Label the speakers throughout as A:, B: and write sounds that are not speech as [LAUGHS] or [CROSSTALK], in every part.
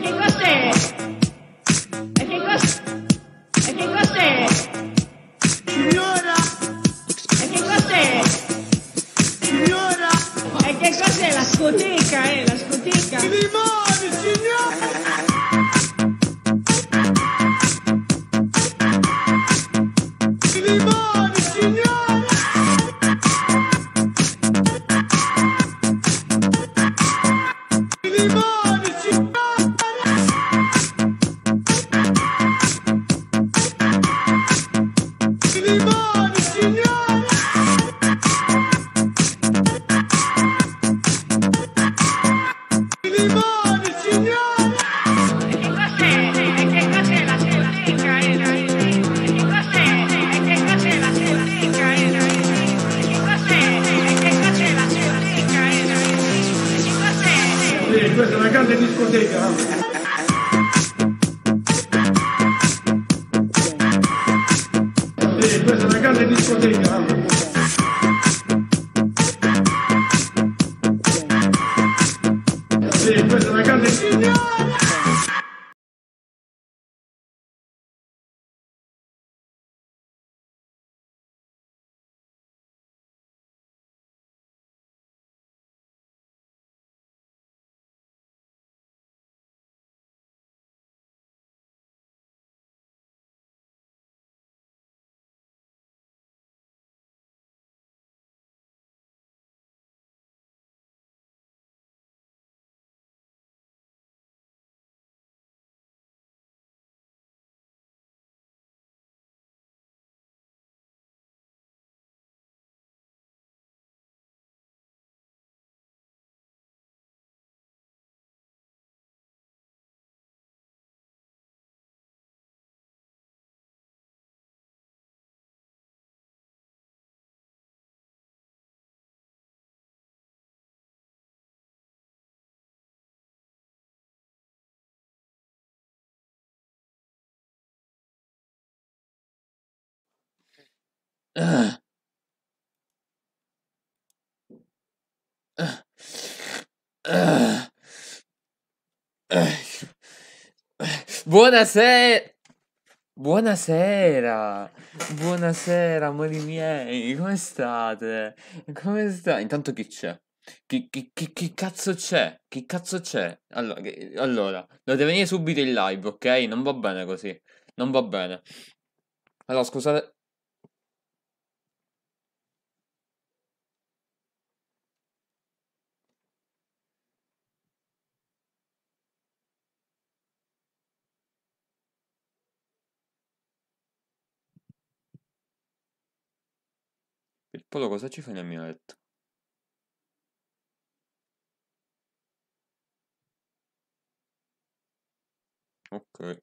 A: E
B: Buonasera. Buonasera. Buonasera, amori miei. Come state? Come sta? Intanto chi c'è? Chi, chi- chi- chi cazzo c'è? Chi cazzo c'è? Allora, allora, dovete venire subito in live, ok? Non va bene così. Non va bene. Allora, scusate. Polo cosa ci fai nel mio letto? Ok.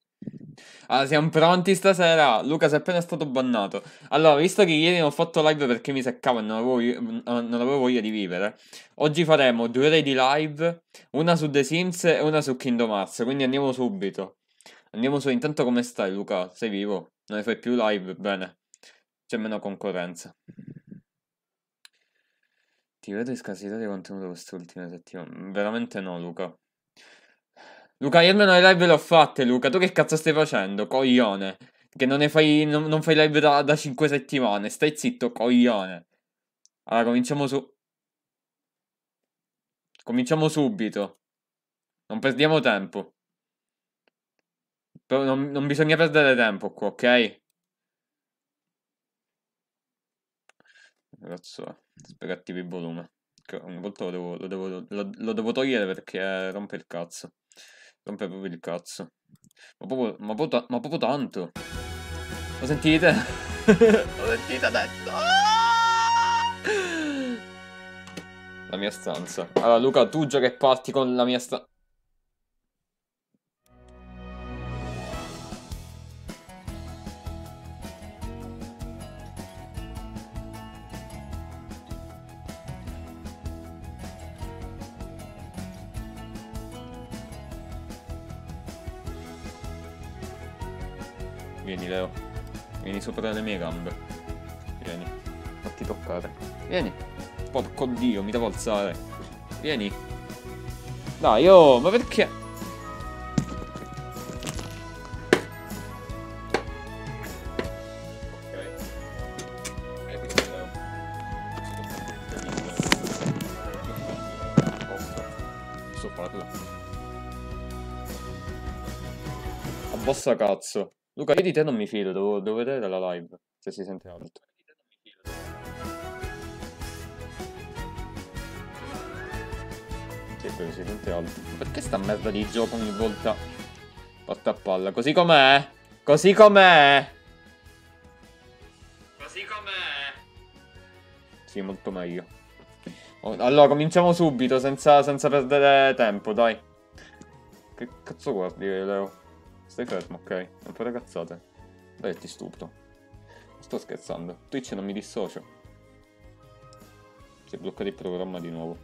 B: Ah, siamo pronti stasera? Luca, sei appena stato bannato. Allora, visto che ieri non ho fatto live perché mi seccavo e non avevo, mm, non avevo voglia di vivere, oggi faremo due ore di live, una su The Sims e una su Kingdom Hearts, quindi andiamo subito. Andiamo su, intanto come stai Luca? Sei vivo? Non ne fai più live? Bene. C'è meno concorrenza. Ti vedo in scarsità di contenuto queste ultime settimane. Veramente no, Luca. Luca, io almeno le live le ho fatte, Luca. Tu che cazzo stai facendo? Coglione. Che non ne fai, non, non fai live da, da 5 settimane. Stai zitto, coglione. Allora, cominciamo su. Cominciamo subito. Non perdiamo tempo. Non, non bisogna perdere tempo qua, ok? Cazzo è. Spero attivi il volume. Ogni volta lo devo, lo devo- lo- lo devo togliere perché rompe il cazzo. Rompe proprio il cazzo. Ma proprio, ma proprio, ma proprio tanto. Lo sentite? [LAUGHS] Lo sentite adesso? La mia stanza. Allora, Luca, tu già che parti con la mia stanza. Vieni Leo. Vieni sopra le mie gambe. Vieni. Fatti toccare. Vieni. Porco dio, mi devo alzare. Vieni. Dai, oh, ma perché? Posso parla. Abbossa cazzo. Luca, io di te non mi fido, devo, devo vedere la live, se si sente alto. Sì, quello si sente alto. Perché sta merda di gioco ogni volta porta a palla? Così com'è? Così com'è? Così com'è? Sì, molto meglio. Oh, Allora, cominciamo subito, senza, senza perdere tempo, dai. Che cazzo guardi, Leo? Stai fermo, ok? Non fare cazzate. Dai, ti stupro. Sto scherzando. Twitch non mi dissocio. Si è bloccato il programma di nuovo.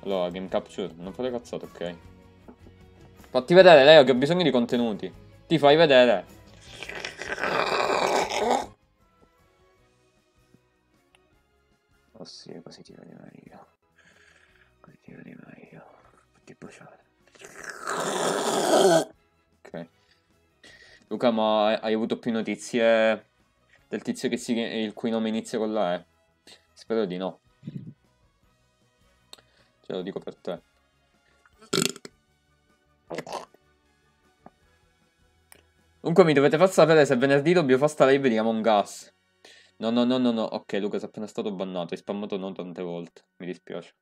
B: Allora, game capture, non fare cazzate, ok? Fatti vedere, Leo, che ho bisogno di contenuti. Ti fai vedere. Oh sì, così ti vedi meglio. Così ti vedi meglio. Fatti baciare. Ok. Luca, ma hai- avuto più notizie del tizio che si, il cui nome inizia con la E? Spero di no. Ce lo dico per te. Comunque mi dovete far sapere se venerdì dobbiamo fare sta live di Among Us. No, no, no, no, no. Ok, Luca, sei appena stato bannato. Hai spammato non tante volte. Mi dispiace.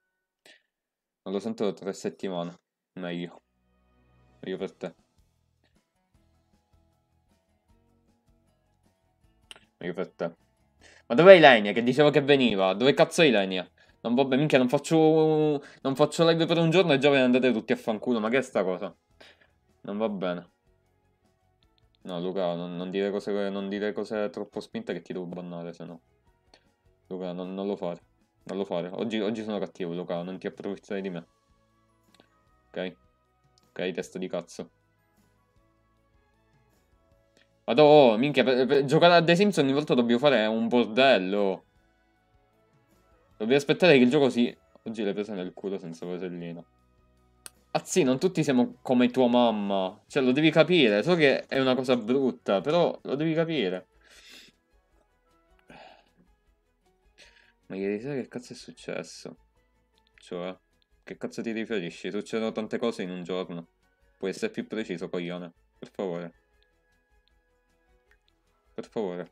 B: Non lo sento da tre settimane. Meglio. Meglio per te. Meglio per te. Ma dov'è Ilenia? Che dicevo che veniva? Dove cazzo è Ilenia? Non va bene, minchia, non faccio. Non faccio live per un giorno e già ve ne andate tutti a fanculo. Ma che è sta cosa? Non va bene. No, Luca, non, non dire cose, non dire cose troppo spinte che ti devo bannare, se no. Luca, non, non lo fare. Non lo fare. Oggi, oggi sono cattivo, Luca, non ti approfittare di me. Ok? Ok, testa di cazzo. Vado, oh, minchia, per, per giocare a The Sims ogni volta dobbiamo fare un bordello. Dobbiamo aspettare che il gioco si... Oggi l'hai presa nel culo senza vasellino. Ah sì, non tutti siamo come tua mamma. Cioè, lo devi capire. So che è una cosa brutta, però lo devi capire. Ma ieri sera che cazzo è successo? Cioè, che cazzo ti riferisci? Succedono tante cose in un giorno. Puoi essere più preciso, coglione. Per favore. Per favore.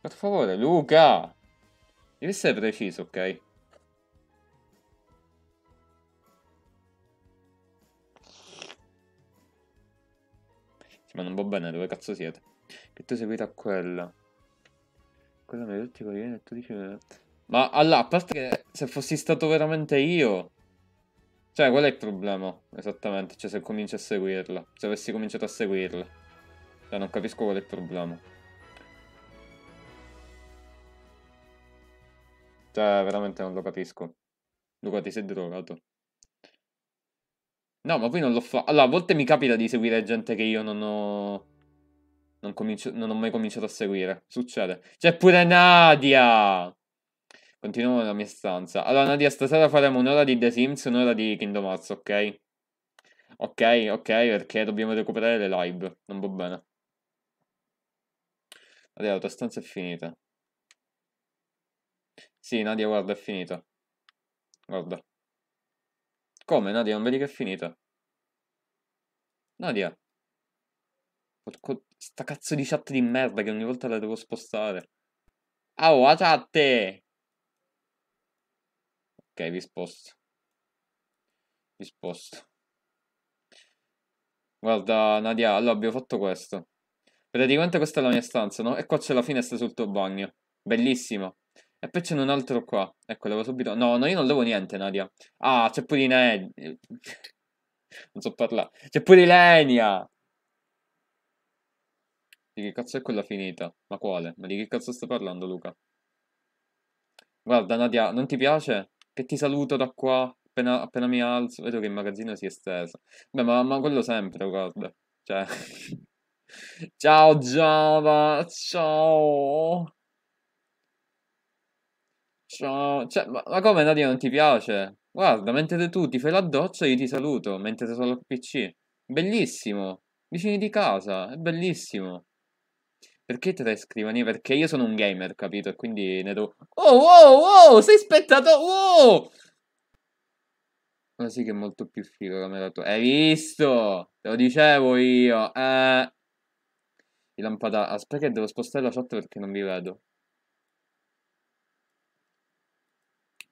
B: Per favore, Luca! Devi essere preciso, ok? Sì, ma non va bene, dove cazzo siete? Che tu seguite a quella. Quella mi ha detto i coglioni e tu dici... Ma allora, a parte che se fossi stato veramente io... Cioè, qual è il problema? Esattamente, cioè se cominci a seguirla. Se avessi cominciato a seguirla. Cioè, non capisco qual è il problema. Cioè, veramente non lo capisco. Luca, ti sei drogato. No, ma poi non l'ho fatto. Allora, a volte mi capita di seguire gente che io non ho... Non, comincio... non ho mai cominciato a seguire. Succede. C'è pure Nadia! Continuiamo nella mia stanza. Allora, Nadia, stasera faremo un'ora di The Sims e un'ora di Kingdom Hearts, ok? Ok, ok, perché dobbiamo recuperare le live. Non va bene. Nadia, la tua stanza è finita. Sì, Nadia, guarda, è finita. Guarda. Come, Nadia, non vedi che è finita? Nadia. Porco- Sta cazzo di chat di merda che ogni volta la devo spostare. Oh, la chat! Ok, vi sposto. Vi sposto. Guarda, Nadia, allora abbiamo fatto questo. Praticamente questa è la mia stanza, no? E qua c'è la finestra sul tuo bagno. Bellissima. E poi c'è un altro qua. Ecco, levo subito. No, no, io non levo niente, Nadia. Ah, c'è pure Ilenia. [LAUGHS] Non so parlare. C'è pure Ilenia. Di che cazzo è quella finita? Ma quale? Ma di che cazzo stai parlando, Luca? Guarda, Nadia, non ti piace? Che ti saluto da qua appena, appena mi alzo. Vedo che il magazzino si è esteso. Beh, ma, ma quello sempre, guarda. Cioè... [LAUGHS] Ciao Giova, ciao. Ciao. Cioè, ma, ma come Nadia non ti piace? Guarda, mentre tu ti fai la doccia io ti saluto, mentre sono al PC. Bellissimo. Vicini di casa, è bellissimo. Perché tre scrivanie? Perché io sono un gamer, capito? E quindi ne devo... Oh, wow, wow, sei spettatore! Wow! Ma sì che è molto più figo camera tua. Hai visto? Te lo dicevo io. Eh. Di lampada. Aspetta che devo spostare la chat perché non vi vedo.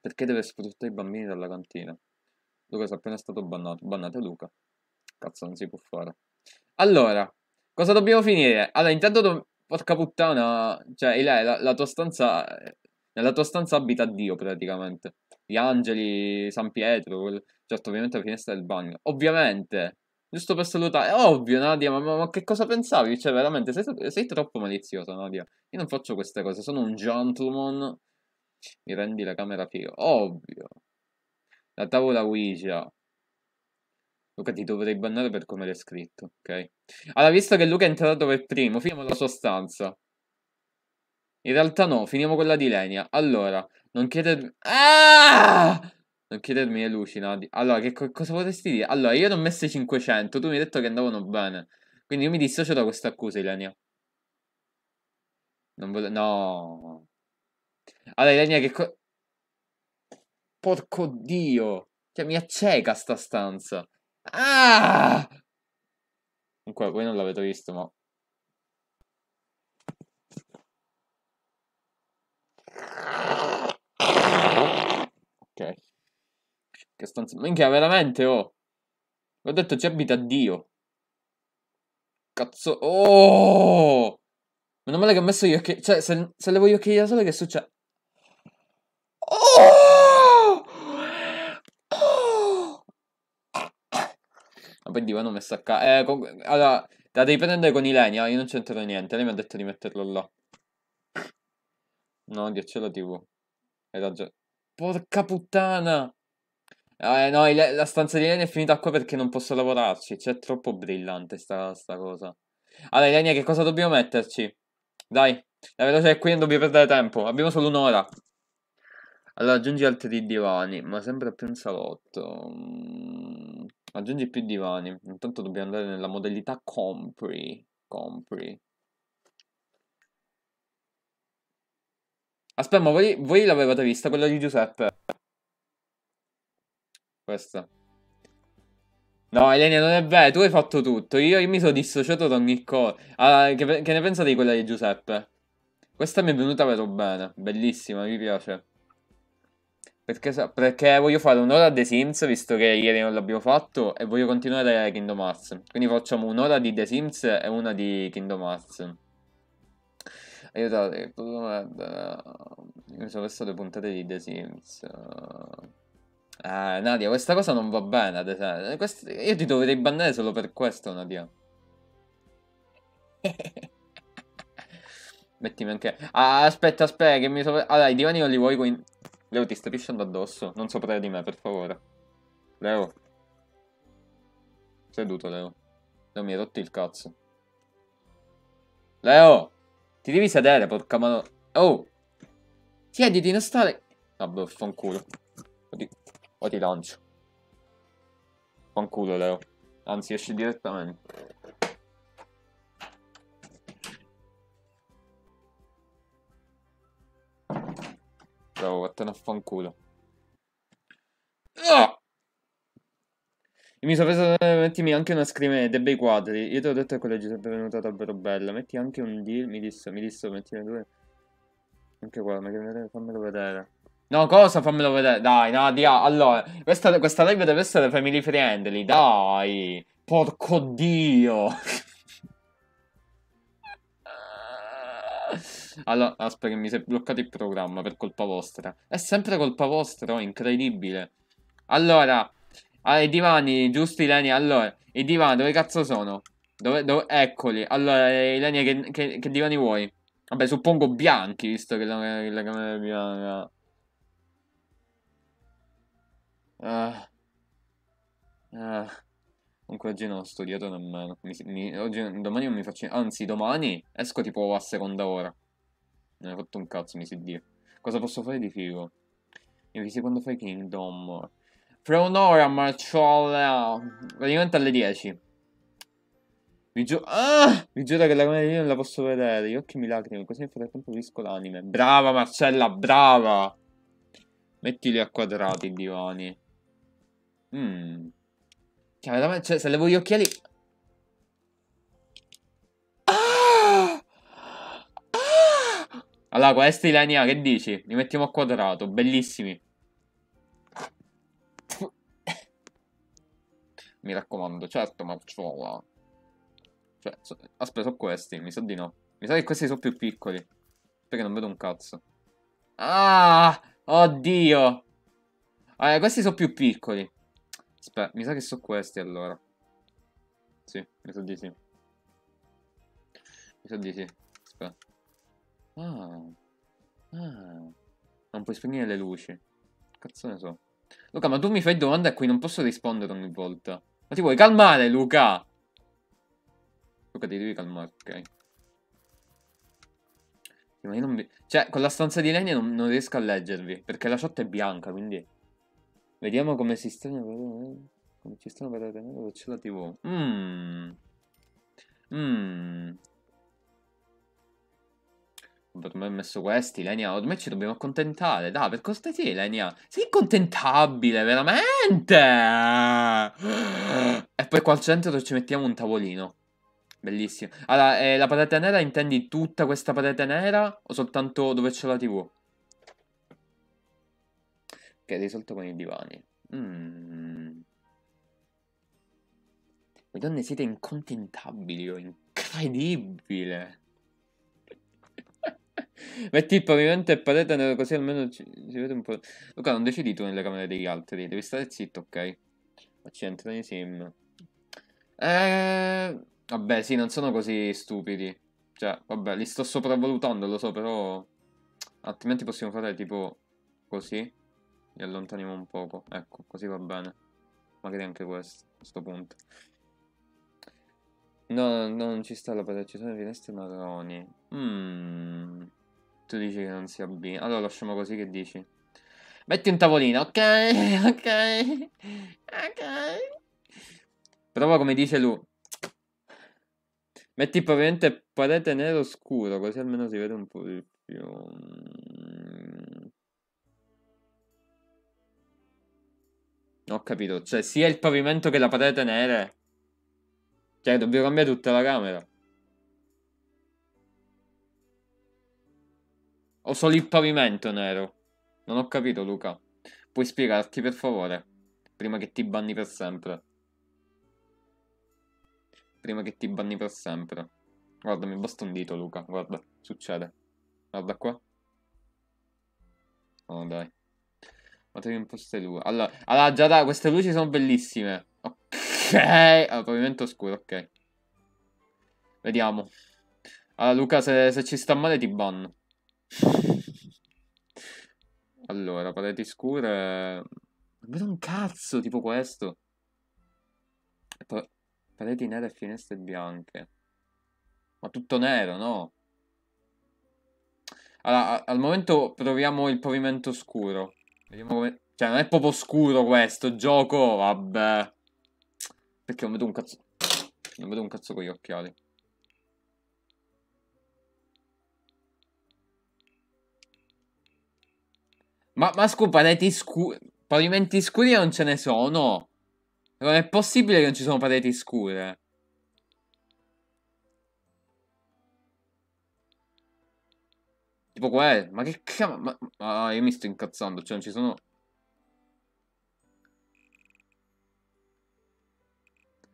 B: Perché deve sfruttare i bambini dalla cantina? Luca è appena stato bannato. Bannate Luca. Cazzo, non si può fare. Allora, cosa dobbiamo finire? Allora, intanto... Do... Porca puttana. Cioè, la, la, la tua stanza... Nella tua stanza abita Dio, praticamente. Gli angeli, San Pietro... Quel... Certo, ovviamente la finestra del bagno. Ovviamente. Giusto per salutare. È ovvio, Nadia, ma, ma, ma che cosa pensavi? Cioè, veramente, sei, sei troppo maliziosa, Nadia. Io non faccio queste cose, sono un gentleman. Mi rendi la camera figo. Ovvio. La tavola Ouija. Luca ti dovrei bannare per come l'hai scritto, ok? Allora, visto che Luca è entrato per primo, finiamo la sua stanza. In realtà no, finiamo quella di Lenia. Allora, non chiedermi... Ah! Non chiedermi le luci, Nadia. Allora, che co cosa vorresti dire? Allora, io ne ho messe 500, tu mi hai detto che andavano bene. Quindi io mi dissocio da questa accusa, Ilenia. Non volevo... No. Allora, Ilenia, che co... Porco Dio. Cioè, mi acceca sta stanza. Ah! Comunque, voi non l'avete visto, ma... Ok. Che stanza... Minchia, veramente, oh! Ho detto ci abita Dio. Cazzo... Oh! Meno male che ho messo gli occhi... Cioè, se, se levo gli occhi da sole che succede? Oh! Oh! Ma poi il divano messo a casa. Eh, con... Allora, la devi prendere con Ilenia, io non c'entro niente. Lei mi ha detto di metterlo là. No, ghiacciolo TV. Hai ragione. Porca puttana! Eh, no, la stanza di Ilenia è finita qua perché non posso lavorarci. C'è troppo brillante sta, sta cosa. Allora, Ilenia, che cosa dobbiamo metterci? Dai, la veloce è qui, non dobbiamo perdere tempo. Abbiamo solo un'ora. Allora, aggiungi altri divani, ma sempre più un salotto. Mm, aggiungi più divani. Intanto dobbiamo andare nella modalità compri. Compri. Aspetta, ma voi, voi l'avevate vista quella di Giuseppe? Questa. No, Elenia, non è vero, tu hai fatto tutto. Io, io mi sono dissociato da ogni cosa. Allora, che, che, ne pensate di quella di Giuseppe? Questa mi è venuta vero bene. Bellissima, mi piace. Perché, perché voglio fare un'ora a Sims, visto che ieri non l'abbiamo fatto, e voglio continuare a Kingdom Hearts. Quindi facciamo un'ora di The Sims e una di Kingdom Hearts. Aiutate, mi sono messo le puntate di The Sims. Eh, Nadia, questa cosa non va bene, ad esempio. Quest... Io ti dovrei bannare solo per questo, Nadia. [LAUGHS] Mettimi anche... Ah, aspetta, aspetta, che mi so... Allora, i divani non li vuoi qui... Leo, ti stai pisciando addosso. Non sopravvivere di me, per favore. Leo. Seduto, Leo. Leo, mi hai rotto il cazzo. Leo! Ti devi sedere, porca mano... Oh! Siediti, non stare... Vabbè, fanculo. O ti lancio. Fanculo, Leo. Anzi, esci direttamente. Bravo, vattene a fanculo. Ah! Io mi sono preso, mettimi anche una scrivania dei bei quadri. Io te l'ho detto che quella Giuseppe è venuta davvero bella. Metti anche un deal, mi disse, mi disse, metti le due. Anche qua, fammelo vedere. No, cosa? Fammelo vedere. Dai, Nadia. Allora, questa, questa live deve essere family friendly. Dai. Porco dio. [LAUGHS] Allora, aspetta che mi si è bloccato il programma per colpa vostra. È sempre colpa vostra, oh, incredibile. Allora, ah, i divani, giusti Ilenia? Allora, i divani dove cazzo sono? Dove, dove, eccoli. Allora, Ilenia, che, che, che, divani vuoi? Vabbè, suppongo bianchi, visto che la, la camera è bianca. Ah. Comunque oggi non ho studiato nemmeno. Mi, mi, oggi, domani non mi faccio... Anzi, domani esco tipo a seconda ora. Non hai fatto un cazzo, mi si dire. Cosa posso fare di figo? Avvisi quando fai Kingdom. Fra un'ora, marciolla. Praticamente alle 10. Vi, giuro... ah! vi giuro che la commedia non la posso vedere. Gli occhi mi lacrimi, così nel frattempo visco l'anime. Brava Marcella, brava! Mettili a quadrati i divani. Mm. Cioè, cioè, se levo gli occhiali... Allora, questi Lenia, che dici? Li mettiamo a quadrato, bellissimi. Mi raccomando, certo, ma. Cioè, so... aspetta, sono questi, mi sa di no. Mi sa che questi sono più piccoli. Perché non vedo un cazzo. Ah! Oddio! Ah, questi sono più piccoli. Aspetta, mi sa che sono questi allora. Sì, mi sa di sì. Mi sa di sì. Aspetta. Ah. Ah. Non puoi spegnere le luci. Cazzo ne so. Luca, ma tu mi fai domande a cui non posso rispondere ogni volta. Ma ti vuoi calmare, Luca? Luca, ti devi calmare, ok. Ma io non vi... Cioè, con la stanza di legno non, non riesco a leggervi, perché la shot è bianca, quindi... Vediamo come si stanno... Come ci stanno tenere c'è la tv. Mmm. Mmm. Per messo questi, Lenia. Ormai ci dobbiamo accontentare. Dai, per cortesia, Lenia. Sei contentabile, veramente. E poi qua al centro ci mettiamo un tavolino. Bellissimo. Allora, eh, la parete nera intendi tutta questa parete nera o soltanto dove c'è la TV? Ok, risolto con i divani. Mm. Le donne siete incontentabili, oh, incredibile. [LAUGHS] Metti il pavimento e parete così almeno ci, si vede un po'. Luca, non decidi tu nelle camere degli altri, devi stare zitto, ok? Accidenti nei sim. Eh... Vabbè, sì, non sono così stupidi. Cioè, vabbè, li sto sopravvalutando, lo so, però... Altrimenti possiamo fare tipo così. Li allontaniamo un poco. Ecco, così va bene. Magari anche questo, a questo punto. No, no, non ci sta la parete, ci sono finestre marroni. Mmm. Tu dici che non sia B. Allora lasciamo così, che dici? Metti un tavolino, ok? [LAUGHS] Ok. Ok. Prova come dice lui. Metti pavimento parete nero scuro, così almeno si vede un po' di più. Ho capito, cioè sia il pavimento che la parete nera. Cioè, dobbiamo cambiare tutta la camera. O solo il pavimento nero? Non ho capito, Luca. Puoi spiegarti, per favore? Prima che ti banni per sempre. Prima che ti banni per sempre. Guarda, mi basta un dito, Luca. Guarda, succede. Guarda qua. Oh, dai. Materia imposte lui. Allora, allora, già da, queste luci sono bellissime. Ok. Allora, pavimento scuro, ok. Vediamo. Allora, Luca, se, se ci sta male ti banno. allora, pareti scure... Non vedo un cazzo, tipo questo. Pa pareti nere e finestre bianche. Ma tutto nero, no? Allora, al momento proviamo il pavimento scuro. Vediamo come... Cioè, non è proprio scuro questo gioco, vabbè. Perché non vedo un cazzo... Non vedo un cazzo con gli occhiali. Ma, ma scusa, pareti scure... Pavimenti scuri non ce ne sono. Non è possibile che non ci sono pareti scure. Tipo qua Ma che cazzo... Ma, ma, io mi sto incazzando. Cioè non ci sono...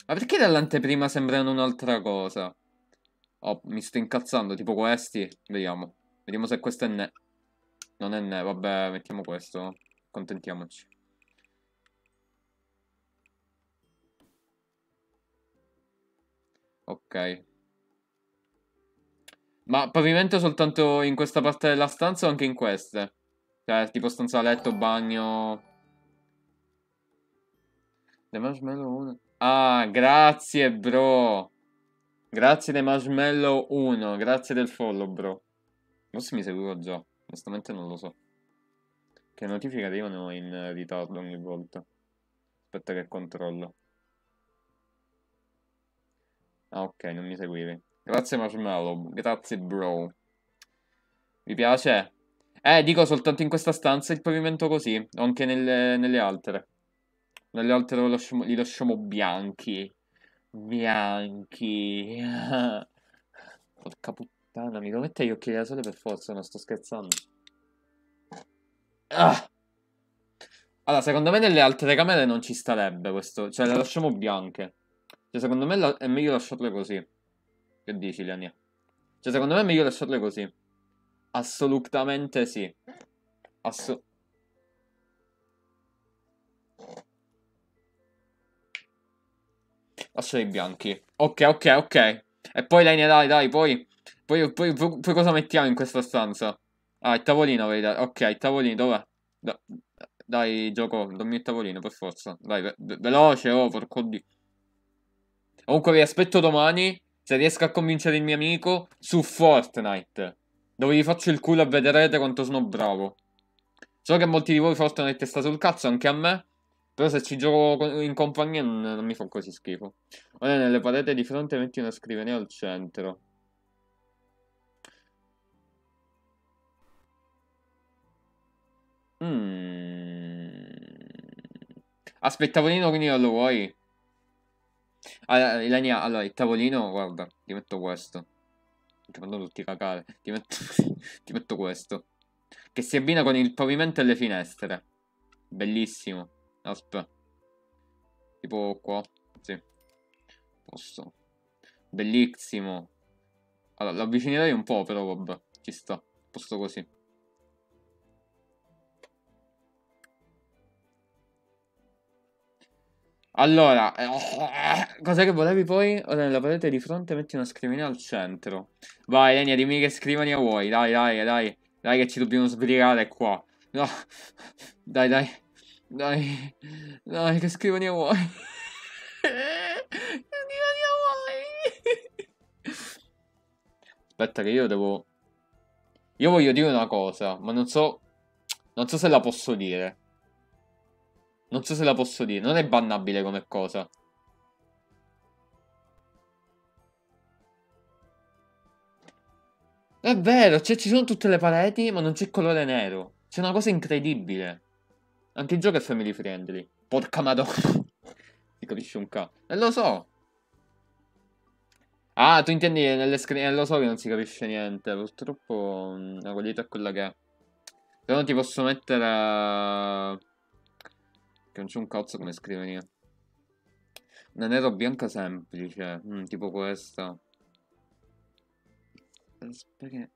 B: Ma perché dall'anteprima sembrano un'altra cosa? Oh, mi sto incazzando. Tipo questi. Vediamo. Vediamo se questo è ne... Non è ne, vabbè, mettiamo questo. Contentiamoci. Ok. Ma pavimento soltanto in questa parte della stanza o anche in queste? Cioè, tipo stanza letto, bagno... The Marshmallow 1. Ah, grazie, bro. Grazie The Marshmallow 1. Grazie del follow, bro. Forse mi seguivo già. Onestamente non lo so. Che notifiche arrivano in ritardo ogni volta. Aspetta che controllo. Ah, ok, non mi seguivi. Grazie Marshmallow, grazie bro. Mi piace? Eh, dico soltanto in questa stanza il pavimento così, anche nelle, nelle altre. Nelle altre lasciamo- li lasciamo bianchi. Bianchi. [LAUGHS] Porca puttana, mi devo gli occhiali da sole per forza, non sto scherzando. Ah! Allora, secondo me nelle altre camere non ci starebbe questo. Cioè, le lasciamo bianche. Cioè, secondo me è meglio lasciarle così. Che dici, Lenia? Cioè, secondo me è meglio lasciarle così. Assolutamente sì. Asso- Lasciali bianchi. Ok, ok, ok. E poi Lenia, dai, dai, poi... Poi, poi, poi, poi cosa mettiamo in questa stanza? Ah, il tavolino, vedi? Ok, il tavolino, dov'è? Da- dai, gioco, dammi il tavolino, per forza. Dai, ve- veloce, oh, porco di... Comunque vi aspetto domani, se riesco a convincere il mio amico, su Fortnite. Dove gli faccio il culo e vedrete quanto sono bravo. So che molti di voi Fortnite sta sul cazzo, anche a me. Però se ci gioco in compagnia non, non mi fa così schifo. Ora nelle pareti di fronte metti una scrivania al centro. Mm. Aspetta, il tavolino quindi non lo vuoi? Allora, Ilenia, allora, il tavolino, guarda, ti metto questo. Ti fanno tutti cacare. Ti metto, [LAUGHS] ti metto questo. Che si abbina con il pavimento e le finestre. Bellissimo. Aspetta. Tipo qua. Sì. Posso. Bellissimo. Allora, lo avvicinerei un po', però vabbè. Ci sta. Posto così. Allora, eh, cos'è che volevi poi? Ora nella parete di fronte metti una scrivania al centro. Vai, Lenia, dimmi che scrivania vuoi. Dai, dai, dai. Dai che ci dobbiamo sbrigare qua. No. Dai, dai. Dai. Dai, che scrivania vuoi? Che scrivania vuoi? Aspetta che io devo... Io voglio dire una cosa, ma non so... Non so se la posso dire. Non so se la posso dire, non è bannabile come cosa. È vero, cioè ci sono tutte le pareti, ma non c'è colore nero. C'è una cosa incredibile. Anche il gioco è family friendly. Porca madonna. [LAUGHS] Si capisce un cazzo. E lo so. Ah, tu intendi nelle screen... Eh, lo so che non si capisce niente. Purtroppo mm, la qualità è quella che è. Però non ti posso mettere... Che non c'è un cazzo come scrivania. Una nero bianca semplice. Mm, tipo questa. Aspetta.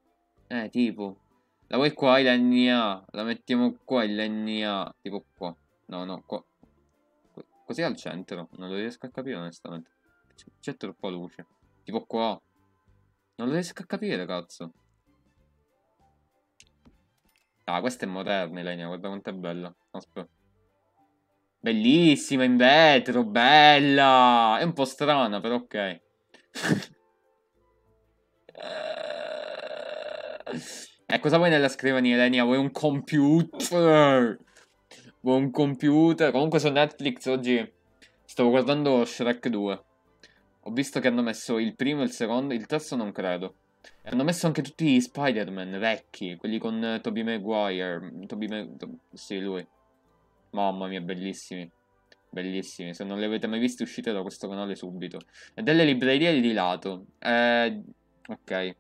B: Eh, tipo. La vuoi qua il NA? La mettiamo qua il NA. Tipo qua. No, no, qua. Così al centro. Non lo riesco a capire onestamente. C'è- C'è troppa luce. Tipo qua. Non lo riesco a capire, cazzo. Ah, questa è moderna, Elenia. Guarda quanto è bella. Aspetta. Bellissima in vetro, bella! È un po' strana, però ok. Eh, cosa vuoi nella scrivania, Elenia? Vuoi un computer? Vuoi un computer? Comunque su Netflix oggi stavo guardando Shrek 2. Ho visto che hanno messo il primo, il secondo, il terzo non credo. E hanno messo anche tutti gli Spider-Man vecchi, quelli con eh, Tobey Maguire. Tobey Ma- To- sì, lui. Mamma mia, bellissimi. Bellissimi. Se non li avete mai visti, uscite da questo canale subito. E delle librerie di lato. Eh, ok.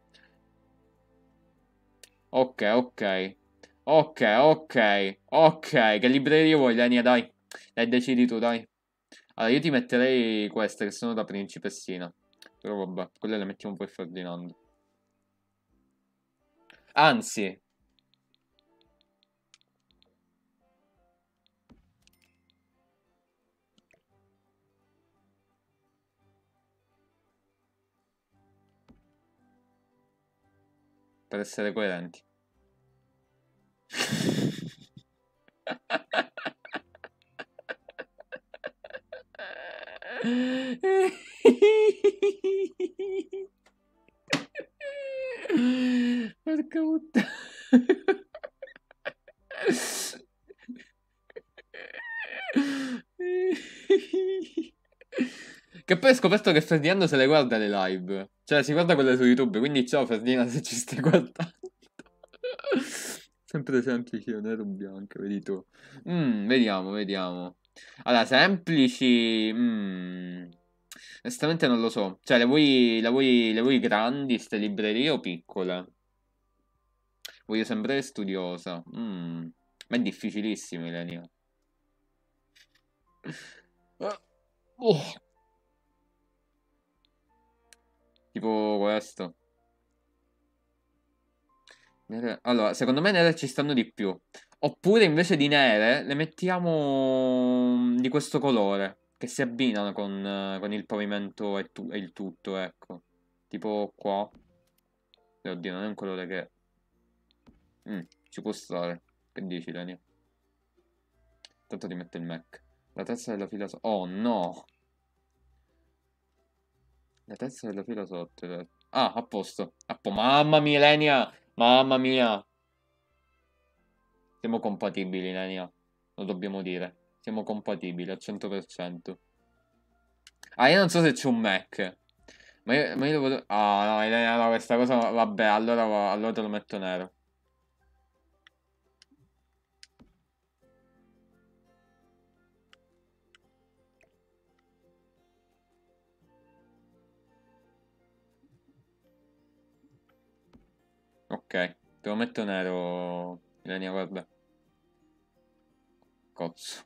B: Ok, ok. Ok, ok. Ok. Che librerie vuoi, Lenia? Dai. Dai, decidi tu, dai. Allora, io ti metterei queste che sono da principessina. Però vabbè, quelle le mettiamo poi Ferdinando. Anzi, per essere coerenti. Porca puttana. Che poi scoperto che Ferdinando se le guarda le live. Cioè, si guarda quelle su YouTube. Quindi, ciao Ferdinando, se ci stai guardando. Sempre semplice, nero bianco, vedi tu. Mm, vediamo, vediamo. Allora, semplici... mm, Onestamente non lo so. Cioè, le vuoi, le vuoi, le vuoi grandi, ste librerie o piccole? Voglio sembrare studiosa. Mm. Ma è difficilissimo, Ilenia. Oh. Tipo questo. Allora, secondo me nere ci stanno di più. Oppure invece di nere le mettiamo mm, di questo colore. Che si abbinano con, eh, con il pavimento e, tu- e il tutto, ecco. Tipo qua. Eh, Oddio, non è un colore che... Mm, ci può stare. Che dici, Lenia? Tanto ti metto il Mac. La terza della fila sotto. Oh no! La terza della fila sotto. Ah, a posto. A po- Mamma mia, Lenia! Mamma mia! Siamo compatibili, Lenia. Lo dobbiamo dire. Siamo compatibili al 100%. Ah, io non so se c'è un Mac. Ma io, ma io lo volevo... Ah, no, Lenia, no, questa cosa... Vabbè, allora, allora te lo metto nero. Ok, te lo metto nero, Ilenia, guarda. Cozzo.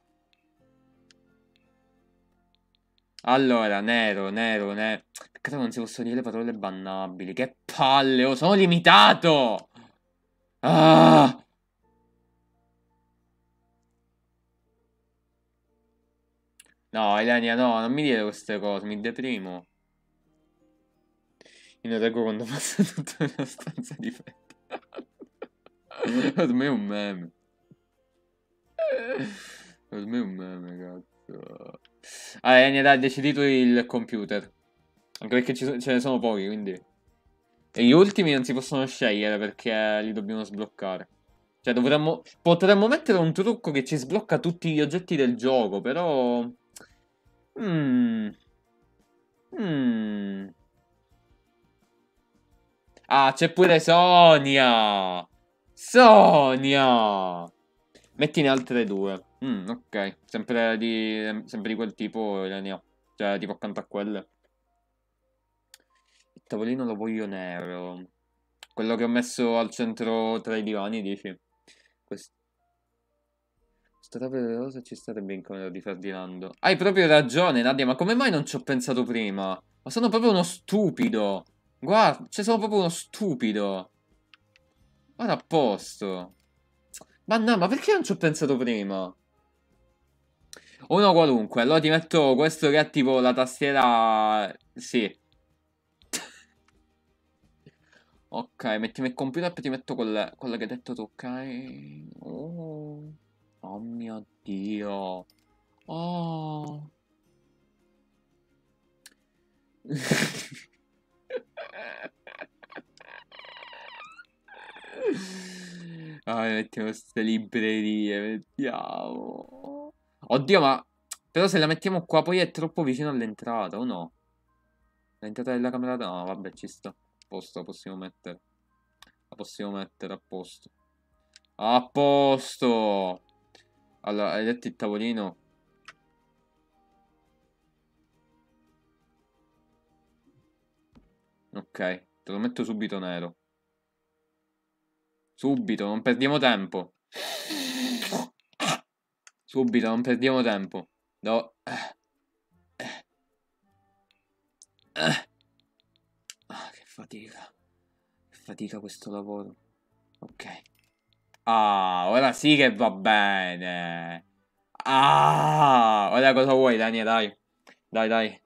B: Allora, nero, nero, nero. Peccato non si possono dire le parole bannabili. Che palle, oh, sono limitato! Ah! No, Ilenia, no, non mi dire queste cose, mi deprimo. Io non reggo quando [LAUGHS] passa tutta una stanza di fetta. [LAUGHS] Per me è un meme. Per me è un meme, cazzo. Allora, Enia, dai, decidi tu il computer. Anche perché so- ce ne sono pochi, quindi... E gli ultimi non si possono scegliere perché li dobbiamo sbloccare. Cioè, dovremmo... Potremmo mettere un trucco che ci sblocca tutti gli oggetti del gioco, però... Mmm... Mmm... Ah, c'è pure Sonia! Sonia! Mettine altre due. Mm, ok. Sempre di, sempre di quel tipo, Elenia. Cioè, tipo accanto a quelle. Il tavolino lo voglio nero. Quello che ho messo al centro tra i divani, dici? Questo. Questa tavola rosa ci starebbe in camera di Ferdinando. Hai proprio ragione, Nadia, ma come mai non ci ho pensato prima? Ma sono proprio uno stupido. Guarda, cioè sono proprio uno stupido. Guarda a posto. Ma no, ma perché non ci ho pensato prima? Uno qualunque, allora ti metto questo che è tipo la tastiera... Sì. [LAUGHS] Ok, mettimi il computer e ti metto quelle, quelle che hai detto tu, ok? Oh, oh mio Dio. Oh. [LAUGHS] Ah, mettiamo queste librerie, mettiamo. Oddio, ma... Però se la mettiamo qua poi è troppo vicino all'entrata, o no? L'entrata della camera... No, vabbè, ci sta. A posto, la possiamo mettere. La possiamo mettere a posto. A posto! Allora, hai detto il tavolino? Ok, te lo metto subito nero. Subito, non perdiamo tempo. Subito, non perdiamo tempo. No. Ah, che fatica. Che fatica questo lavoro. Ok. Ah, ora sì che va bene. Ah, ora cosa vuoi, Dania, dai. Dai, dai.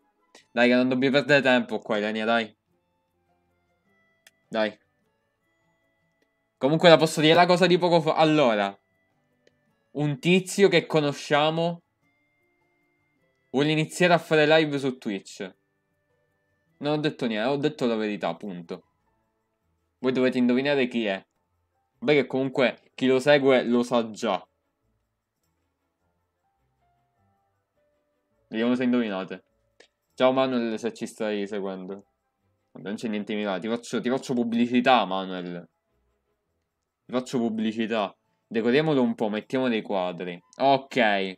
B: Dai, che non dobbiamo perdere tempo qua, Dania, dai. Dai. Comunque la posso dire la cosa di poco fa. Allora, un tizio che conosciamo vuole iniziare a fare live su Twitch. Non ho detto niente, ho detto la verità, punto. Voi dovete indovinare chi è. Beh, che comunque chi lo segue lo sa già. Vediamo se indovinate. Ciao Manuel, se ci stai seguendo. Non c'è niente di là. Ti faccio, ti faccio pubblicità, Manuel. Faccio pubblicità. Decoriamolo un po', mettiamo dei quadri. Ok.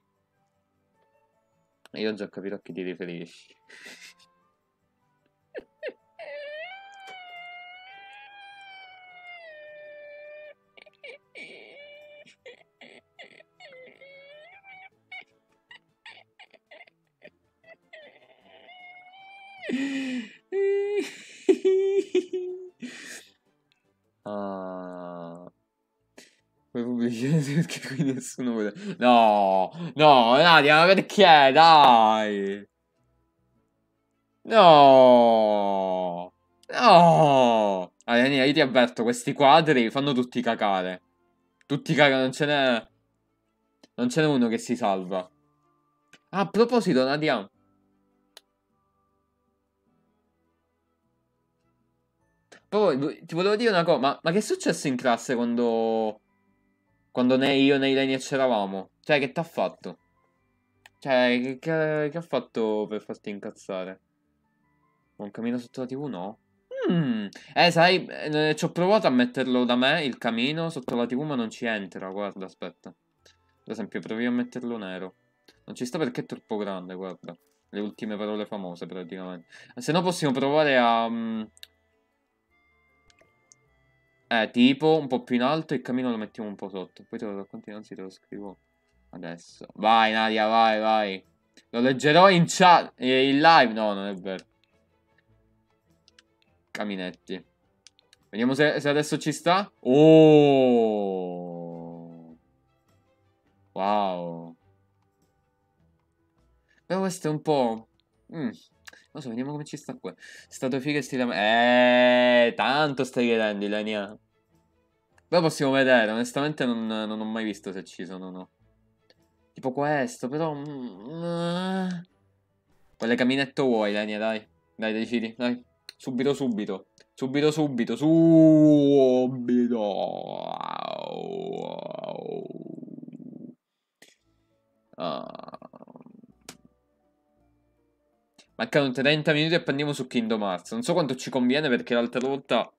B: Io già capirò a chi ti riferisci. [LAUGHS] Ah. Poi [LAUGHS] pubblicità qui nessuno vuole. No, no, Nadia, ma perché? Dai. No. No. Allora, io ti avverto, questi quadri fanno tutti cacare. Tutti cacare, non ce n'è... Non ce n'è uno che si salva. A proposito, Nadia. Poi, ti volevo dire una cosa, ma, ma che è successo in classe quando... Quando né io né Ilenia c'eravamo? Cioè, che t'ha fatto? Cioè, che, che, che ha fatto per farti incazzare? Un camino sotto la tv? No? Mm. Eh, sai, eh, ci ho provato a metterlo da me, il camino, sotto la tv, ma non ci entra, guarda, aspetta. Ad esempio, provi a metterlo nero. Non ci sta perché è troppo grande, guarda. Le ultime parole famose, praticamente. Se no possiamo provare a... Um... Eh, tipo, un po' più in alto e il camino lo mettiamo un po' sotto. Poi te lo racconti, anzi te lo scrivo adesso. Vai, Nadia, vai, vai. Lo leggerò in chat, eh, in live. No, non è vero. Caminetti. Vediamo se, se adesso ci sta. Oh. Wow. Però questo è un po'... Mm. Non so, vediamo come ci sta qua. Stato figo e stile... Eh, tanto stai chiedendo, Ilenia. Però possiamo vedere, onestamente non, non, ho mai visto se ci sono o no. Tipo questo, però... Mm, quale caminetto vuoi, Ilenia, dai. Dai, decidi, dai. Subito, subito. Subito, subito, subito. Ah. Mancano 30 minuti e prendiamo su Kingdom Hearts. Non so quanto ci conviene perché l'altra volta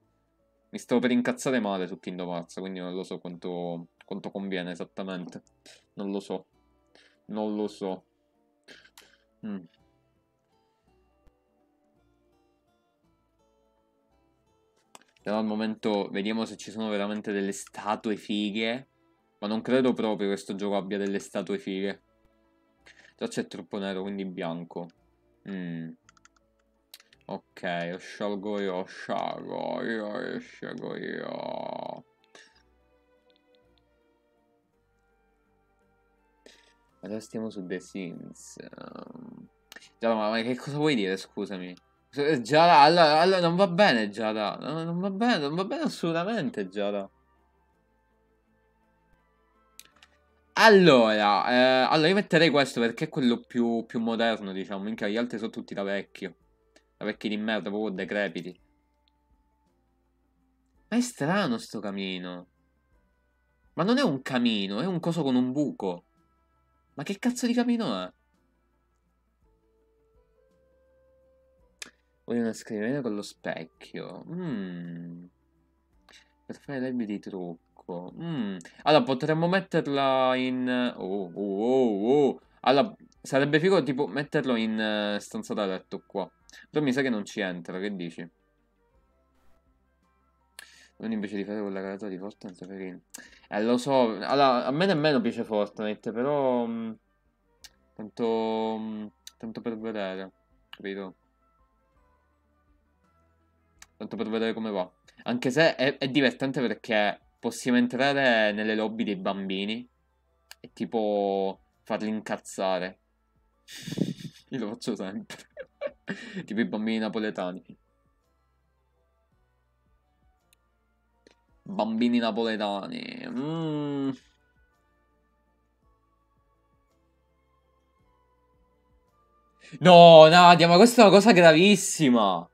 B: mi stavo per incazzare male su Kingdom Hearts, quindi non lo so quanto, quanto conviene esattamente. Non lo so. Non lo so. Mm. Però al momento vediamo se ci sono veramente delle statue fighe. Ma non credo proprio che questo gioco abbia delle statue fighe. Già c'è troppo nero, quindi bianco. Mm. Ok, scelgo io, scelgo io, scelgo io. Adesso stiamo su The Sims. Giada, ma che cosa vuoi dire, scusami? Giada, allora, allora non va bene Giada, no, non va bene, non va bene assolutamente Giada. Allora, eh, allora io metterei questo perché è quello più, più moderno, diciamo. Minchia, gli altri sono tutti da vecchio. Da vecchi di merda, proprio decrepiti. Ma è strano sto camino. Ma non è un camino, è un coso con un buco. Ma che cazzo di camino è? Voglio una scrivania con lo specchio. Mm. Per fare live di trucco fuoco. Mm. Allora, potremmo metterla in... Oh, oh, oh, oh. Allora, sarebbe figo tipo metterlo in uh, stanza da letto qua. Però mi sa che non ci entra, che dici? Non invece di fare quella carata di Fortnite per Eh, lo so. Allora, a me nemmeno piace Fortnite, però... Mh, mm, tanto... Mh, mm, tanto per vedere. Capito? Tanto per vedere come va. Anche se è, è divertente perché possiamo entrare nelle lobby dei bambini e tipo farli incazzare. Io lo faccio sempre. [LAUGHS] tipo i bambini napoletani. Bambini napoletani. Mm. No, Nadia, ma questa è una cosa gravissima.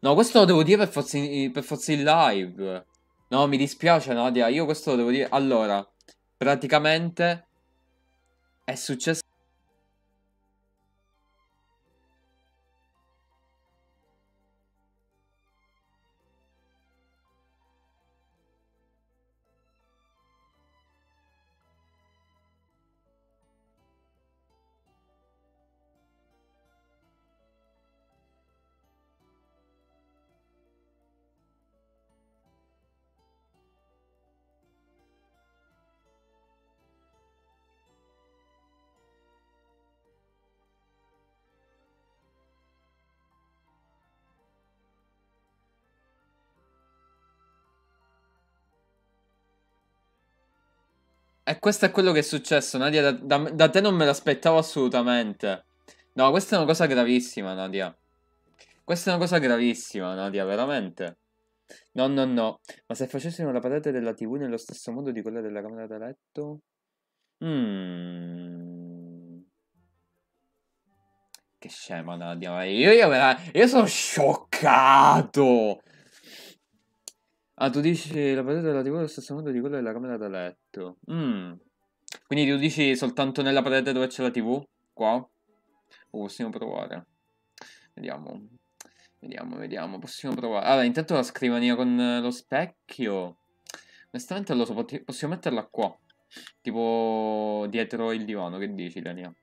B: No, questo lo devo dire per forza in, per forza in live. No, mi dispiace Nadia, io questo lo devo dire. Allora, praticamente è successo... questo è quello che è successo, Nadia. Da, da- da te non me l'aspettavo assolutamente. No, questa è una cosa gravissima, Nadia. Questa è una cosa gravissima, Nadia, veramente. No, no, no. Ma se facessimo la parete della TV nello stesso modo di quella della camera da letto? Mm. Che scema, Nadia. Io, io, io sono scioccato. Ah, tu dici la parete della TV nello stesso modo di quella della camera da letto. Mm. Quindi tu dici soltanto nella parete dove c'è la TV? Qua? Oh, possiamo provare. Vediamo. Vediamo, vediamo. Possiamo provare. Allora, intanto la scrivania con eh, lo specchio. Onestamente lo so, possiamo metterla qua. Tipo dietro il divano, che dici, Lenia?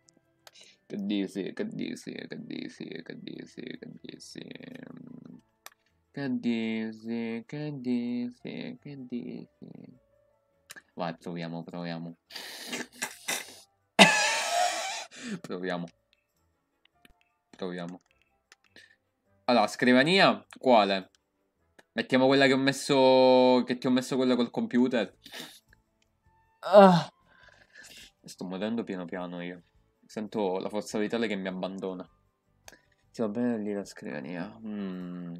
B: Che dici, che dici, che dici, che dici, che dici. Che dici, che dici, che dici. Vai, proviamo, proviamo. [COUGHS] proviamo. Proviamo. Allora, scrivania, quale? Mettiamo quella che ho messo. Che ti ho messo quella col computer. Ah. Sto morendo piano piano io. Sento la forza vitale che mi abbandona. Sì, va bene lì la scrivania. Mm.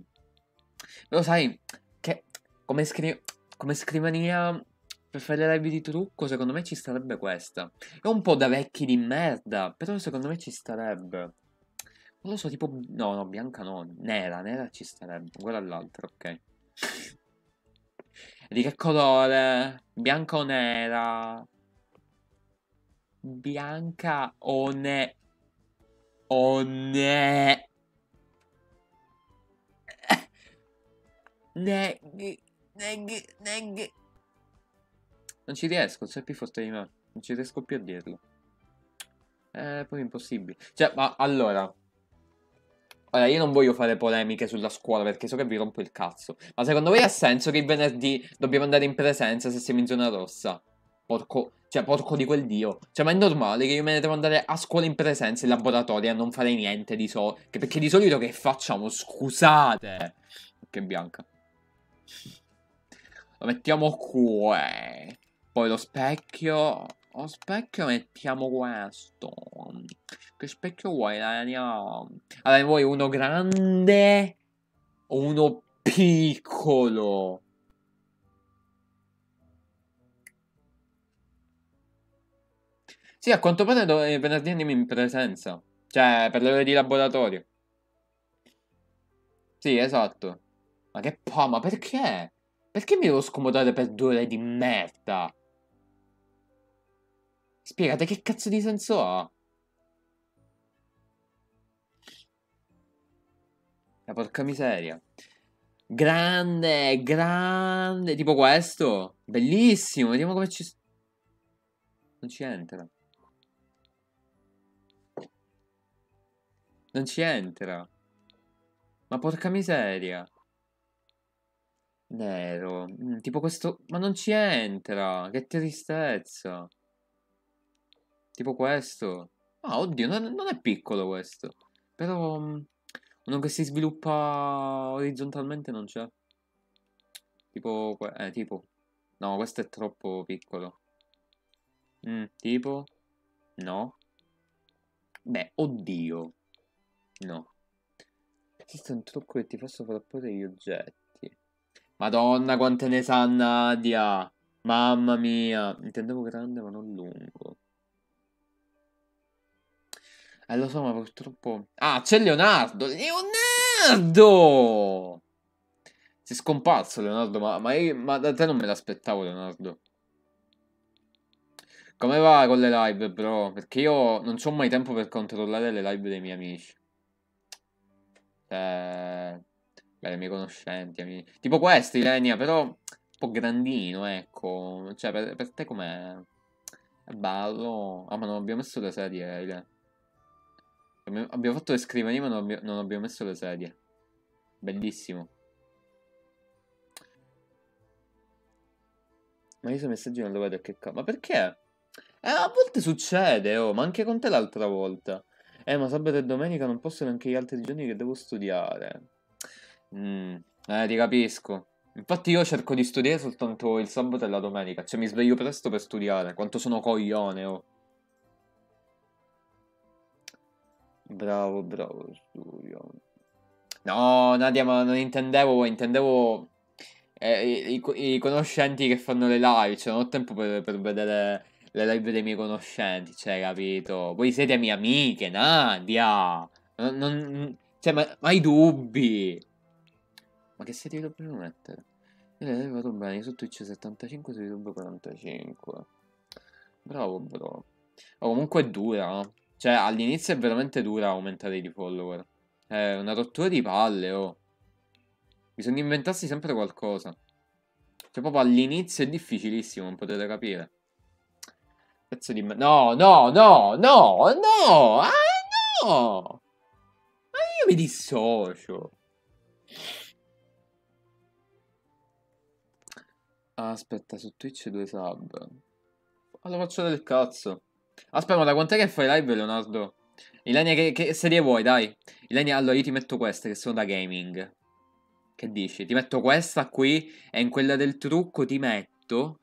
B: Però sai che come, scri- come scrivania per fare le live di trucco, secondo me ci starebbe questa. È un po' da vecchi di merda, però secondo me ci starebbe. Non lo so, tipo... No, no, bianca no. Nera, nera ci starebbe. Quella all'altra, ok. Di che colore? Bianca o nera? Bianca o ne... O ne... Neg... Neg... Neg... Non ci riesco, sei più forte di me. Non ci riesco più a dirlo. È proprio impossibile. Cioè, ma allora... Ora, io non voglio fare polemiche sulla scuola perché so che vi rompo il cazzo. Ma secondo voi ha senso che il venerdì dobbiamo andare in presenza se siamo in zona rossa? Porco, cioè, porco di quel dio. Cioè, ma è normale che io me ne devo andare a scuola in presenza, in laboratorio, a non fare niente di solito. Perché di solito che facciamo? Scusate. Che bianca. Lo mettiamo qua. Poi lo specchio. Lo specchio mettiamo questo. Che specchio vuoi, Lania? Allora, vuoi uno grande o uno piccolo? Sì, a quanto pare do- eh, venerdì andiamo in presenza. Cioè, per le ore di laboratorio. Sì, esatto. Ma che po', ma perché? Perché mi devo scomodare per due ore di merda? Spiegate che cazzo di senso ha? La porca miseria. Grande, grande. Tipo questo. Bellissimo. Vediamo come ci... Non ci entra. Non ci entra. Ma porca miseria. Nero. Mm, tipo questo... Ma non ci entra. Che tristezza. Tipo questo. Ah, oddio, non, non è piccolo questo. Però... mm, uno che si sviluppa orizzontalmente non c'è. Tipo... que- Eh, tipo... No, questo è troppo piccolo. Mm, tipo... No. Beh, oddio. No. Esiste un trucco che ti fa sovrapporre gli oggetti. Madonna, quante ne sa Nadia. Mamma mia. Intendevo grande ma non lungo. Eh, lo so, ma purtroppo... Ah, c'è Leonardo! Leonardo! Si è scomparso Leonardo, ma, ma, io- ma da te non me l'aspettavo Leonardo. Come va con le live, bro? Perché io non ho mai tempo per controllare le live dei miei amici. Cioè... Beh, miei conoscenti, amici. Tipo questi, Lenia, però un po' grandino, ecco. Cioè, per, per te com'è? È bello. Ah, ma non abbiamo messo le sedie, Ile. Abbiamo, fatto le scrivanie, ma non abbiamo, non abbiamo messo le sedie. Bellissimo. Ma io sui messaggi non lo vedo che cazzo. Ma perché? Eh, a volte succede, oh, ma anche con te l'altra volta. Eh, ma sabato e domenica non posso neanche gli altri giorni che devo studiare. Mm, eh, ti capisco. Infatti io cerco di studiare soltanto il sabato e la domenica. Cioè mi sveglio presto per studiare. Quanto sono coglione, oh. Bravo, bravo, studio. No, Nadia, ma non intendevo, intendevo eh, i, i- conoscenti che fanno le live. Cioè, non ho tempo per, per vedere le live dei miei conoscenti, cioè, capito? Voi siete mie amiche, Nadia. Non, non- cioè, ma, ma hai dubbi? Ma che serie dobbiamo mettere? Io l'hai fatto bene, su Twitch 75, su YouTube 45. Bravo, bro. Oh, comunque è dura. eh. Cioè, all'inizio è veramente dura aumentare i follower. È una rottura di palle, oh. Bisogna inventarsi sempre qualcosa. Cioè, proprio all'inizio è difficilissimo, non potete capire. Pezzo di. No, no, no, no, no! Ah, no! Ma io mi dissocio. Aspetta, su Twitch due sub. Alla faccia del cazzo. Aspetta, ma da quant'è che fai live, Leonardo? Ilenia, che, che serie vuoi, dai? Ilenia, allora io ti metto queste che sono da gaming. Che dici? Ti metto questa qui e in quella del trucco ti metto...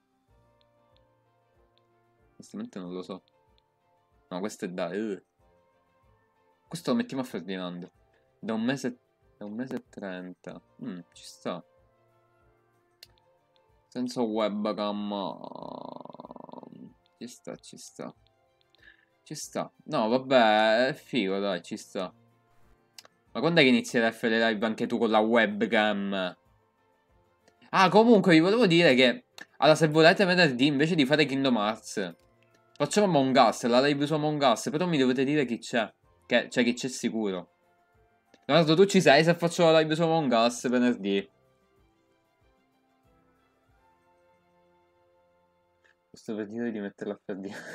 B: Onestamente non lo so. No, questo è da... eh. Questo lo mettiamo a Ferdinando. Da un mese... Da un mese e trenta. Mm, ci sta. Senza webcam. Ci sta, ci sta. Ci sta. No, vabbè, è figo, dai, ci sta. Ma quando è che inizierai a fare le live anche tu con la webcam? Ah, comunque vi volevo dire che... Allora, se volete venerdì, invece di fare Kingdom Hearts, facciamo Among Us, la live su Among Us, però mi dovete dire chi c'è. Che, cioè, chi c'è sicuro. Leonardo, tu ci sei se faccio la live su Among Us venerdì? Sto per di metterla a Ferdinando.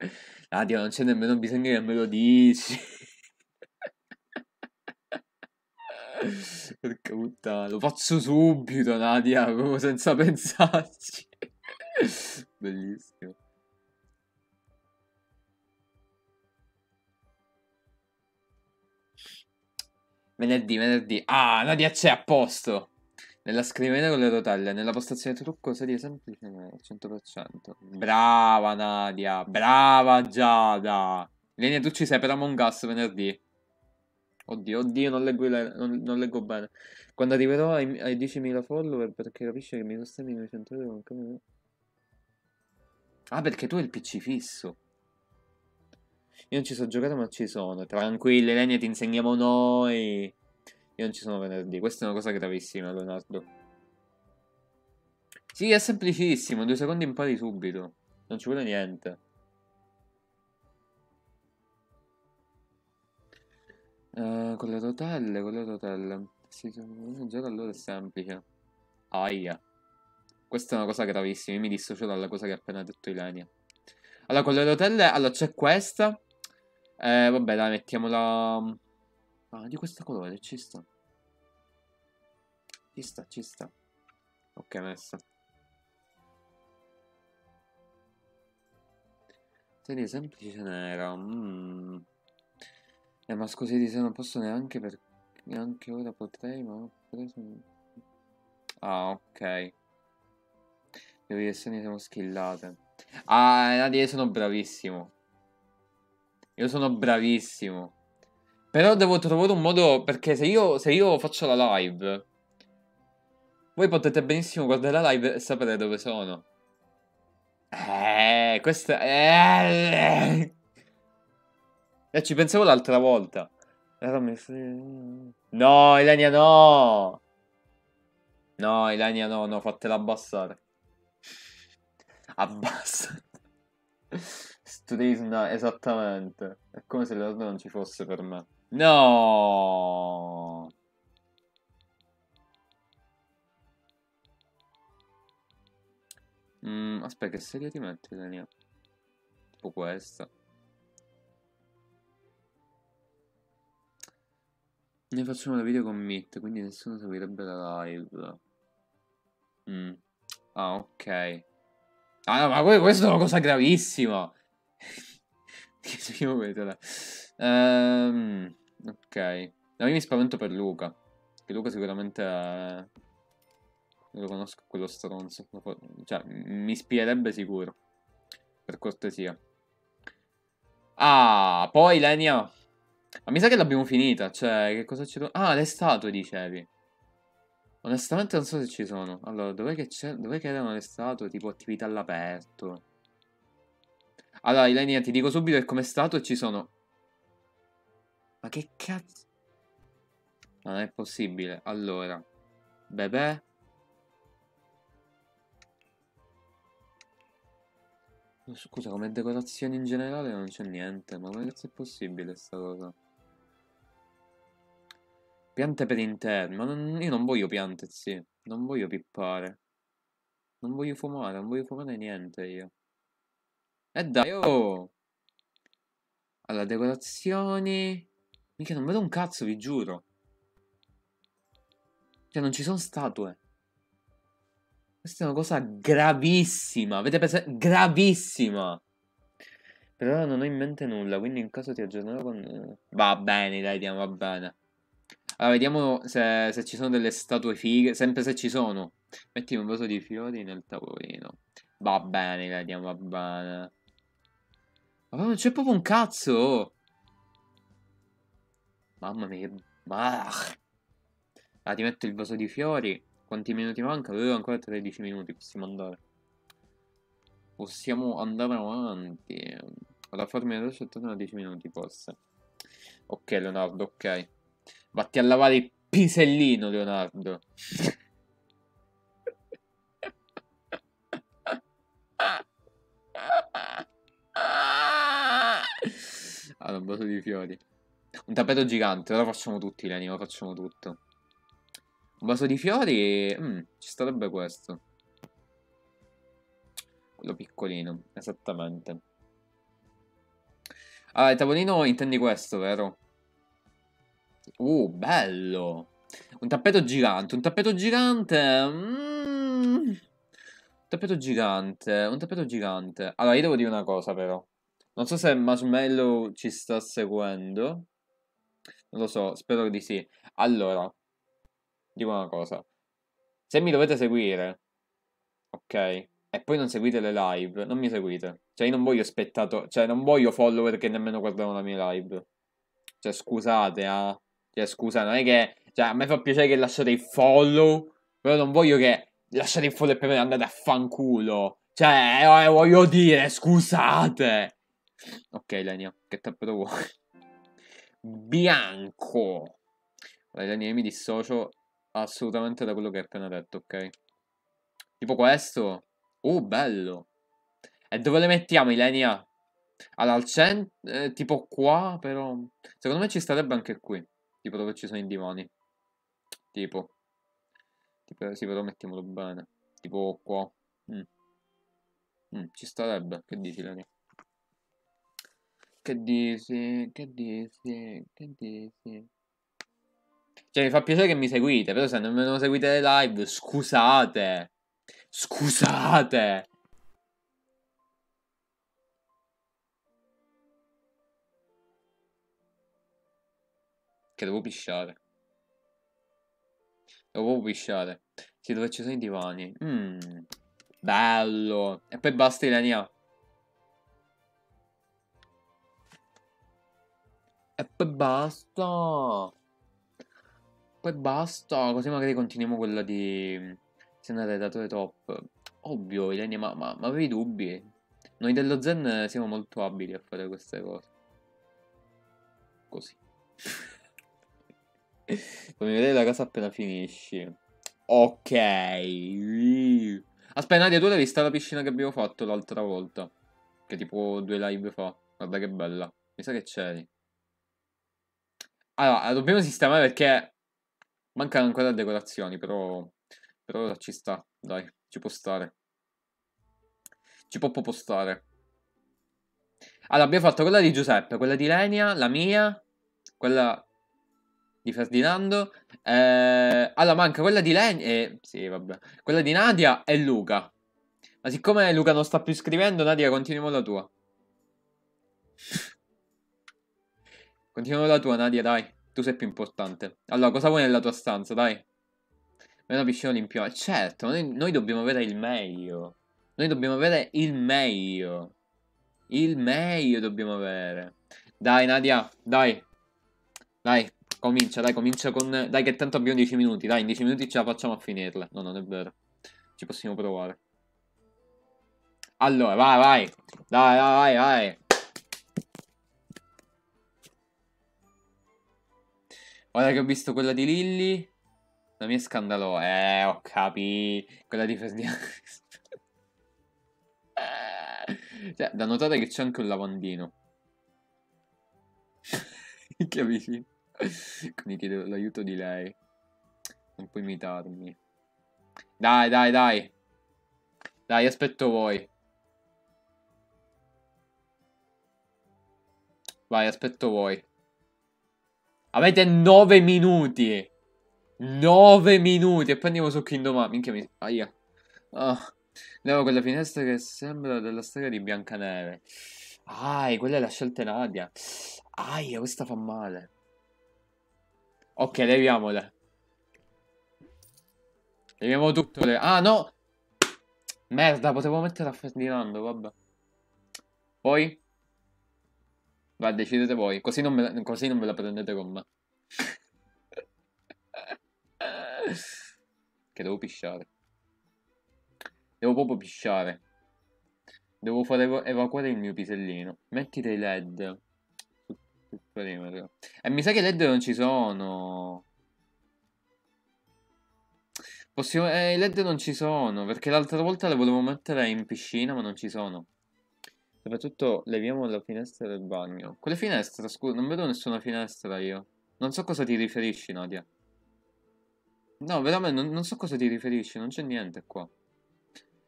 B: [LAUGHS] Ah, Dio, non c'è nemmeno bisogno che me lo dici. [LAUGHS] Porca puttana, lo faccio subito, Nadia, proprio senza pensarci. [LAUGHS] Bellissimo. Venerdì, venerdì. Ah, Nadia c'è a posto. Nella scrivania con le rotelle, nella postazione trucco serie semplice al 100%. Brava Nadia, brava Giada. Lenia, tu ci sei per Among Us venerdì. Oddio, oddio, non leggo, non, non leggo bene. Quando arriverò ai, ai 10.000 follower, perché capisci che mi sosteni 900 euro come... Ah, perché tu hai il PC fisso. Io non ci so giocare, ma ci sono. Tranquilli, Lenia, ti insegniamo noi. Io non ci sono venerdì. Questa è una cosa gravissima, Leonardo. Sì, è semplicissimo. Due secondi impari subito. Non ci vuole niente. Eh, con le rotelle, con le rotelle. Sì, già allora è semplice. Aia. Questa è una cosa gravissima. Io mi dissocio dalla cosa che ha appena detto Ilenia. Allora, con le rotelle, allora c'è questa. Eh, vabbè, dai, mettiamola. Ah, di questo colore ci sta. Ci sta, ci sta. Ok, messa. Serie semplice nera. Mm. Eh, ma scusi, di se non posso neanche per... Neanche ora potrei, ma ho preso... Ah, ok. Le direzioni sono skillate. Ah, Nadia, io sono bravissimo. Io sono bravissimo. Però devo trovare un modo, perché se io, se io faccio la live, voi potete benissimo guardare la live e sapere dove sono. Eh, questa... Eh, eh, ci pensavo l'altra volta. No, Ilania, no! No, Ilania, no, no, fatela abbassare. Abbassa. Strisna, esattamente. È come se l'altro non ci fosse per me. No! Mm, aspetta, che serie ti metti, Ilania? Tipo questa. Ne facciamo la video con Meet, quindi nessuno seguirebbe la live. Mm. Ah, ok. Ah, no, ma que- questa è una cosa gravissima. [LAUGHS] Che vedo là. Ehm, ok. No, io mi spavento per Luca. Che Luca sicuramente è... Lo conosco quello stronzo. Cioè, mi spierebbe sicuro. Per cortesia. Ah, poi Lenia. Ma mi sa che l'abbiamo finita. Cioè, che cosa do... Ah, le statue dicevi. Onestamente non so se ci sono. Allora, dov'è che c'è? Dov'è che erano le statue? Tipo attività all'aperto. Allora, Ilenia, ti dico subito che come statue ci sono. Ma che cazzo? Non è possibile. Allora, bebè. Scusa, come decorazioni in generale non c'è niente. Ma come cazzo è possibile sta cosa? Piante per interno. Non- io non voglio piante, sì. Non voglio pippare. Non voglio fumare, non voglio fumare niente io. E dai, oh! Allora, decorazioni... Mica non vedo un cazzo, vi giuro. Cioè, non ci sono statue. Questa è una cosa gravissima. Avete presente? Gravissima. Per ora non ho in mente nulla, quindi in caso ti aggiornerò con... Va bene, dai, diamo, va bene. Allora, vediamo se, se ci sono delle statue fighe. Sempre se ci sono. Metti un vaso di fiori nel tavolino. Va bene, dai, diamo, va bene. Ma non c'è proprio un cazzo! Mamma mia. Ma... Ah, ti metto il vaso di fiori. Quanti minuti manca? Avevo ancora 13 minuti, possiamo andare. Possiamo andare avanti. La forma di dolce attorno a 10 minuti, forse. Ok, Leonardo, ok. Vatti a lavare il pisellino, Leonardo. [LAUGHS] Ah, un vaso di fiori. Un tappeto gigante, ora facciamo tutti, Leni, ora facciamo tutto. Un vaso di fiori, mm, ci starebbe questo. Quello piccolino, esattamente. Ah, il tavolino intendi questo, vero? Uh, bello! Un tappeto gigante, un tappeto gigante... mm, un tappeto gigante, un tappeto gigante. Allora, io devo dire una cosa, però. Non so se Marshmallow ci sta seguendo. Lo so, spero di sì. Allora, dico una cosa. Se mi dovete seguire, ok? E poi non seguite le live, non mi seguite. Cioè, io non voglio spettato, cioè, non voglio follower che nemmeno guardano la mia live. Cioè, scusate, ah. Cioè, scusa, non è che... Cioè, a me fa piacere che lasciate il follow, però non voglio che lasciate il follow e poi andate a fanculo. Cioè, eh, voglio dire, scusate. Ok, Lenia, che tappeto vuoi? Bianco. Allora, io mi dissocio assolutamente da quello che hai appena detto, ok? Tipo questo. Oh, bello. E dove le mettiamo, Ilenia? Allora, al centro, eh, tipo qua, però... Secondo me ci starebbe anche qui. Tipo dove ci sono i divani. Tipo. Tipo, sì, però mettiamolo bene. Tipo qua. Mm. Mm, ci starebbe. Che dici, Lenia? Che dici? Che dici? Che dici? Cioè, mi fa piacere che mi seguite, però se nemmeno seguite le live, scusate. Scusate. Che devo pisciare. Devo pisciare. Sì, dove ci sono i divani. Mmm. Bello. E poi basta Ilenia. E poi basta. Poi basta. Così magari continuiamo quella di... Se un redatore top. Ovvio, Ilenia, ma, ma, ma avevi dubbi? Noi dello Zen siamo molto abili a fare queste cose. Così. [LAUGHS] Fammi vedere la casa appena finisci. Ok. Aspetta, Nadia, tu l'hai vista la piscina che abbiamo fatto l'altra volta? Che tipo due live fa. Guarda che bella. Mi sa che c'eri. Allora, dobbiamo sistemare perché mancano ancora decorazioni, però... Però ci sta, dai, ci può stare. Ci può proprio stare. Allora, abbiamo fatto quella di Giuseppe, quella di Lenia, la mia, quella di Ferdinando. Eh, allora, manca quella di Lenia. Eh, sì, vabbè. Quella di Nadia e Luca. Ma siccome Luca non sta più scrivendo, Nadia, continuiamo la tua. Continuiamo la tua, Nadia, dai. Tu sei più importante. Allora, cosa vuoi nella tua stanza, dai? Meno piscina olimpione. Certo, noi, noi dobbiamo avere il meglio. Noi dobbiamo avere il meglio. Il meglio dobbiamo avere. Dai, Nadia, dai. Dai, comincia, dai, comincia con... Dai, che tanto abbiamo 10 minuti. Dai, in 10 minuti ce la facciamo a finirla. No, non è vero. Ci possiamo provare. Allora, vai, vai. Dai, vai, vai. Ora che ho visto quella di Lilly, la mia è scandalo. Eh, ho capito. Quella di Ferdinand. [LAUGHS] cioè, da notare che c'è anche un lavandino. [LAUGHS] Capisci? Quindi chiedo l'aiuto di lei. Non puoi imitarmi. Dai, dai, dai. Dai, aspetto voi. Vai, aspetto voi. Avete 9 minuti. 9 minuti. E poi andiamo su Kingdom Hearts. Minchia mi... Aia. Oh. Levo quella finestra che sembra della storia di Biancaneve. Ah, quella è la scelta Nadia. Aia, questa fa male. Ok, leviamole. Leviamo tutto. Le... Ah, no! Merda, potevo mettere a Ferdinando, vabbè. Poi? Va, decidete voi. Così non, me così non ve la prendete con me. [LAUGHS] che devo pisciare. Devo proprio pisciare. Devo fare ev evacuare il mio pisellino. Metti dei led. Sul perimetro. E mi sa che i led non ci sono. Possiamo... Eh, i led non ci sono. Perché l'altra volta le volevo mettere in piscina, ma non ci sono. Soprattutto leviamo la finestra del bagno. Quale finestra? Scusa, non vedo nessuna finestra io. Non so cosa ti riferisci, Nadia. No, veramente non, non so cosa ti riferisci, non c'è niente qua.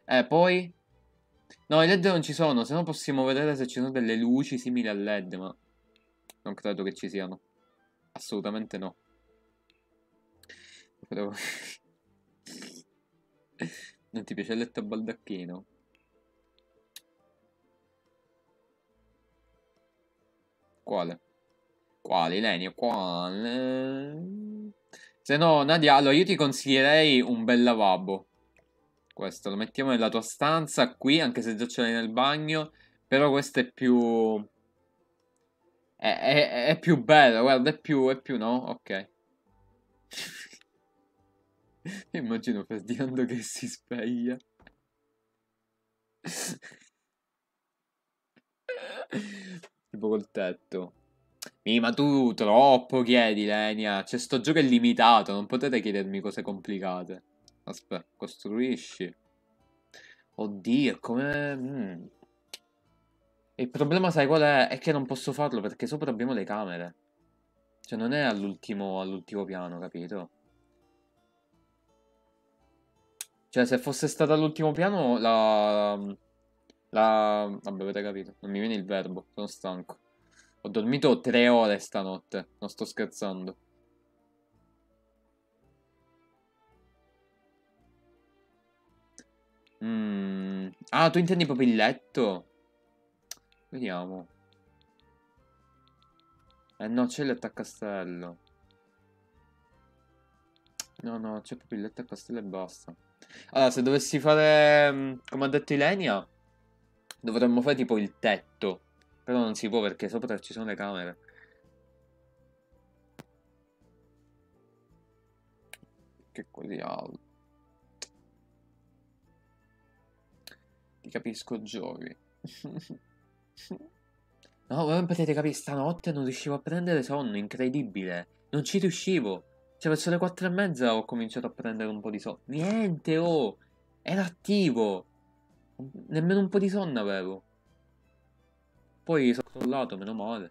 B: Eh, poi... No, i LED non ci sono, se no possiamo vedere se ci sono delle luci simili al LED, ma... Non credo che ci siano. Assolutamente no. Però... [LAUGHS] non ti piace il letto a baldacchino? Quale? Quale, Lenio? Quale? Se no, Nadia, allora io ti consiglierei un bel lavabo. Questo, lo mettiamo nella tua stanza qui, anche se già ce l'hai nel bagno. Però questo è più... È, è, è più bello, guarda, è più, è più, no? Ok. [LAUGHS] Immagino Ferdinando che si sveglia. Tipo col tetto. Mi, ma tu troppo chiedi, Lenia. C'è sto gioco è limitato, non potete chiedermi cose complicate. Aspetta, costruisci. Oddio, come... Mm. Il problema, sai qual è? È che non posso farlo perché sopra abbiamo le camere. Cioè, non è all'ultimo all'ultimo piano, capito? Cioè, se fosse stato all'ultimo piano, la... La... Vabbè, avete capito. Non mi viene il verbo, sono stanco. Ho dormito tre ore stanotte, non sto scherzando. Mm. Ah, tu intendi proprio il letto? Vediamo. Eh no, c'è il letto a castello. No, no, c'è proprio il letto a castello e basta. Allora, se dovessi fare, mm, come ha detto Ilenia, dovremmo fare tipo il tetto. Però non si può perché sopra ci sono le camere. Che così alto. Ti capisco, Giovi. [LAUGHS] no, voi potete capire, stanotte non riuscivo a prendere sonno, incredibile. Non ci riuscivo. Cioè, verso le quattro e mezza ho cominciato a prendere un po' di sonno. Niente, oh! Era attivo! Nemmeno un po' di sonno avevo. Poi sono crollato, meno male.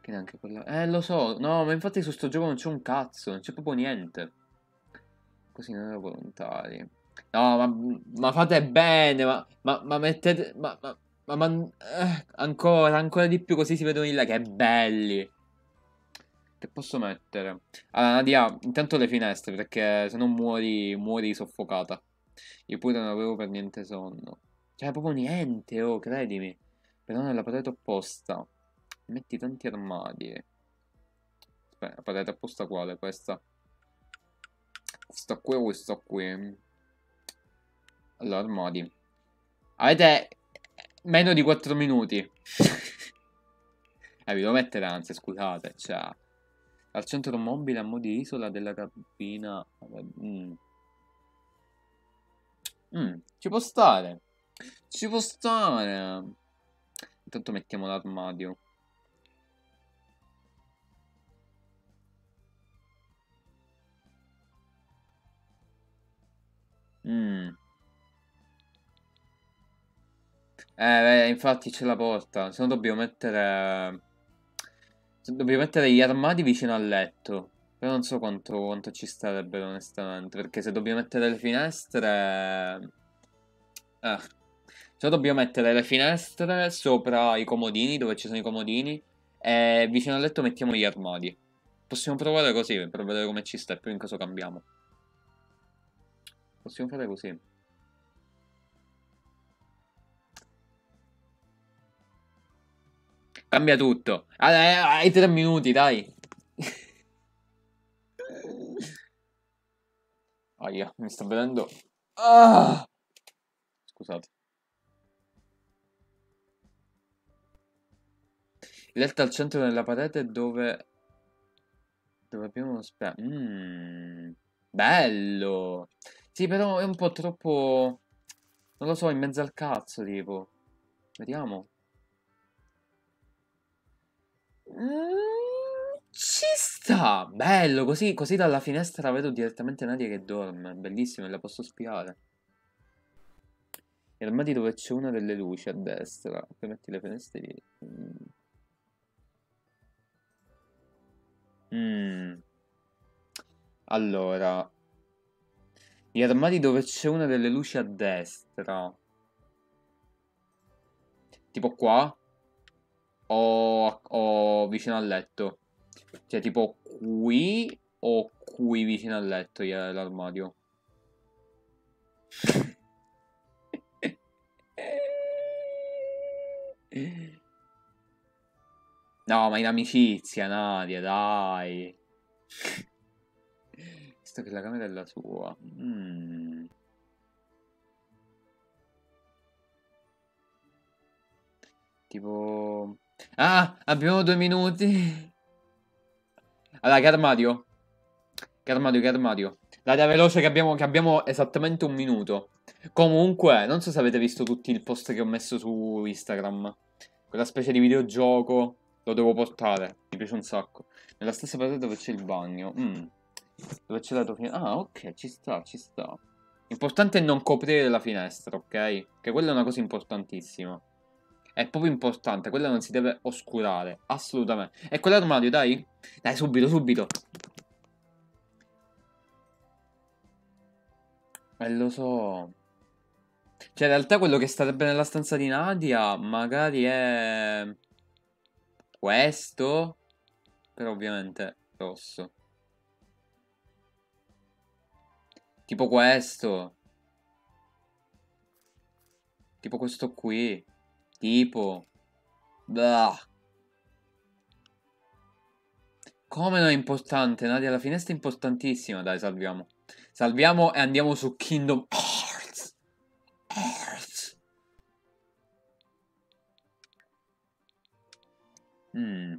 B: Che neanche quella... Eh, lo so. No, ma infatti su sto gioco non c'è un cazzo. Non c'è proprio niente. Così non ero volontari. No, ma, ma fate bene, ma, ma, ma mettete... Ma, ma, ma, eh, ancora, ancora di più così si vedono in là. Che belli. Che posso mettere? Allora, Nadia, intanto le finestre, perché se no muori, muori soffocata. Io pure non avevo per niente sonno. Cioè, proprio niente, oh, credimi. Però nella parete opposta. Metti tanti armadi. Aspetta, parete apposta quale? Questa. Sto qui o sto qui? Allora, armadi. Avete meno di 4 minuti. [LAUGHS] eh, vi devo mettere anzi, scusate. Cioè, al centro mobile a mo' di isola della cabina. Mm. Mm, ci può stare. Ci può stare. Intanto mettiamo l'armadio. Mm. Eh, beh, infatti c'è la porta. Se no dobbiamo mettere... Dobbiamo mettere gli armadi vicino al letto. Però non so quanto, quanto ci starebbero onestamente. Perché se dobbiamo mettere le finestre... Eh. Se dobbiamo mettere le finestre sopra i comodini, dove ci sono i comodini. E vicino al letto mettiamo gli armadi. Possiamo provare così per vedere come ci sta poi in caso cambiamo. Possiamo fare così. Cambia tutto. Allora, hai tre minuti, dai. Aia, mi sta vedendo. Ah! Scusate. Letto al centro della parete dove... Dove abbiamo uno specchio. Mmm. Bello. Sì, però è un po' troppo... Non lo so, in mezzo al cazzo, tipo. Vediamo. Mm, ci sta! Bello, così, così dalla finestra vedo direttamente Nadia che dorme. Bellissimo, la posso spiare. E armadi dove c'è una delle luci a destra. Poi metti le finestre. Mm. Mm. Allora, gli armadi dove c'è una delle luci a destra. Tipo qua? O, o vicino al letto? Cioè tipo qui o qui vicino al letto l'armadio? No, ma in amicizia, Nadia, dai. Visto che la camera è la sua. Mm. Tipo... Ah, abbiamo due minuti. Allora, che armadio? Che armadio, che armadio? Dai, veloce che abbiamo, che abbiamo esattamente un minuto. Comunque, non so se avete visto tutti il post che ho messo su Instagram. Quella specie di videogioco. Lo devo portare. Mi piace un sacco. Nella stessa parete dove c'è il bagno. Mm. Dove c'è la tua finestra? Ah, ok, ci sta, ci sta. Importante è non coprire la finestra, ok? Che quella è una cosa importantissima. È proprio importante, quella non si deve oscurare, assolutamente. E quell'armadio, dai? Dai, subito, subito. Eh, lo so. Cioè, in realtà quello che starebbe nella stanza di Nadia magari è... Questo? Però ovviamente rosso. Tipo questo. Tipo questo qui. Tipo. Blah. Come non è importante? Nadia, la finestra è importantissima. Dai, salviamo. Salviamo e andiamo su Kingdom Hearts. Hearts. Mm.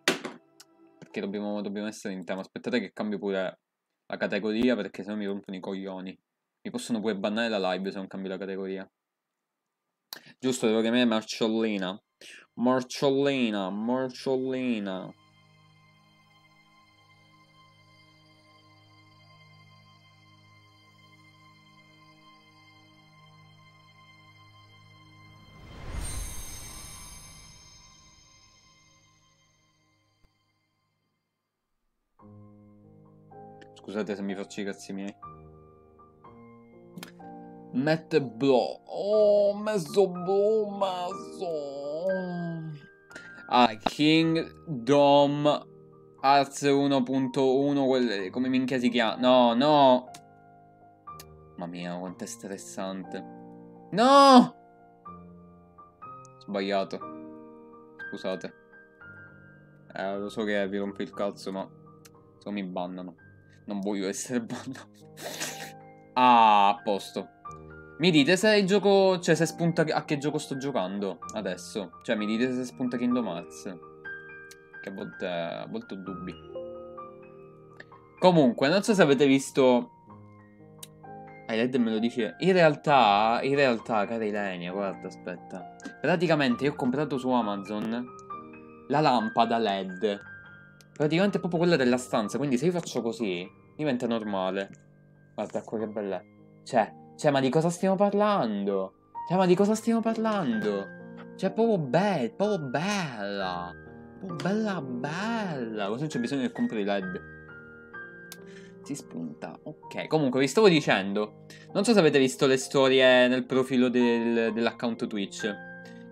B: perché dobbiamo, dobbiamo essere in tema. Aspettate che cambio pure la categoria perché sennò mi rompono i coglioni. Mi possono pure bannare la live se non cambio la categoria. Giusto, devo chiamare Marciolina. Marciolina, Marciolina. Scusate se mi faccio i cazzi miei. Matt Blow. Oh, mezzo blu, mezzo. Ah, Kingdom Hearts 1.1, quelle, come minchia si chiama? No, no. Mamma mia, quanto è stressante. No! Sbagliato. Scusate. Eh, lo so che vi rompo il cazzo, ma... Se mi bannano. Non voglio essere bannato. [LAUGHS] ah, a posto. Mi dite se il gioco... Cioè, se spunta... A che gioco sto giocando adesso? Cioè, mi dite se spunta Kingdom Hearts. Che a volte... A volte ho dubbi. Comunque, non so se avete visto... Led me lo dice. In realtà, in realtà, cara Ilenia, guarda, aspetta. Praticamente io ho comprato su Amazon la lampada LED. Praticamente è proprio quella della stanza, quindi se io faccio così, diventa normale. Guarda qua che bella. Cioè, cioè, ma di cosa stiamo parlando? Cioè, ma di cosa stiamo parlando? Cioè, proprio bella, proprio bella. Proprio bella, bella. Così c'è bisogno che compri LED. Si spunta. Ok, comunque vi stavo dicendo. Non so se avete visto le storie nel profilo del, dell'account Twitch.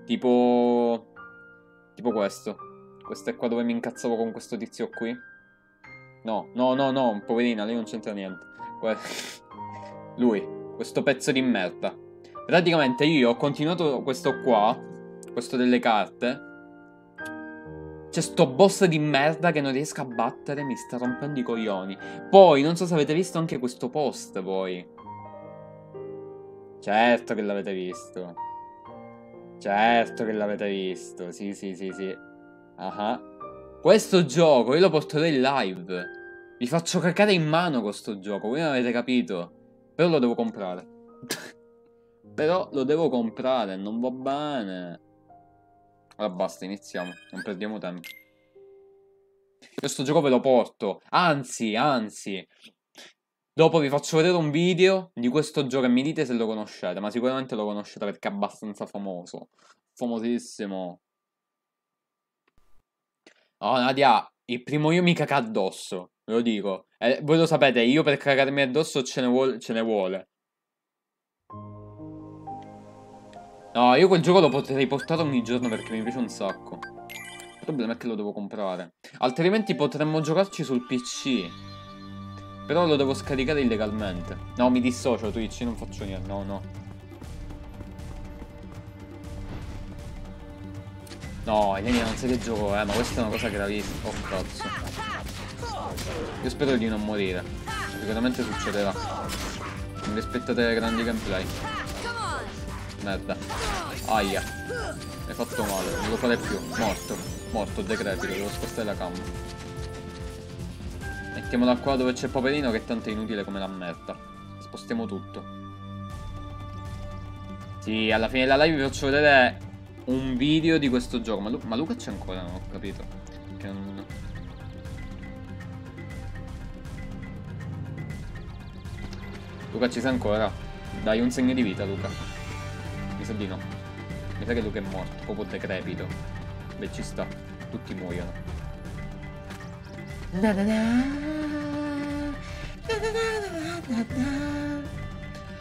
B: Tipo... Tipo questo. Questo è qua dove mi incazzavo con questo tizio qui. No, no, no, no, poverina, lei non c'entra niente. [LAUGHS] Lui, questo pezzo di merda. Praticamente io ho continuato questo qua, questo delle carte. C'è sto boss di merda che non riesco a battere, mi sta rompendo i coglioni. Poi, non so se avete visto anche questo post, voi. Certo che l'avete visto. Certo che l'avete visto. Sì, sì, sì, sì. Ah. Questo gioco io lo porterò in live. Vi faccio cacare in mano questo gioco, voi non avete capito. Però lo devo comprare. [LAUGHS] Però lo devo comprare, non va bene. Allora basta, iniziamo, non perdiamo tempo. Questo gioco ve lo porto. Anzi, anzi. Dopo vi faccio vedere un video di questo gioco e mi dite se lo conoscete. Ma sicuramente lo conoscete perché è abbastanza famoso. Famosissimo. Oh, Nadia, il primo io mi caca addosso. Ve lo dico. Eh, voi lo sapete, io per cagarmi addosso ce ne, vuole, ce ne vuole. No, io quel gioco lo potrei portare ogni giorno perché mi piace un sacco. Il problema è che lo devo comprare. Altrimenti potremmo giocarci sul PC. Però lo devo scaricare illegalmente. No, mi dissocio Twitch, non faccio niente. No, no. No, Elenia non sai che gioco è, ma questa è una cosa gravissima. Oh cazzo. Io spero di non morire. Sicuramente succederà. Non vi aspettate grandi gameplay. Merda. Aia. Hai fatto male, non lo fare più. Morto. Morto, decrepito, devo spostare la cam. Mettiamola qua dove c'è Poverino che tanto è inutile come la merda. Spostiamo tutto. Sì, alla fine della live vi faccio vedere un video di questo gioco. Ma, Lu ma Luca c'è ancora, non ho capito. Perché non... Luca ci sei ancora? Dai un segno di vita, Luca. Mi sa di no. Mi sa che Luca è morto, proprio decrepito. Beh, ci sta. Tutti muoiono.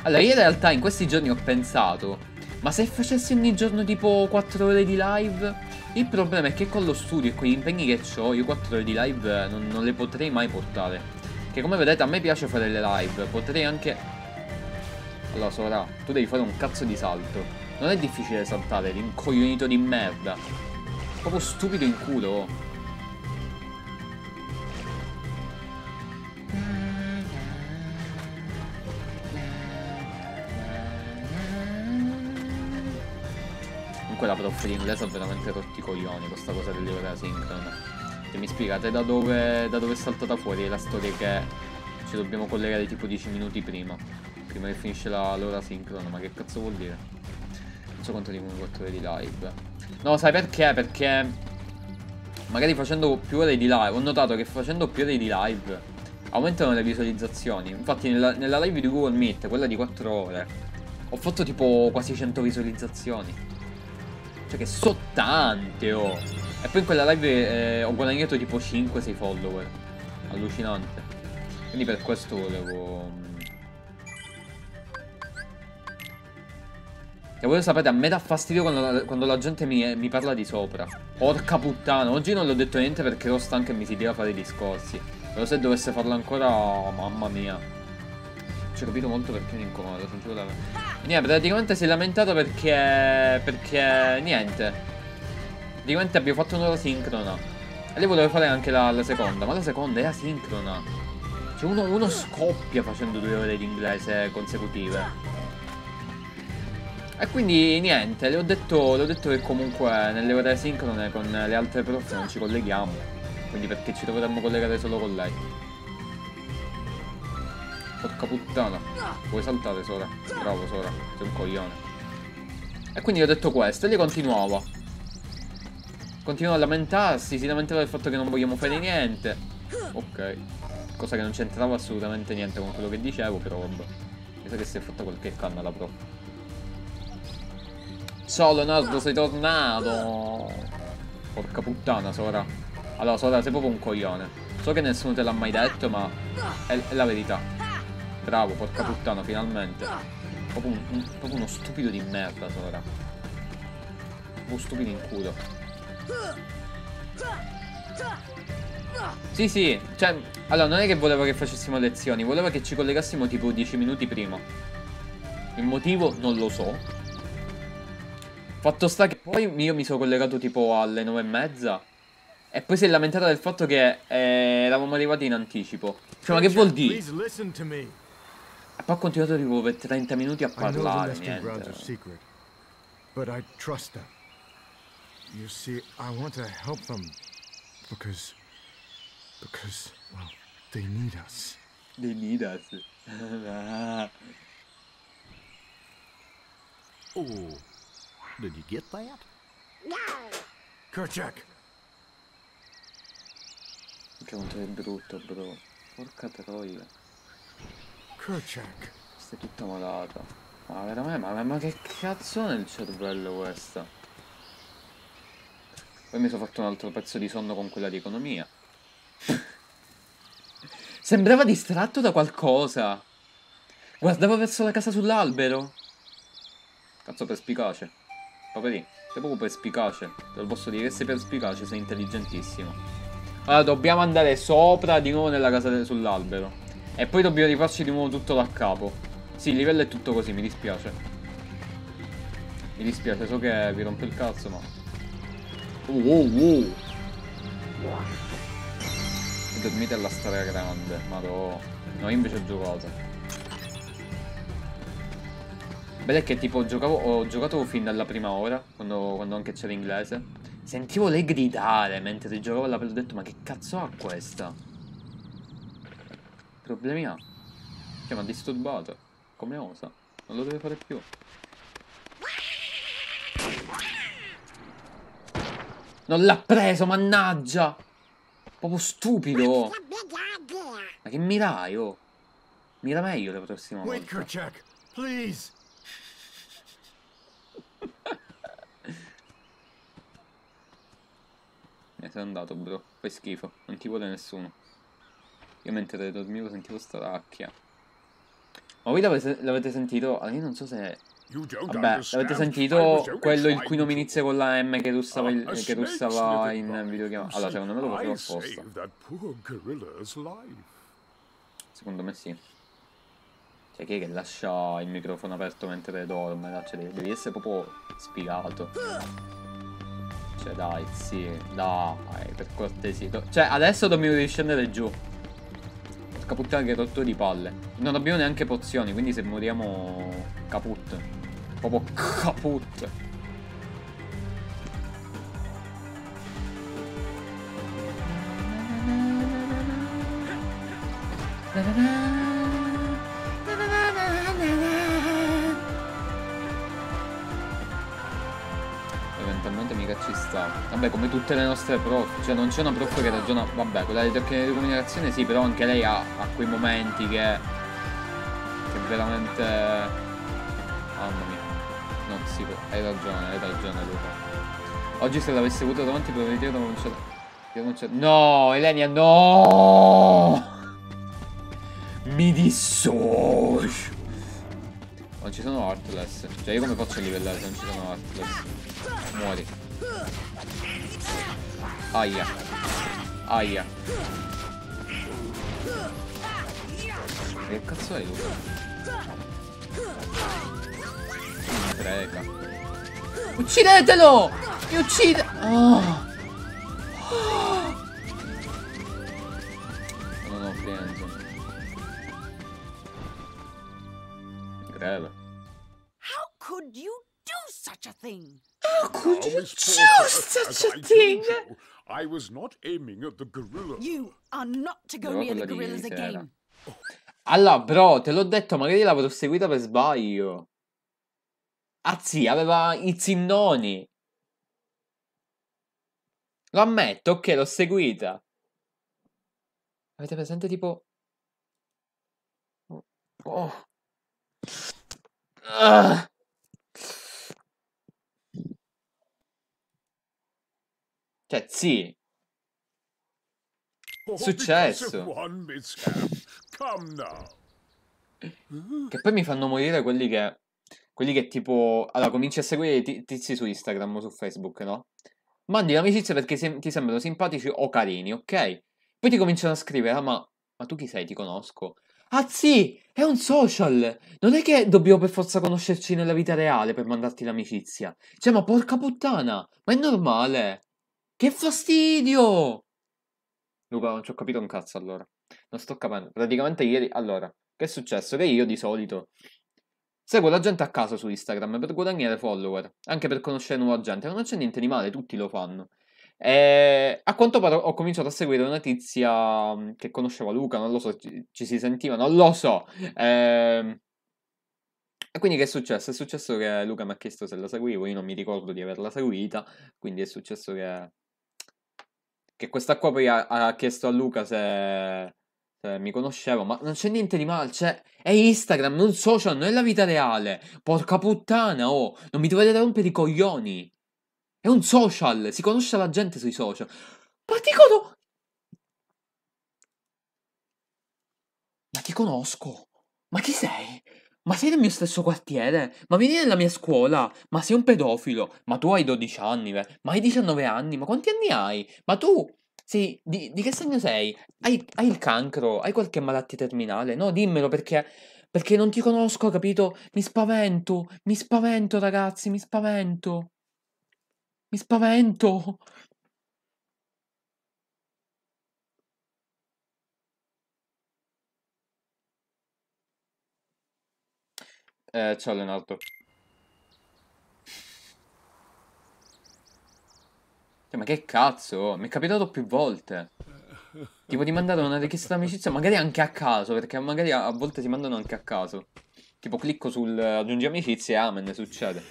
B: Allora, io in realtà in questi giorni ho pensato, ma se facessi ogni giorno tipo 4 ore di live? Il problema è che con lo studio e con gli impegni che ho, io 4 ore di live non, non le potrei mai portare. Che come vedete a me piace fare le live, potrei anche... Allora Sora, tu devi fare un cazzo di salto. Non è difficile saltare, rincoglionito di merda. Proprio stupido in culo. Comunque la prof di inglese ha veramente rotti i coglioni questa cosa dell'ora sincrona. Che mi spiegate da dove, da dove è saltata fuori la storia che ci dobbiamo collegare tipo 10 minuti prima. Prima che finisce l'ora sincrona, ma che cazzo vuol dire? Non so quanto dicono 4 ore di live. No, sai perché? Perché magari facendo più ore di live, ho notato che facendo più ore di live aumentano le visualizzazioni. Infatti nella, nella live di Google Meet, quella di 4 ore, ho fatto tipo quasi 100 visualizzazioni. Cioè che so tante, oh. E poi in quella live eh, ho guadagnato tipo 5-6 follower. Allucinante. Quindi per questo volevo... mm. E voi sapete, a me dà fastidio quando quando la gente mi, mi parla di sopra. Porca puttana, oggi non le ho detto niente perché ero stanco e mi si deve fare i discorsi. Però se dovesse farlo ancora, oh, mamma mia. Ci ho capito molto perché mi incomoda, sentivo la... Niente, praticamente si è lamentato perché... Perché... Niente. Praticamente abbiamo fatto un'ora sincrona. E lei voleva fare anche la, la seconda, ma la seconda è asincrona. Cioè uno, uno scoppia facendo due ore di inglese consecutive. E quindi niente, le ho detto, le ho detto che comunque nelle ore sincrone con le altre prof non ci colleghiamo. Quindi perché ci dovremmo collegare solo con lei. Porca puttana. Puoi saltare Sora. Bravo Sora, sei un coglione. E quindi ho detto questo e lei continuava. Continua a lamentarsi, si lamentava del fatto che non vogliamo fare niente. Ok. Cosa che non c'entrava assolutamente niente con quello che dicevo, però vabbè. Mi sa che si è fatta qualche canna la prof. Solo Nardo sei tornato Porca puttana Sora Allora Sora sei proprio un coglione So che nessuno te l'ha mai detto ma è, è la verità Bravo porca puttana finalmente proprio, un, un, proprio uno stupido di merda Sora Uno stupido in culo Sì sì Cioè Allora non è che volevo che facessimo lezioni Volevo che ci collegassimo tipo 10 minuti prima Il motivo non lo so Fatto sta che poi io mi sono collegato tipo alle nove e mezza. E poi si è lamentata del fatto che eh, eravamo arrivati in anticipo. Cioè, ma che vuol dire? E poi ha continuato tipo per 30 minuti a parlare. Niente.
C: secret, but I trust them. You see, I want to help them because, because, well, they need us.
B: They need us. [LAUGHS]
D: Oh, did you get that?
C: Kerchak,
B: Che è brutto, bro. Porca troia.
C: Kerchak.
B: Sei tutta malata. Ma veramente, ma, ma che cazzo nel cervello questa? Poi mi sono fatto un altro pezzo di sonno con quella di economia. [LAUGHS] Sembrava distratto da qualcosa. Guardava verso la casa sull'albero. Cazzo perspicace. Poverino, sei proprio perspicace. Te lo posso dire sei perspicace, sei intelligentissimo. Allora, dobbiamo andare sopra di nuovo nella casa sull'albero. E poi dobbiamo rifarci di nuovo tutto da capo. Sì, il livello è tutto così, mi dispiace. Mi dispiace, so che vi rompo il cazzo, ma... Oh, oh, oh. E dormite alla storia grande, madò. No, io invece ho giocato. Bello è che tipo giocavo, ho giocato fin dalla prima ora, quando, quando anche c'era inglese. Sentivo lei gridare mentre giocavo alla pelle, ho detto ma che cazzo ha questa? Problemi ha? Cioè mi ha disturbato. Come osa? Non lo deve fare più. Non l'ha preso, mannaggia! Proprio stupido! Ma che mirai, oh! Mira meglio la prossima volta.
C: Please.
B: Me [LAUGHS] sei andato, bro. Fai schifo. Non ti vuole nessuno. Io mentre dormivo sentivo sta racchia. Ma voi l'avete, l'avete sentito? Allora, io non so se... Vabbè, l'avete sentito quello il cui nome inizia con la M che russava, il-
D: A
B: che russava in videochiamata? Allora, secondo me lo facevo apposta. Secondo me sì. Cioè, chi è che lascia il microfono aperto mentre dorme? là? Cioè, devi, devi essere proprio spiegato. Cioè, dai, sì, dai, per cortesia. Cioè, adesso dobbiamo riscendere giù. Porca puttana che rottura di palle. Non abbiamo neanche pozioni, quindi se moriamo... Caput. Proprio caput. Eventualmente Vabbè, come tutte le nostre prof. Cioè, non c'è una prof che ragiona. Vabbè, quella di tecnica di comunicazione sì, però anche lei ha, ha quei momenti che. che veramente. Mamma mia. Non si può. Hai ragione, hai ragione, Luca. Oggi se l'avessi avuto davanti potrei dire non c'è. non c'è. No, Elenia, no! Mi dissocio. Non ci sono Heartless. Cioè io come faccio a livellare se non ci sono Heartless? Muori. Aia. Aia. Che cazzo è Luca? Mi frega. Uccidetelo! Mi uccide! Oh.
E: How could you do such a thing?
D: Could
B: you choose such a thing?
D: I was not aiming at the gorilla.
E: You are not to go
B: Però
E: near the gorillas again.
B: Allora, bro, te l'ho detto, magari l'avrò seguita per sbaglio. Ah, sì, aveva i zinnoni. Lo ammetto, ok, l'ho seguita. Avete presente tipo... Oh. Ah. Cioè, sì, Successo. Che poi mi fanno morire quelli che. Quelli che tipo. Allora, cominci a seguire i ti- tizi su Instagram o su Facebook, no? Mandi l'amicizia perché sem- ti sembrano simpatici o carini, ok? Poi ti cominciano a scrivere, ah, ma, ma tu chi sei? Ti conosco. Ah, sì, è un social. Non è che dobbiamo per forza conoscerci nella vita reale per mandarti l'amicizia. Cioè, ma porca puttana, ma è normale. Che fastidio! Luca, non ci ho capito un cazzo allora. Non sto capendo. Praticamente ieri. Allora, che è successo? Che io di solito seguo la gente a caso su Instagram per guadagnare follower, anche per conoscere nuova gente. Non c'è niente di male, tutti lo fanno. E a quanto pare ho cominciato a seguire una tizia mm, che conosceva Luca, non lo so, ci, ci si sentiva, non lo so. Ehm, E quindi che è successo? È successo che Luca mi ha chiesto se la seguivo, io non mi ricordo di averla seguita, quindi è successo che che questa qua poi ha, ha chiesto a Luca se, se mi conosceva, ma non c'è niente di male, cioè, è Instagram, non social, non è la vita reale. Porca puttana, oh, non mi dovete rompere i coglioni. È un social, si conosce la gente sui social. Ma ti conosco... Ma ti conosco. Ma chi sei? Ma sei nel mio stesso quartiere? Ma vieni nella mia scuola? Ma sei un pedofilo? Ma tu hai 12 anni, ve? Ma hai 19 anni? Ma quanti anni hai? Ma tu sei... Di, di che segno sei? Hai, hai il cancro? Hai qualche malattia terminale? No, dimmelo perché... Perché non ti conosco, capito? Mi spavento, mi spavento ragazzi, mi spavento. Mi spavento. Eh, ciao Leonardo. Cioè, ma che cazzo? Mi è capitato più volte. Tipo di mandare una richiesta d'amicizia, magari anche a caso, perché magari a, a volte ti mandano anche a caso. Tipo clicco sul eh, aggiungi amicizie e amen, succede.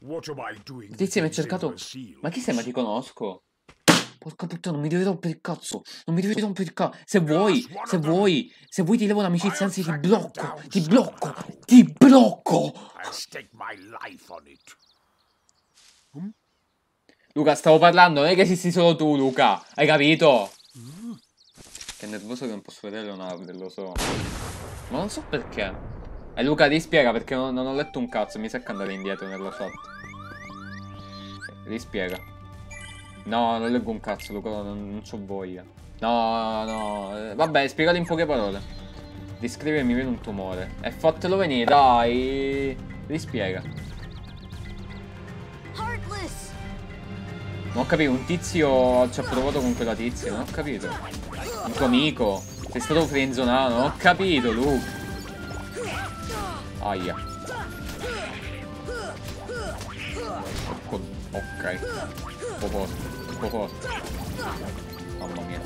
D: What am I doing?
B: Il tizio mi ha cercato. Ma chi sei? Ma ti conosco? Porca puttana, non mi devi rompere il cazzo. Non mi devi rompere il cazzo. Se vuoi, se vuoi, se vuoi ti levo l'amicizia, anzi ti blocco, ti blocco, ti blocco.
D: I'll stake my life on it.
B: Luca, stavo parlando, non è che esisti solo tu, Luca. Hai capito? Che nervoso che non posso vedere Leonardo, lo so. Ma non so perché. E Luca ti spiega perché non, non ho letto un cazzo, mi sa che andare indietro nella chat. Rispiega. No, non leggo un cazzo, Luca, non, non c'ho voglia. No, no, eh, vabbè, spiegalo in poche parole. Riscrive mi viene un tumore. E fatelo venire, dai. Rispiega. Non ho capito, un tizio ci ha provato con quella tizia, non ho capito. Un tuo amico. Sei stato frenzonato, non ho capito, Luke. Aia. Ok. Un po' forte, un po' forte. Mamma mia.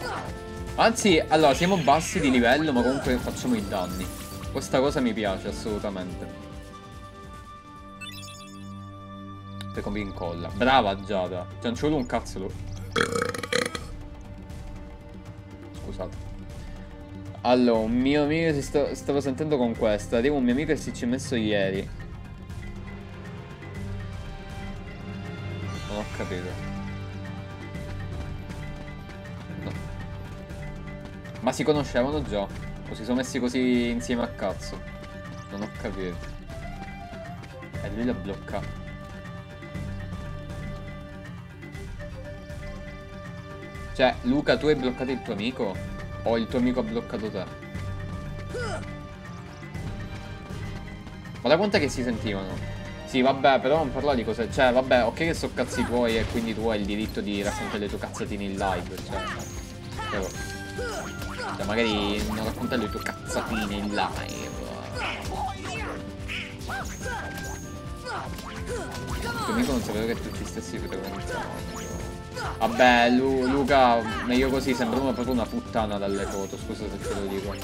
B: Anzi, allora, siamo bassi di livello, ma comunque facciamo i danni. Questa cosa mi piace assolutamente. Te come incolla. Brava Giada. Cioè, non ci vuole un cazzo lo. Scusate. Allora, un mio amico si sta- stava sentendo con questa. Arriva un mio amico che si ci è messo ieri. Ma si conoscevano già. O si sono messi così insieme a cazzo? Non ho capito. E lui l'ha bloccato. Cioè, Luca, tu hai bloccato il tuo amico? O il tuo amico ha bloccato te? Ma da quant'è che si sentivano? Sì, vabbè, però non parla di cose... Cioè, vabbè, ok che so cazzi tuoi e quindi tu hai il diritto di raccontare le tue cazzatine in live, cioè... Però... Cioè, magari non raccontare le tue cazzatine in live. Amico non sapeva che tu ci stessi frequentando. Vabbè, Lu- Luca, meglio così, sembra uno proprio una puttana dalle foto, scusa se te lo dico.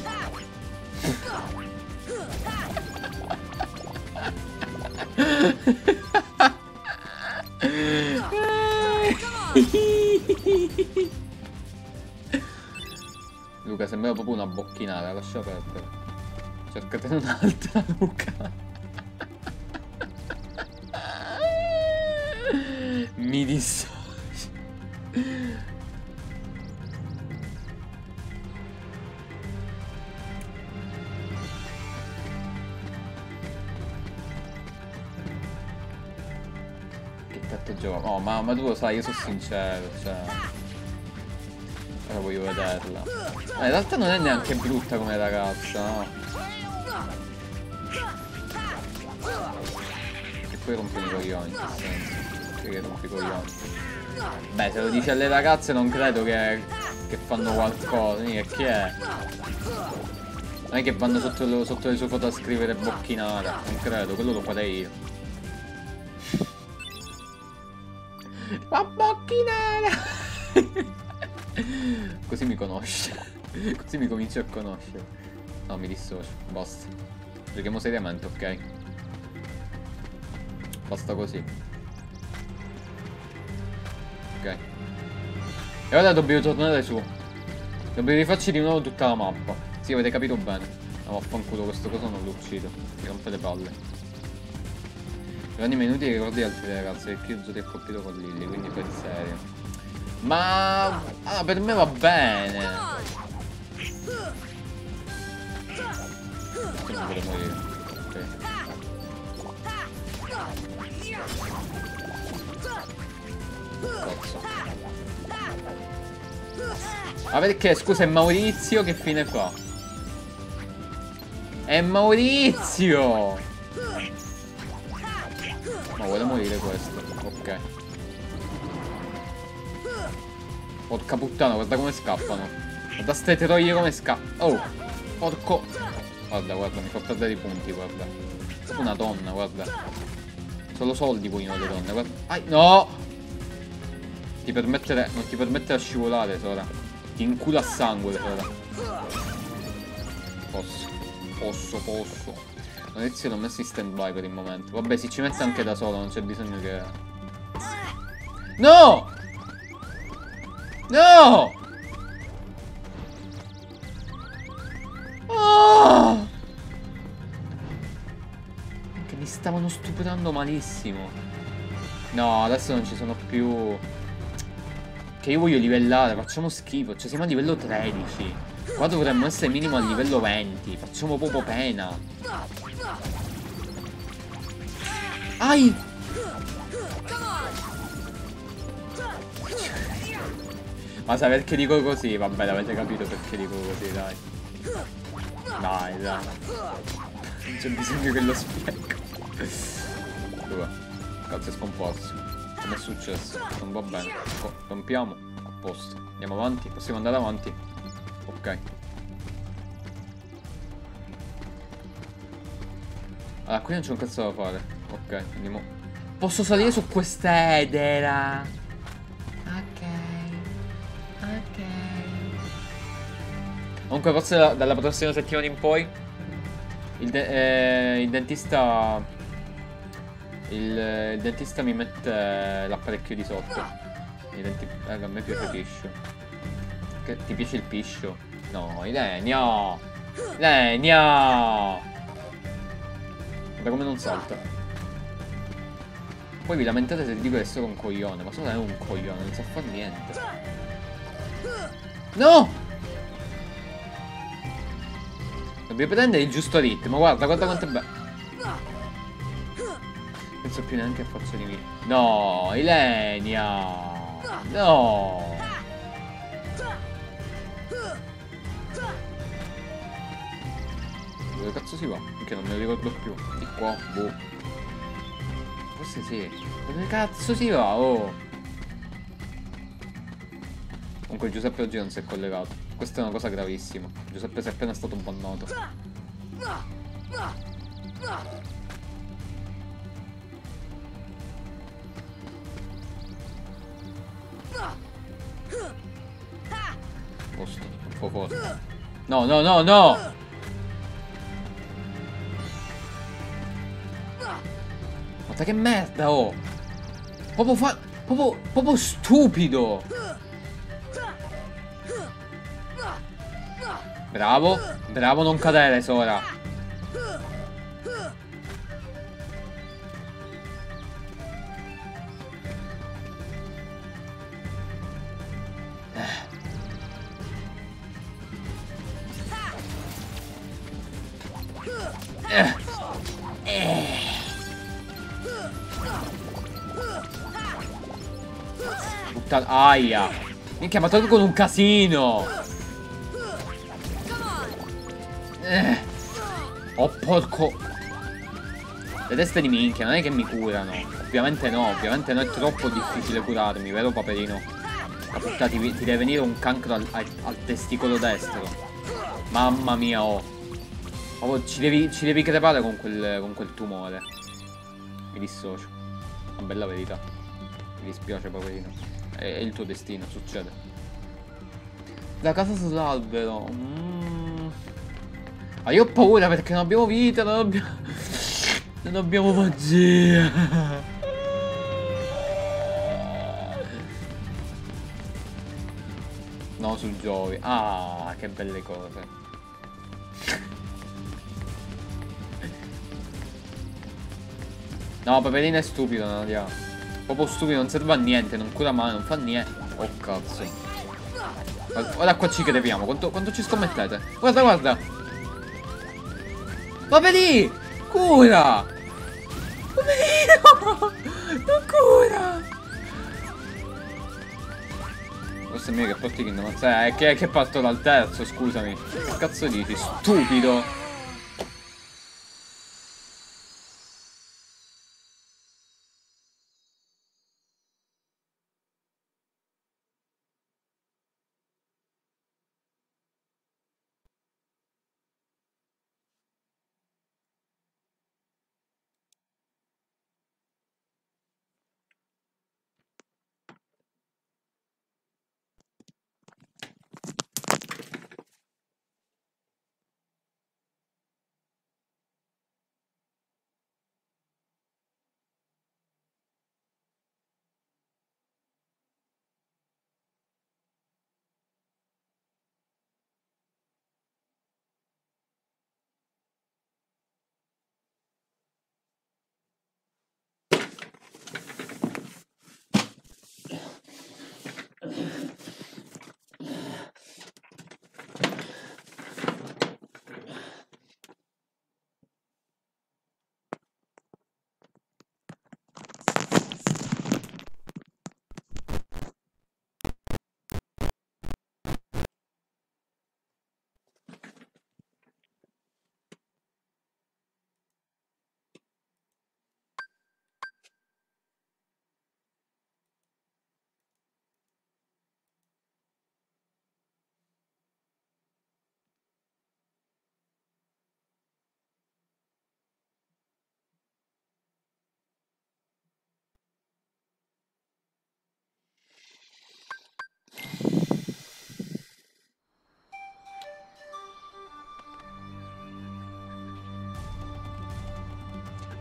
B: [LAUGHS] [LAUGHS] [LAUGHS] Luca, sembra proprio una bocchinata, lascia perdere. Cercate un'altra, [LAUGHS] Luca. Mi dissocio. Che gioco? Oh, ma tu lo sai, io sono sincero, cioè... Ora voglio vederla. Ma in realtà non è neanche brutta come ragazza? E poi rompono i coglioni? Che rompi i coglioni. Beh, se lo dici alle ragazze non credo che, che fanno qualcosa. Mica, che è? Non è che vanno sotto, lo- sotto le sue foto a scrivere bocchinata. Non credo, quello lo farei io. [LAUGHS] Ma bocchinata! [LAUGHS] [LAUGHS] Così mi conosce. [LAUGHS] Così mi comincio a conoscere. No, mi dissocio. Basta. Giochiamo seriamente, ok? Basta così. Ok. E ora dobbiamo tornare su. Dobbiamo rifarci di nuovo tutta la mappa. Sì, avete capito bene. No, vaffanculo, questo coso non lo uccido. Mi rompe le palle. Per anni minuti ricordi altri ragazzi, perché io gioco il colpito con Lilly, quindi per serio. Ma... Ah, per me va bene. Questo non vuole morire. Ok. Cazzo. Ma perché, scusa, è Maurizio che fine fa? È Maurizio! Ma vuole morire questo, ok. Porca puttana, guarda come scappano. Guarda ste troie come scappano. Oh, porco. Guarda, guarda, mi fa perdere i punti, guarda. Una donna, guarda. Solo soldi vogliono le donne, guarda. Ai, no! Ti permettere, non ti permette a scivolare, Sora. Ti incula a sangue, Sora. Posso. Posso, posso. Maurizio l'ho messo in stand by per il momento. Vabbè, si ci mette anche da solo, non c'è bisogno che... No! No! Oh! Che mi stavano stuprando malissimo. No, adesso non ci sono più... Che io voglio livellare, facciamo schifo. Cioè siamo a livello 13. Qua dovremmo essere minimo a livello 20. Facciamo proprio pena. Ai! Ma sai perché dico così? Vabbè, l'avete capito perché dico così, dai. Dai, dai. Non c'è bisogno che lo spiego. Dove? Cazzo è scomposto. Come è successo? Non va bene. Co- rompiamo. A posto. Andiamo avanti. Possiamo andare avanti. Ok. Allora, qui non c'è un cazzo da fare. Ok, andiamo. Posso salire su quest'edera. Comunque, forse da- dalla prossima settimana in poi. Il, de- eh, il dentista. Il, eh, il dentista mi mette l'apparecchio di sotto. I denti. Eh, a me piace piscio. Che, ti piace il piscio? No, Ilenia! Ilenia! Guarda come non salta. Poi vi lamentate se dico che sono un coglione, ma sono un coglione, non sa fare niente. No! Dobbiamo prendere il giusto ritmo. Guarda, guarda quanto è bello. Penso più neanche a forza di me. No, Ilenia. No. Dove cazzo si va? Perché non me lo ricordo più. Di qua, boh. Forse sì. Dove cazzo si va? Oh. Comunque Giuseppe oggi non si è collegato. Questa è una cosa gravissima. Giuseppe si è appena stato bannato. Posto, un po' forte. No, no, no, no! Guarda che merda, oh! Proprio fa... Proprio, proprio stupido! Bravo, bravo non cadere Sora. Aia. Minchia, ma tolgo con un casino. Eh. Oh porco Le teste di minchia non è che mi curano Ovviamente no, ovviamente no È troppo difficile curarmi, vero paperino? Ma puttana ti, ti deve venire un cancro al, al, al testicolo destro Mamma mia oh Oh, ci devi, ci devi crepare con quel, con quel tumore. Mi dissocio. Una bella verità. Mi dispiace, poverino. È, è il tuo destino, succede. La casa sull'albero. Mm. Ma io ho paura perché non abbiamo vita, non abbiamo... Non abbiamo magia. No, sul Giovi. Ah, che belle cose. No, Paperino è stupido, Nadia. Proprio stupido, non serve a niente, non cura mai, non fa niente. Oh cazzo. Ora qua ci crepiamo. Quanto, quanto ci scommettete? Guarda, guarda. Paperino! Cura! Paperino! Non cura! Questo è mio che porti Kingdom Hearts. Eh, che, che parto dal terzo, scusami. Che cazzo dici? Stupido!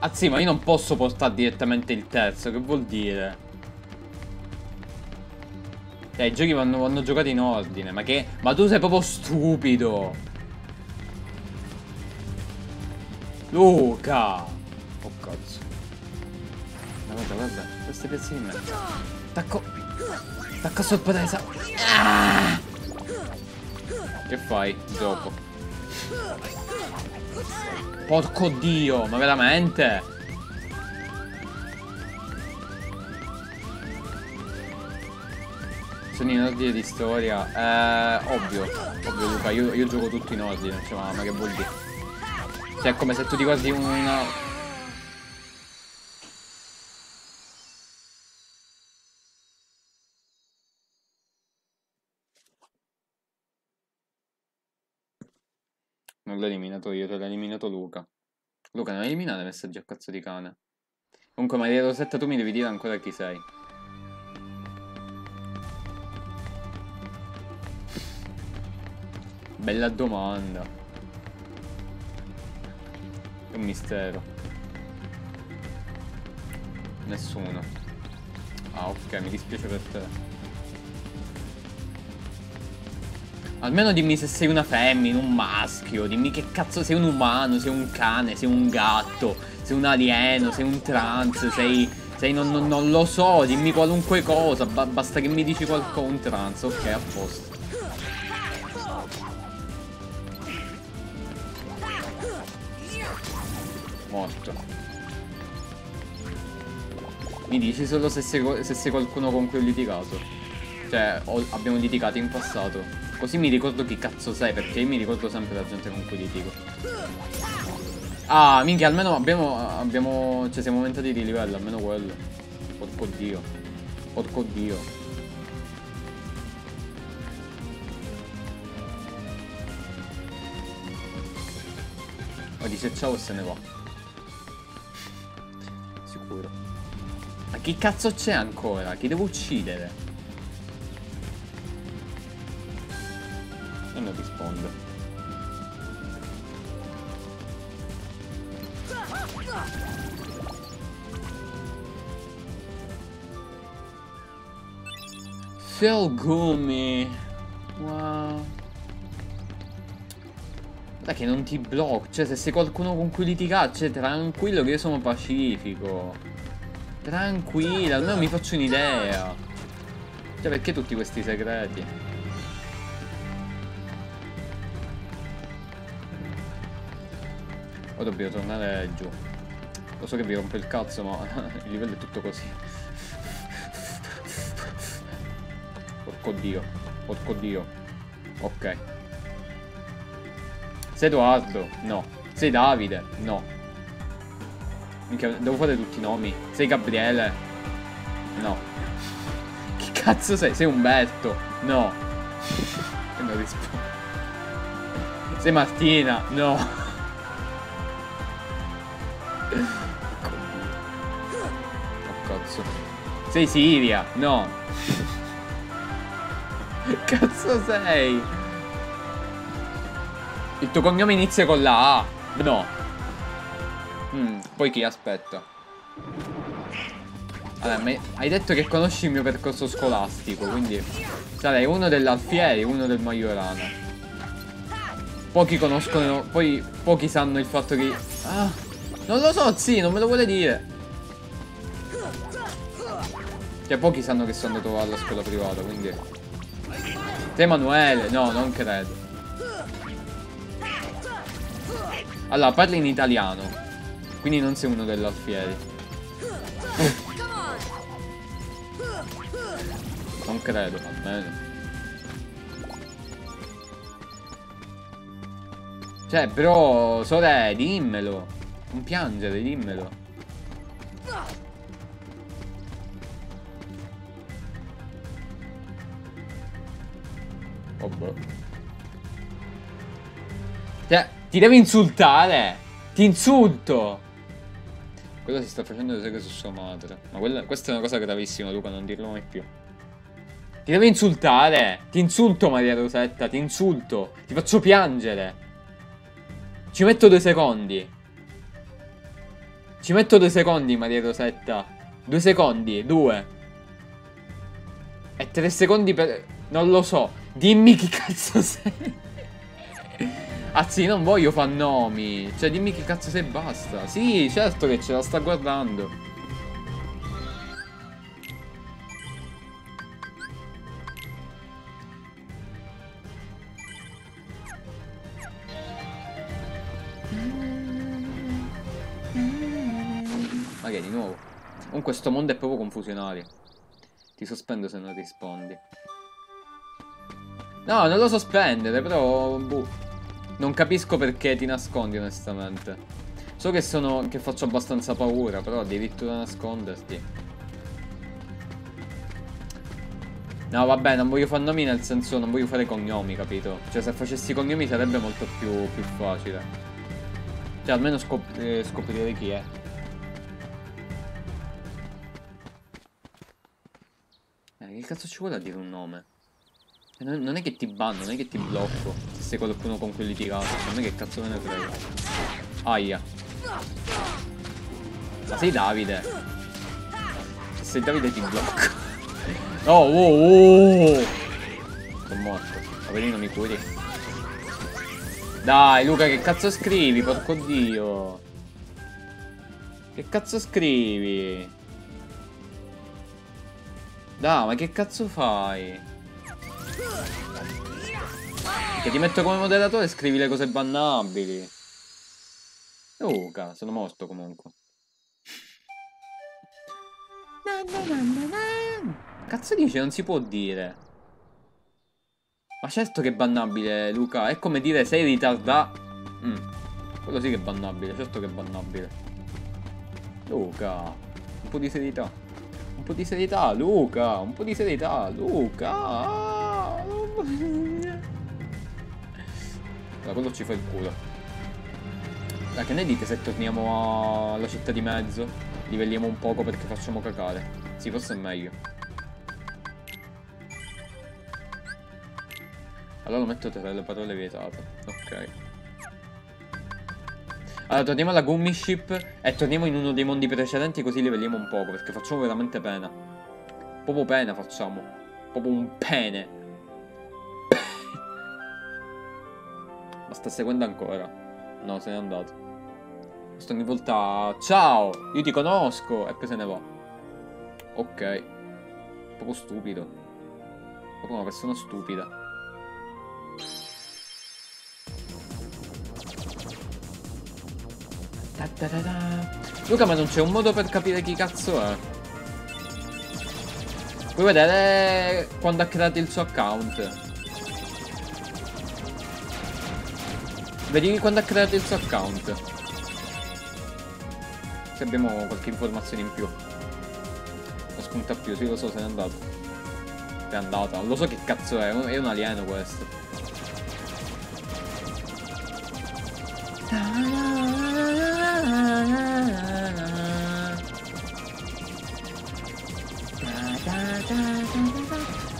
B: Ah sì, ma io non posso portare direttamente il terzo, che vuol dire? Eh, i giochi vanno, vanno giocati in ordine, ma che... Ma tu sei proprio stupido! Luca! Oh cazzo. Ma guarda, guarda, queste pezzi di me. Tacco... Tacco sorpresa! Ah! Che fai? Dopo. Porco dio, ma veramente? Sono in ordine di storia. Eh, ovvio. Ovvio Luca, io, io gioco tutto in ordine. Cioè, ma, che vuol dire? Cioè, è come se tu ti guardi una... Non l'ho eliminato io, te l'ha eliminato Luca. Luca, non eliminare messaggi a cazzo di cane. Comunque, Maria Rosetta, tu mi devi dire ancora chi sei. Bella domanda. È un mistero. Nessuno. Ah, ok, mi dispiace per te. Almeno dimmi se sei una femmina, un maschio, dimmi che cazzo sei un umano, sei un cane, sei un gatto, sei un alieno, sei un trans, sei... sei non, non- non lo so, dimmi qualunque cosa, ba- basta che mi dici qualcosa, un trans, ok, a posto. Morto. Mi dici solo se sei, se sei qualcuno con cui ho litigato. Cioè, ho- abbiamo litigato in passato. Così mi ricordo chi cazzo sei, perché io mi ricordo sempre la gente con cui litigo. Ah, minchia, almeno abbiamo, abbiamo, cioè siamo aumentati di livello, almeno quello. Porco dio. Porco dio. Ma dice ciao e se ne va. Sicuro. Ma chi cazzo c'è ancora? Chi devo uccidere? E non risponde. Felgumi. Wow. Guarda che non ti blocco. Cioè, se sei qualcuno con cui litigare, cioè, tranquillo che io sono pacifico. Tranquillo, almeno mi faccio un'idea. Cioè, perché tutti questi segreti? O dobbiamo tornare giù. Lo so che vi rompe il cazzo, ma il livello è tutto così. Porco dio. Porco dio. Ok. Sei Edoardo? No. Sei Davide? No. Minchia, devo fare tutti i nomi. Sei Gabriele? No. Che cazzo sei? Sei Umberto? No. [LAUGHS] E non rispondo. Sei Martina? No. Oh cazzo. Sei Siria? No. [LAUGHS] Cazzo sei? Il tuo cognome inizia con la A? No. Mm, poi chi aspetta? Allora, me- hai detto che conosci il mio percorso scolastico, quindi sarei uno dell'Alfieri, uno del Majorana. Pochi conoscono, poi pochi sanno il fatto che... Ah, non lo so, sì, non me lo vuole dire. Cioè, pochi sanno che sono andato alla scuola privata, quindi... Te Emanuele? No, non credo. Allora, parli in italiano. Quindi non sei uno dell'Alfieri. [LAUGHS] Non credo, almeno. Cioè, bro, sole, dimmelo. Non piangere, dimmelo. Oh, boh. Cioè, ti devi insultare. Ti insulto. Quello si sta facendo le seghe su sua madre. Ma quella- questa è una cosa gravissima, Luca, non dirlo mai più. Ti devi insultare. Ti insulto, Maria Rosetta, ti insulto. Ti faccio piangere. Ci metto due secondi. Ci metto due secondi, Maria Rosetta. Due secondi, due. E tre secondi per... Non lo so. Dimmi chi cazzo sei. [LAUGHS] Anzi, non voglio far nomi. Cioè, dimmi chi cazzo sei e basta. Sì, certo che ce la sta guardando. Aria di nuovo. Comunque sto mondo è proprio confusionario. Ti sospendo se non rispondi. No, non lo sospendere, però... boh. Non capisco perché ti nascondi, onestamente. So che sono... che faccio abbastanza paura, però addirittura nasconderti. No, vabbè, non voglio fare nomi nel senso... non voglio fare cognomi, capito? Cioè, se facessi cognomi sarebbe molto più, più facile. Cioè, almeno scop- eh, scoprire chi è. Eh, che cazzo ci vuole a dire un nome? Eh, Non non è che ti banno, non è che ti blocco. Se sei qualcuno con cui litigato. A me che cazzo me ne frega. Aia. Ma sei Davide. Se sei Davide ti blocco. [LAUGHS] Oh, oh, oh. Sono morto. Poverino mi curi. Dai, Luca, che cazzo scrivi? Porco dio. Che cazzo scrivi? Dai, ma che cazzo fai? Che ti metto come moderatore e scrivi le cose bannabili. Luca, sono morto comunque. Cazzo dice? Non si può dire. Ma certo che è bannabile, Luca. È come dire sei ritardato. Mm. Quello sì che è bannabile, certo che è bannabile. Luca, un po' di serietà. Un po' di serietà, Luca. Un po' di serietà, Luca. Allora, quello ci fa il culo. Dai, che ne dite se torniamo alla città di mezzo? Livelliamo un poco perché facciamo cacare. Sì, forse è meglio. Allora lo metto tra le parole vietate. Ok. Allora, torniamo alla Gummy Ship e torniamo in uno dei mondi precedenti così livelliamo un poco, perché facciamo veramente pena. Proprio pena facciamo. Proprio un pene. Ma sta seguendo ancora. No, se n'è andato. Questo ogni volta... Ciao! Io ti conosco! E poi se ne va. Ok. Proprio stupido. Proprio una persona stupida. Da da da. Luca, ma non c'è un modo per capire chi cazzo è? Puoi vedere quando ha creato il suo account. Vedi quando ha creato il suo account. Se abbiamo qualche informazione in più. Non spunta più, sì lo so, se n'è andato. È andata. Lo so che cazzo è, è un alieno questo.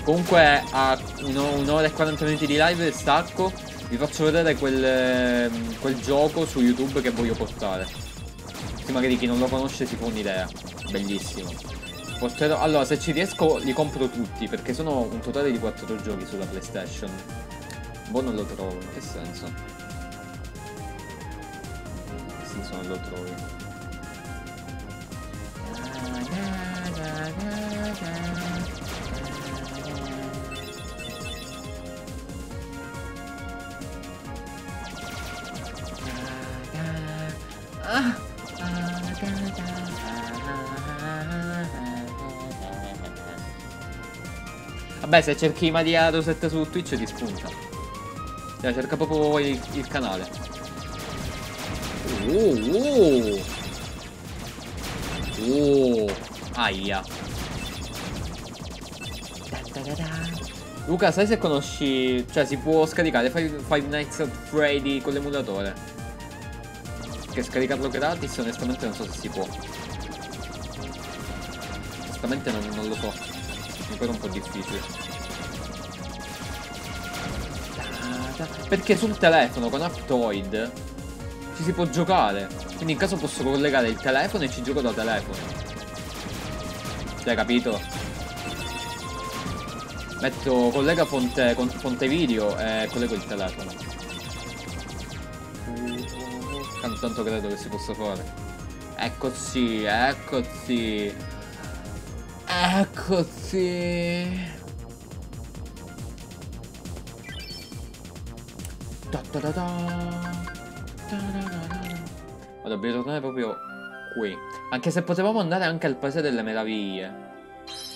B: Comunque a uno- un'ora e 40 minuti di live stacco vi faccio vedere quel, quel gioco su YouTube che voglio portare. Così magari chi non lo conosce si fa un'idea. Bellissimo. Porterò- allora, se ci riesco li compro tutti perché sono un totale di 4 giochi sulla PlayStation. Boh, non lo trovo. In che senso? Senso non lo trovi? Vabbè, se cerchi Maria Rosetta su Twitch ti spunta. Cioè, cerca proprio il, il canale. Oh, oh. Oh, aia. Luca, sai se conosci... Cioè, si può scaricare Five, Five Nights at Freddy con l'emulatore? Che scaricarlo gratis, onestamente non so se si può. Onestamente non, non lo so. Mi pare un po' difficile. Perché sul telefono con Aptoid ci si può giocare. Quindi in caso posso collegare il telefono e ci gioco da telefono. Cioè, capito? Metto collega fonte, con- fonte video e collego il telefono. Tanto, tanto credo che si possa fare. Eccoci, eccoci. Eccoci. Da da da da. Ma dobbiamo tornare proprio qui. Anche se potevamo andare anche al paese delle meraviglie.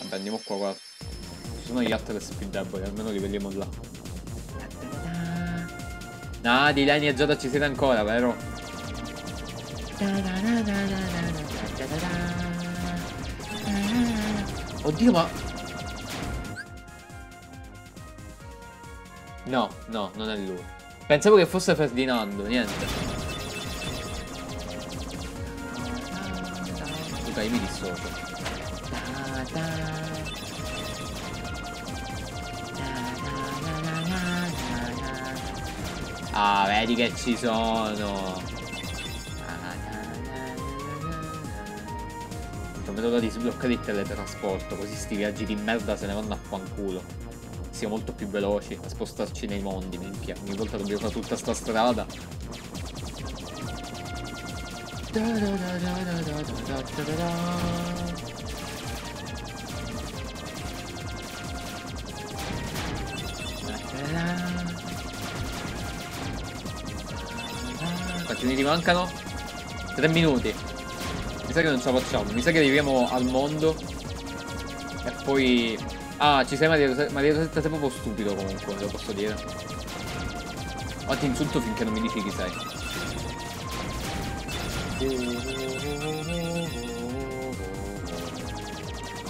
B: Vabbè, andiamo qua, qua. Ci sono gli Atlas più deboli, almeno li vediamo là. No, di Lenny e Giada ci siete ancora, vero? Oddio, ma... No, no, non è lui. Pensavo che fosse Ferdinando, niente. Io mi dissocio. Ah, vedi che ci sono. Non vedo l'ora di sbloccare il teletrasporto, così sti viaggi di merda se ne vanno a fanculo. Siamo molto più veloci a spostarci nei mondi, minchia. Ogni volta dobbiamo fare tutta sta strada. Quanti minuti mancano? Tre minuti. Mi sa che non ce la facciamo. Mi sa che arriviamo al mondo. E poi... Ah, ci sei Maria Rosetta. Maria sei proprio stupido comunque, lo posso dire. Ma ti insulto finché non mi dici chi sei.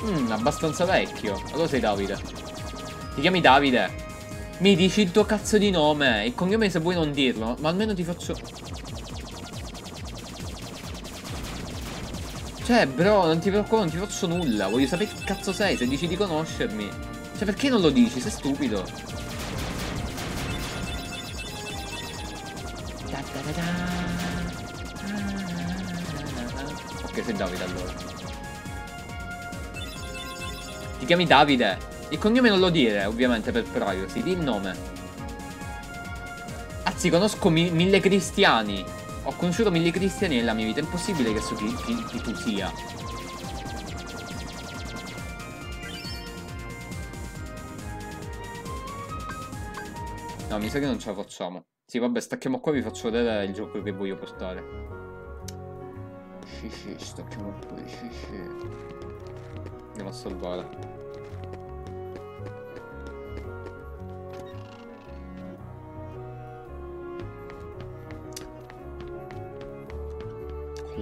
B: Mmm, abbastanza vecchio. Allora sei Davide. Ti chiami Davide? Mi dici il tuo cazzo di nome. Il cognome se vuoi non dirlo, ma almeno ti faccio... Cioè, bro, non ti preoccupare, non ti faccio nulla. Voglio sapere che cazzo sei, se dici di conoscermi. Cioè, perché non lo dici? Sei stupido. Ok, sei Davide allora. Ti chiami Davide? Il cognome non lo dire, ovviamente, per privacy. Di il nome. Anzi, conosco mi- mille cristiani. Ho conosciuto mille cristiani nella mia vita. È impossibile che so chi, chi- chi tu sia. No, mi sa che non ce la facciamo. Sì, vabbè, stacchiamo qua e vi faccio vedere il gioco che voglio portare. Sì, sì, stacchiamo qua, sì, sì. Andiamo a salvare.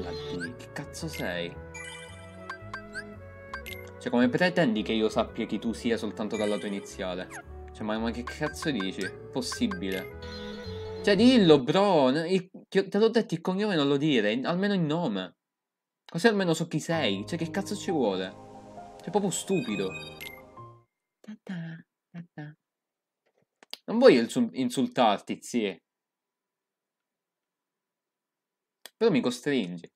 B: La D, che cazzo sei? Cioè, come pretendi che io sappia chi tu sia soltanto dal lato iniziale? Cioè, ma, ma che cazzo dici? Possibile. Cioè, dillo, bro. il- ti- te l'ho detto il cognome non lo dire, almeno il nome. Così almeno so chi sei. Cioè, che cazzo ci vuole? Cioè, proprio stupido. Non voglio insul- insultarti, zie. Però mi costringi.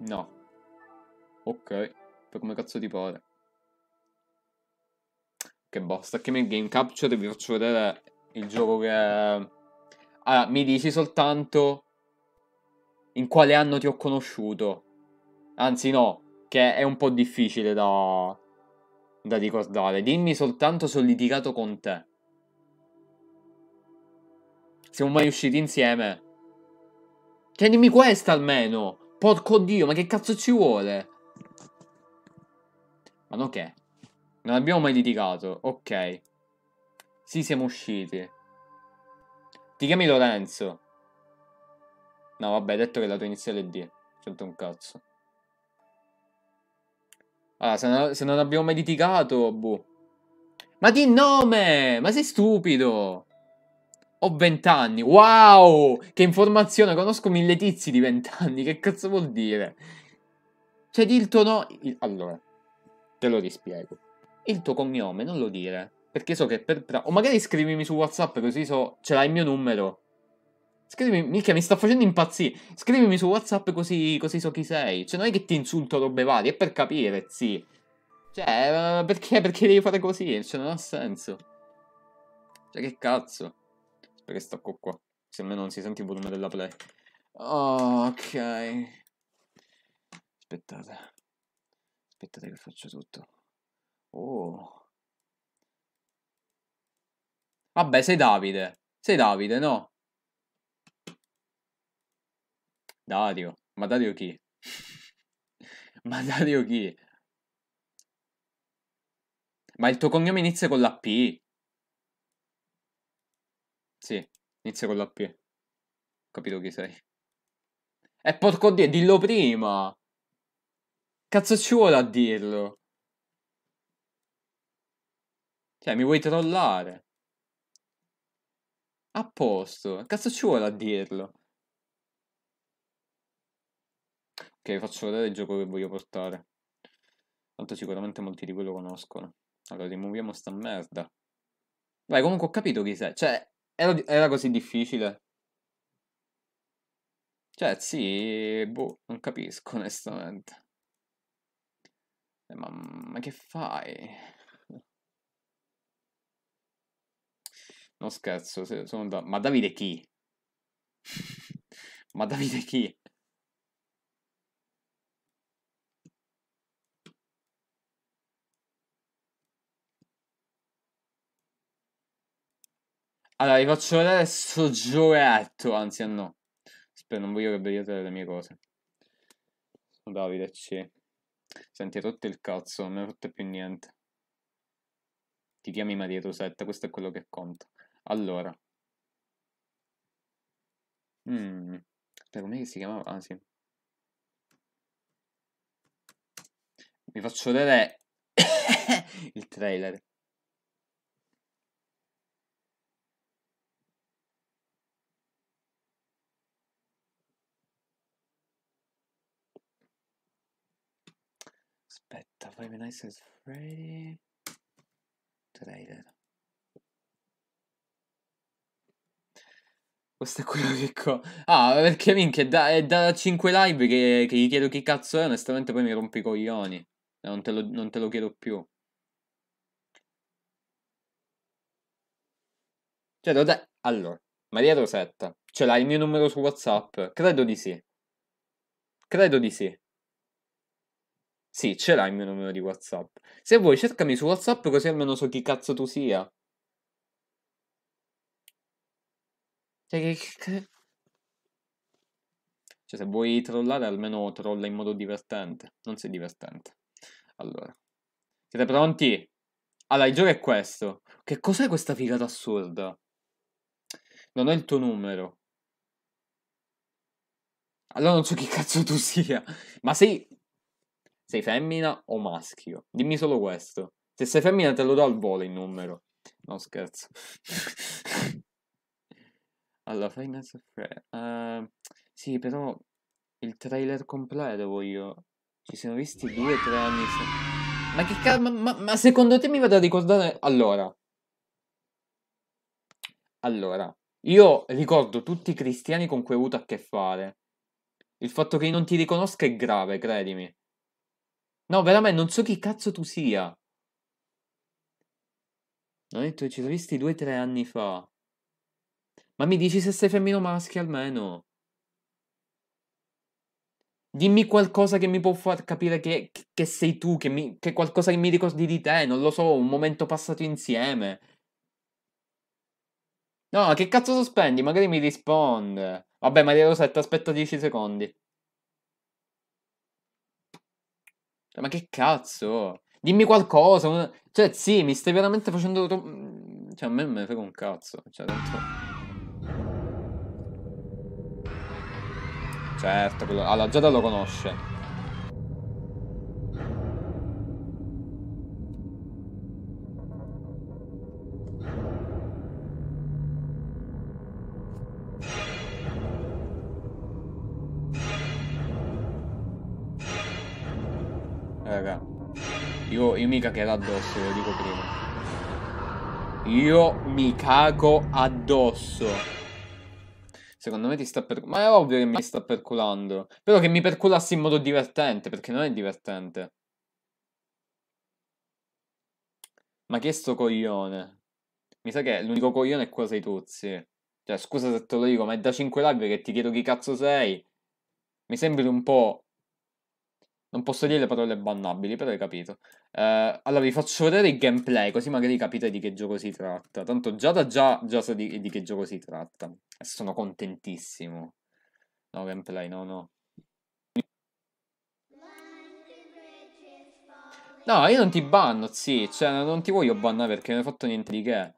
B: No. Ok. Per come cazzo ti pare. Che basta. Che mi game capture vi faccio vedere il gioco che... Allora, mi dici soltanto in quale anno ti ho conosciuto. Anzi no, che è un po' difficile da, da ricordare. Dimmi soltanto se ho litigato con te. Siamo mai usciti insieme? Dimmi questa almeno. Porco dio, ma che cazzo ci vuole? Ma no che? Non abbiamo mai litigato. Ok. Sì, siamo usciti. Ti chiami Lorenzo? No, vabbè, hai detto che la tua iniziale è D. C'entra un cazzo. Allora, se non, se non abbiamo mai litigato, boh. Ma di nome! Ma sei stupido! Ho 20 anni. Wow! Che informazione! Conosco mille tizi di 20 anni. Che cazzo vuol dire? Cioè, di il tuo no... il- Allora, te lo rispiego. Il tuo cognome non lo dire. Perché so che per... pra- O magari scrivimi su WhatsApp così so... Ce l'hai il mio numero. Scrivimi... Mica, mi sta facendo impazzire. Scrivimi su WhatsApp così, così so chi sei. Cioè, non è che ti insulto robe varie. È per capire, sì. Cioè, eh, perché? Perché devi fare così? Cioè, non ha senso. Cioè, che cazzo? Che stacco qua. Se almeno non si sente il volume della play. ok. Aspettate. Aspettate che faccio tutto. Oh. Vabbè, sei Davide. Sei Davide, no? Dario. Ma Dario chi? [LAUGHS] Ma Dario chi? Ma il tuo cognome inizia con la P? Sì, inizia con la P. Ho capito chi sei. E porco dio, dillo prima! Cazzo ci vuole a dirlo? Cioè, mi vuoi trollare? A posto, cazzo ci vuole a dirlo? Ok, faccio vedere il gioco che voglio portare. Tanto sicuramente molti di voi lo conoscono. Allora, rimuoviamo sta merda. Vai, comunque ho capito chi sei. Cioè, era, era così difficile? Cioè, sì, boh, non capisco [LAUGHS] onestamente. Eh, ma, ma che fai? Non scherzo, sono da... Ma Davide chi? [LAUGHS] Ma Davide chi? Allora, vi faccio vedere sto giovetto, anzi no. Aspetta, non voglio che vediate le mie cose. Sono Davide C. Senti, hai rotto il cazzo, non mi hai rotto più niente. Ti chiami Maria Rosetta, questo è quello che conta. Allora. Mm. Aspetta, com'è si chiamava? Ah, sì. Vi faccio vedere [COUGHS] il trailer. Aspetta, Five Nights at Freddy. Trailer. Questo è quello che... Co- ah, perché minchia, è da, è da 5 live che, che gli chiedo chi cazzo è, onestamente poi mi rompi i coglioni. E Non te lo, non te lo chiedo più. Cioè, lo Allora, Maria Rosetta, ce l'hai il mio numero su WhatsApp? Credo di sì. Credo di sì. Sì, ce l'hai il mio numero di WhatsApp. Se vuoi, cercami su WhatsApp così almeno so chi cazzo tu sia. Cioè, cioè, se vuoi trollare, almeno trolla in modo divertente. Non sei divertente. Allora, siete pronti? Allora, il gioco è questo. Che cos'è questa figata assurda? Non ho il tuo numero. Allora non so chi cazzo tu sia. Ma sei... Sei femmina o maschio? Dimmi solo questo. Se sei femmina te lo do al volo il numero. No, scherzo. allora, fai mezzo fre- eh, Sì, però il trailer completo voglio. Ci siamo visti due tre anni fa. Ma che cazzo... Ma- ma secondo te mi vado a ricordare... Allora... Allora, io ricordo tutti i cristiani con cui ho avuto a che fare. Il fatto che io non ti riconosca è grave, credimi. No, veramente, non so chi cazzo tu sia. Ho detto che ci siamo visti due o tre anni fa. Ma mi dici se sei femmino o maschio almeno? Dimmi qualcosa che mi può far capire che, che sei tu, che, mi, che qualcosa che mi ricordi di te, non lo so, un momento passato insieme. No, che cazzo sospendi? Magari mi risponde. Vabbè, Maria Rosetta, aspetta 10 secondi. Cioè, Ma che cazzo? Dimmi qualcosa. Cioè, sì, mi stai veramente facendo... tro- mm, Cioè, a me me ne frega un cazzo. Cioè, tanto... Certo, quello... Allora, Giada lo conosce. Io, io mi cagherò addosso, ve lo dico prima. Io mi cago addosso. Secondo me ti sta per... Ma è ovvio che mi sta perculando. Però che mi perculassi in modo divertente, perché non è divertente. Ma che sto coglione? Mi sa che l'unico coglione è qua sei tu, sì. Cioè, scusa se te lo dico, ma è da 5 live che ti chiedo chi cazzo sei. Mi sembri un po'... Non posso dire le parole bannabili, però hai capito. Eh, allora vi faccio vedere il gameplay, così magari capite di che gioco si tratta. Tanto già da già, già so di, di che gioco si tratta. E sono contentissimo. No, gameplay, no, no. No, io non ti banno, sì, cioè non ti voglio bannare perché non hai fatto niente di che.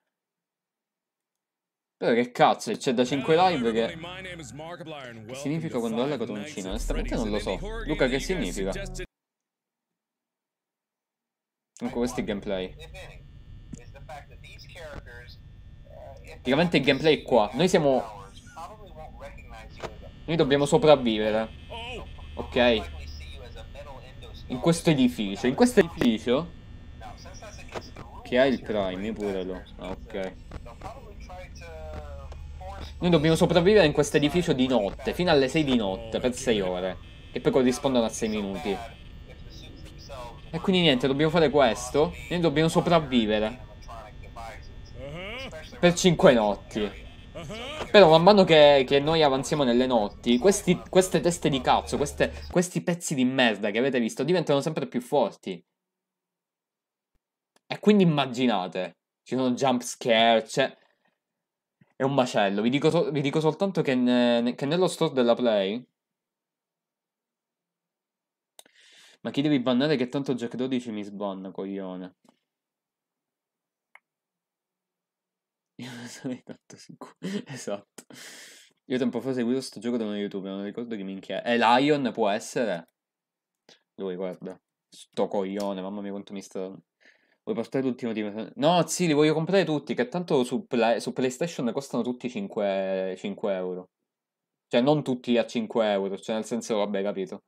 B: Però che cazzo, c'è da 5 live che... Che significa quando alla cotoncina? Onestamente non lo so. Luca, che significa? Comunque questo è il gameplay. Praticamente il gameplay è qua. Noi siamo... Noi dobbiamo sopravvivere. Ok? In questo edificio. In questo edificio... Che ha il prime, pure lo. Ah, ok. Noi dobbiamo sopravvivere in questo edificio di notte, fino alle 6 di notte, per 6 ore. Che poi corrispondono a 6 minuti. E quindi niente, dobbiamo fare questo. Noi dobbiamo sopravvivere. Per 5 notti. Però man mano che, che noi avanziamo nelle notti, questi, queste teste di cazzo, queste, questi pezzi di merda che avete visto diventano sempre più forti. E quindi immaginate, ci sono jump scare, c'è... È un macello. Vi dico, so- vi dico soltanto che, ne- che nello store della Play... Ma chi devi bannare che tanto Jack 12 mi sbanna, coglione. Io non sono tanto sicuro. [LAUGHS] esatto. Io tempo fa ho seguito sto gioco da uno youtuber, non ricordo chi minchia. E Lion può essere? Lui, guarda. Sto coglione, mamma mia quanto mi sta... Vuoi portare l'ultimo team? No, sì, li voglio comprare tutti, che tanto su, Play- su PlayStation costano tutti 5, 5 euro. Cioè, non tutti a 5 euro, cioè nel senso, vabbè, capito.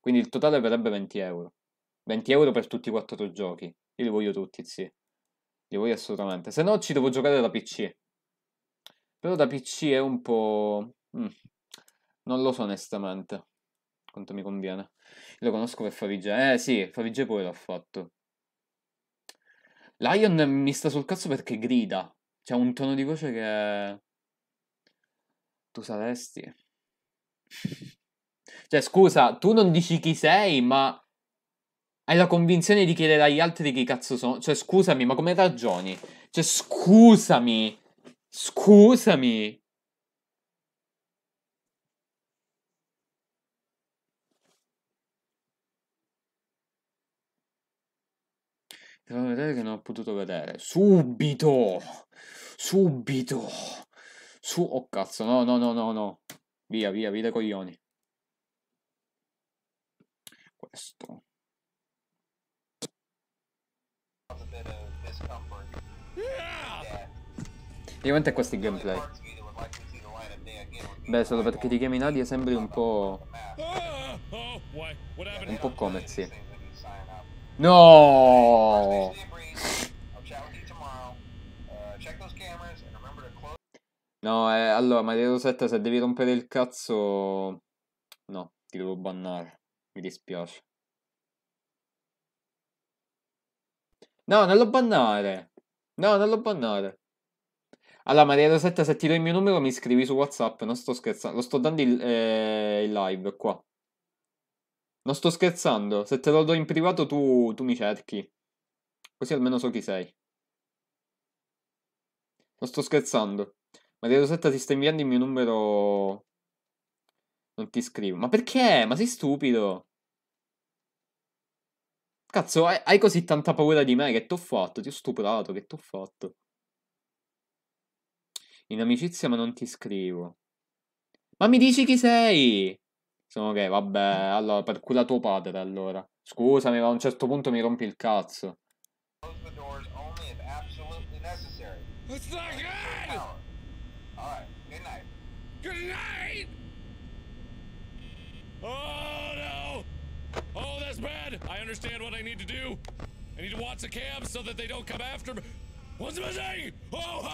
B: Quindi il totale verrebbe 20 euro. 20 euro per tutti i quattro giochi. Io li voglio tutti, sì. Li voglio assolutamente. Se no ci devo giocare da PC. Però da PC è un po'... mm, Non lo so onestamente. Quanto mi conviene. Lo conosco per Favij. Eh sì, Favij poi l'ha fatto. Lion mi sta sul cazzo perché grida. C'ha un tono di voce che... Tu saresti... [LAUGHS] Cioè, scusa, tu non dici chi sei, ma... Hai la convinzione di chiedere agli altri chi cazzo sono. Cioè, scusami, ma come ragioni? Cioè, scusami. Scusami. Fanno vedere che non ho potuto vedere. Subito! Subito! Su... Oh cazzo, no, no, no, no, no. Via, via, via dai coglioni. Questo. Praticamente questo è il gameplay. Beh, solo perché ti chiami Nadia sembri un po'... Un po' come, sì. No! No, eh, allora, Maria Rosetta, se devi rompere il cazzo... No, ti devo bannare. Mi dispiace. No, non lo bannare. No, non lo bannare. Allora, Maria Rosetta, se ti do il mio numero mi scrivi su WhatsApp. Non sto scherzando. Lo sto dando il, eh, il live qua. Non sto scherzando. Se te lo do in privato tu, tu mi cerchi. Così almeno so chi sei. Non sto scherzando. Maria Rosetta ti sta inviando il mio numero. Non ti scrivo. Ma perché? Ma sei stupido. Cazzo, hai, hai così tanta paura di me? Che t'ho fatto? Ti ho stuprato, che t'ho fatto? In amicizia ma non ti scrivo. Ma mi dici chi sei? Sono che, vabbè, allora, per cura tuo padre, allora. Scusami, ma a un certo punto mi rompi il cazzo.
F: It's not good! Good night! Oh no! Oh, that's bad! I understand what I need to do. I need to watch the cabs so that they don't come after me. Oh!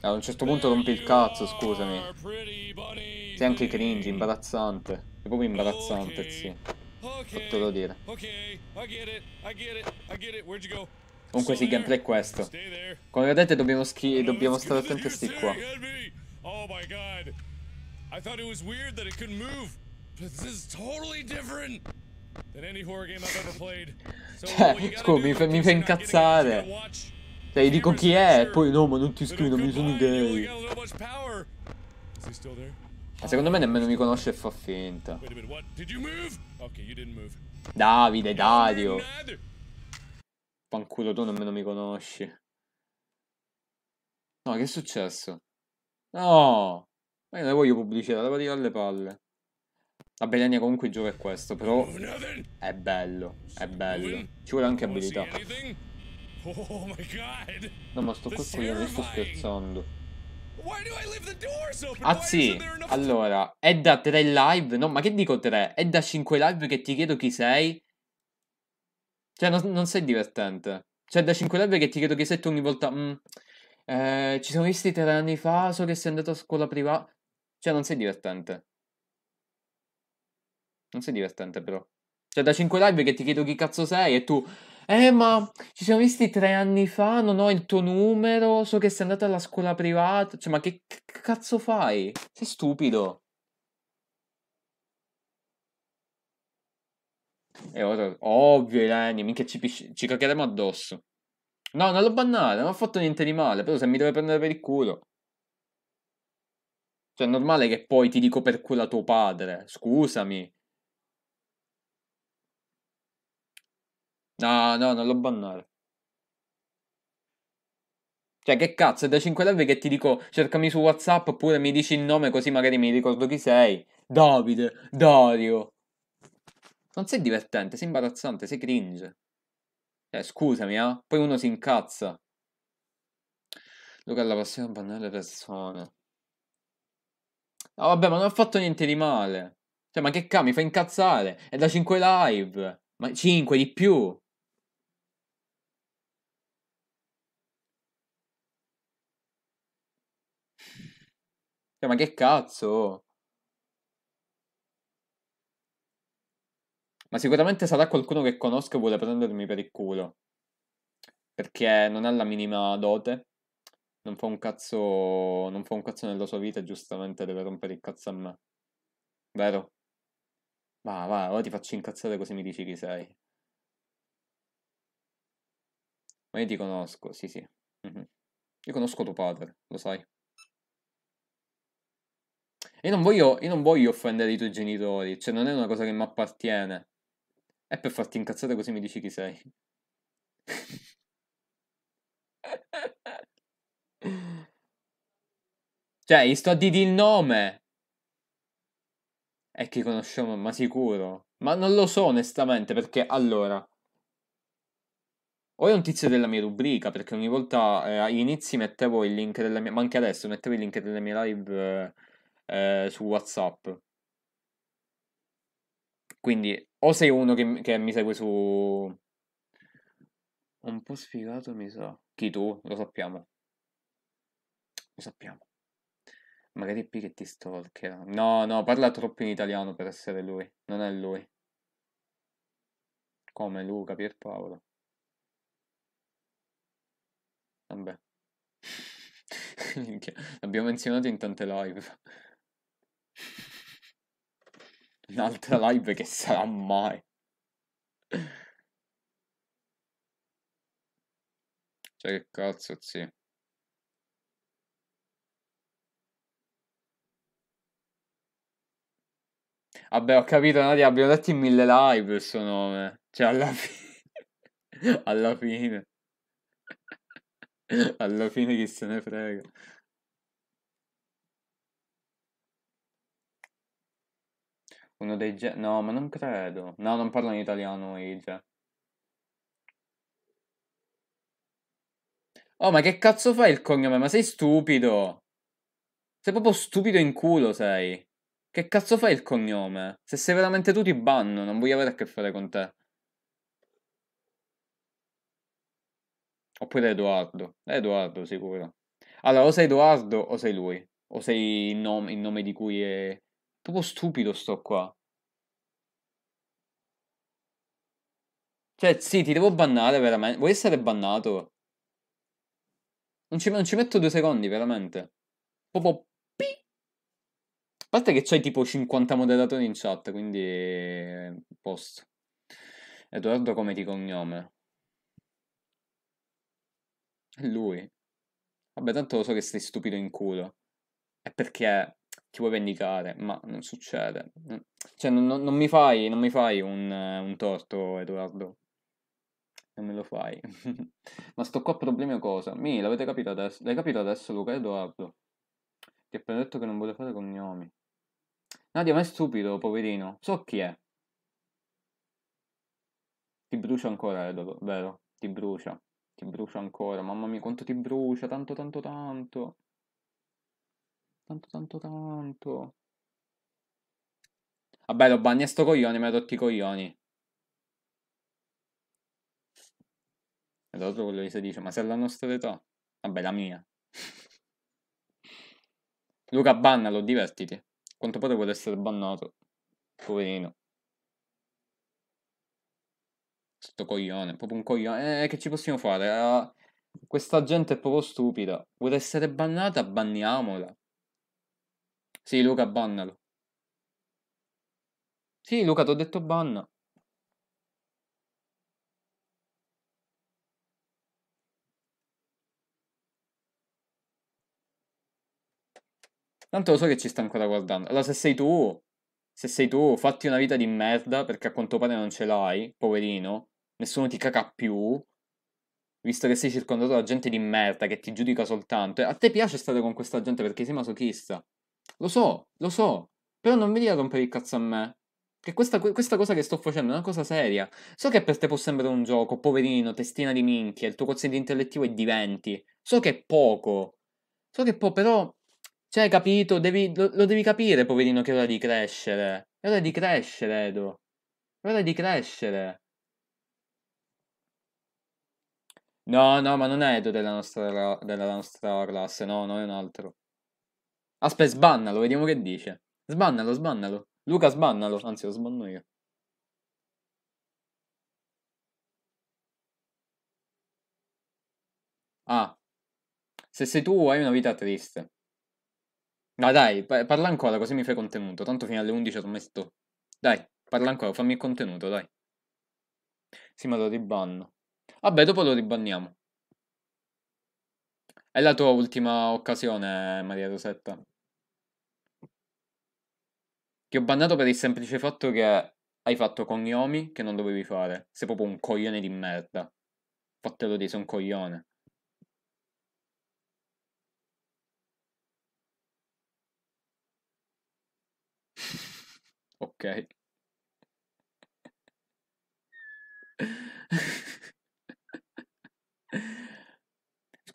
B: A un certo punto rompi il cazzo, scusami. Sei anche cringe, imbarazzante. È proprio imbarazzante, sì. Fatelo dire. Comunque sì, gameplay è questo. Come vedete dobbiamo, dobbiamo stare attenti a sti qua.
F: Oh my god. I thought it was weird that it couldn't move. But this is totally different than any horror game I've ever played. So
B: Cioè, scusa, mi fa- mi fa incazzare. Cioè, gli dico chi è, e poi no, ma non ti scrivo, non mi sono gay. Ma secondo me nemmeno mi conosce e fa finta. Davide, Dario. Fanculo, tu nemmeno mi conosci. No, che è successo? No! Ma io ne voglio pubblicità, levati dalle palle. Vabbè, Dania, comunque il gioco è questo, però è bello, è bello. Ci vuole anche abilità.
F: Oh my god.
B: No, ma sto qua coglione, sto scherzando.
F: Why do I leave the doors open?
B: Ah sì, allora, è da 3 live? No, ma che dico 3? È da 5 live che ti chiedo chi sei? Cioè, non, non sei divertente. Cioè, da 5 live che ti chiedo chi sei tu ogni volta... mm, eh, ci siamo visti 3 anni fa, so che sei andato a scuola privata. Cioè, non sei divertente. Non sei divertente, però. Cioè, da 5 live che ti chiedo chi cazzo sei e tu... Eh, ma ci siamo visti tre anni fa, non ho il tuo numero, so che sei andato alla scuola privata. Cioè, ma che c- cazzo fai? Sei stupido. E ora, ovvio, Eleni, minchia ci, pisci- ci caccheremo addosso. No, non l'ho bannato, non ho fatto niente di male, però se mi deve prendere per il culo. Cioè, è normale che poi ti dico per culo a tuo padre, scusami. No, no, non l'ho bannato. Cioè, che cazzo, è da 5 live che ti dico cercami su WhatsApp oppure mi dici il nome così magari mi ricordo chi sei. Davide, Dario. Non sei divertente, sei imbarazzante, sei cringe. Eh, scusami, eh. Poi uno si incazza. Luca la passione bannare le persone. No, vabbè, ma non ho fatto niente di male. Cioè, ma che cazzo, mi fa incazzare? È da 5 live. Ma 5 di più. Cioè, ma che cazzo? Ma sicuramente sarà qualcuno che conosco e vuole prendermi per il culo. Perché non ha la minima dote. Non fa un cazzo. Non fa un cazzo nella sua vita e giustamente deve rompere il cazzo a me. Vero? Va, va, ora ti faccio incazzare così mi dici chi sei. Ma io ti conosco, sì, sì. Mhm. Io conosco tuo padre, lo sai. Io non voglio, io non voglio offendere i tuoi genitori, cioè non è una cosa che mi appartiene. È per farti incazzare così mi dici chi sei. [LAUGHS] Cioè, gli sto a dire il nome. E chi conosciamo, ma sicuro. Ma non lo so onestamente, perché allora... O è un tizio della mia rubrica, perché ogni volta eh, agli inizi mettevo il link della mia... Ma anche adesso mettevo il link delle mie live eh, eh, su WhatsApp. Quindi o sei uno che, che mi segue su... Un po' sfigato mi sa. Chi tu? Lo sappiamo. Lo sappiamo. Magari è P che ti stalkerà. No, no, parla troppo in italiano per essere lui. Non è lui. Come Luca, Pierpaolo. Vabbè. [LAUGHS] L'abbiamo menzionato in tante live. Un'altra live che sarà mai. Cioè, che cazzo, sì. Vabbè, ho capito, Nadia, abbiamo detto in mille live il suo nome. Cioè, alla [LAUGHS] fine... alla fine... alla fine chi se ne frega. Uno dei ge... No, ma non credo. No, non parlano in italiano i. Oh, ma che cazzo fai il cognome? Ma sei stupido. Sei proprio stupido in culo, sei. Che cazzo fai il cognome? Se sei veramente tu ti banno, non voglio avere a che fare con te. Oppure Edoardo. Edoardo, sicuro. Allora, o sei Edoardo o sei lui. O sei il nome, il nome di cui è... Proprio stupido sto qua. Cioè, sì, ti devo bannare veramente. Vuoi essere bannato? Non ci, non ci metto due secondi, veramente. Proprio... pi. A parte che c'hai tipo 50 moderatori in chat, quindi... eh, Posto. Edoardo come di cognome. Lui. Vabbè, tanto lo so che sei stupido in culo. È perché... ti vuoi vendicare, ma non succede. Cioè, non, non- non mi fai, non mi fai un, un torto, Edoardo. Non me lo fai. [LAUGHS] ma sto qua problema cosa? Mi, l'avete capito adesso? L'hai capito adesso, Luca? Edoardo? Ti ho appena detto che non vuole fare cognomi. Nadia, ma è stupido, poverino. So chi è. Ti brucia ancora, Edo, vero? Ti brucia. Ti brucia ancora. Mamma mia, quanto ti brucia. Tanto, tanto, tanto. Tanto, tanto, tanto. Vabbè, lo banni a sto coglione, mi ha rotto i coglioni. E l'altro quello che si dice, ma se è la nostra età. Vabbè, la mia. [LAUGHS] Luca, bannalo, divertiti. Quanto pare vuole essere bannato. Poverino. Sto coglione, proprio un coglione. Eh, che ci possiamo fare? Eh, questa gente è proprio stupida. Vuole essere bannata? Banniamola. Sì, Luca, bannalo. Sì, Luca, ti ho detto banna. Tanto lo so che ci sta ancora guardando. Allora, se sei tu, se sei tu, fatti una vita di merda perché a quanto pare non ce l'hai, poverino. Nessuno ti caca più. Visto che sei circondato da gente di merda che ti giudica soltanto. E a te piace stare con questa gente perché sei masochista. Lo so, lo so. Però non mi dire a rompere il cazzo a me. Che questa, questa cosa che sto facendo è una cosa seria. So che per te può sembrare un gioco, poverino, testina di minchia, il tuo quoziente intellettivo è di 20. So che è poco. So che è poco, però... Cioè, hai capito? Devi, lo, lo devi capire, poverino, che è ora di crescere. È ora di crescere, Edo. È ora di crescere. No, no, ma non è Edo della nostra, della nostra classe, no, no, è un altro. Aspetta, sbannalo, vediamo che dice. Sbannalo, sbannalo. Luca, sbannalo. Anzi, lo sbanno io. Ah. Se sei tu, hai una vita triste. No, dai, pa- parla ancora, così mi fai contenuto. Tanto fino alle 11 ho messo. Dai, parla ancora, fammi il contenuto, dai. Sì, ma lo ribanno. Vabbè, dopo lo ribanniamo. È la tua ultima occasione, Maria Rosetta. Ti ho bannato per il semplice fatto che hai fatto cognomi che non dovevi fare. Sei proprio un coglione di merda. Fatelo di, sei un coglione. [LAUGHS] Ok. [LAUGHS]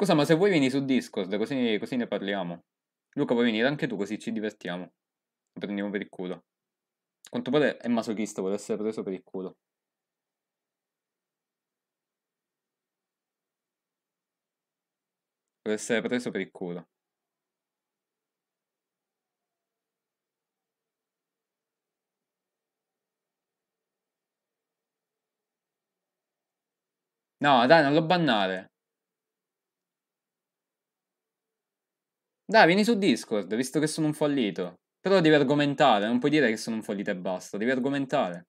B: Scusa, ma se vuoi vieni su Discord, così, così ne parliamo. Luca, puoi venire anche tu, così ci divertiamo. Lo prendiamo per il culo. Quanto pare è masochista, vuole essere preso per il culo. Vuole essere preso per il culo. No, dai, non lo bannare. Dai, vieni su Discord, visto che sono un fallito. Però devi argomentare, non puoi dire che sono un fallito e basta, devi argomentare.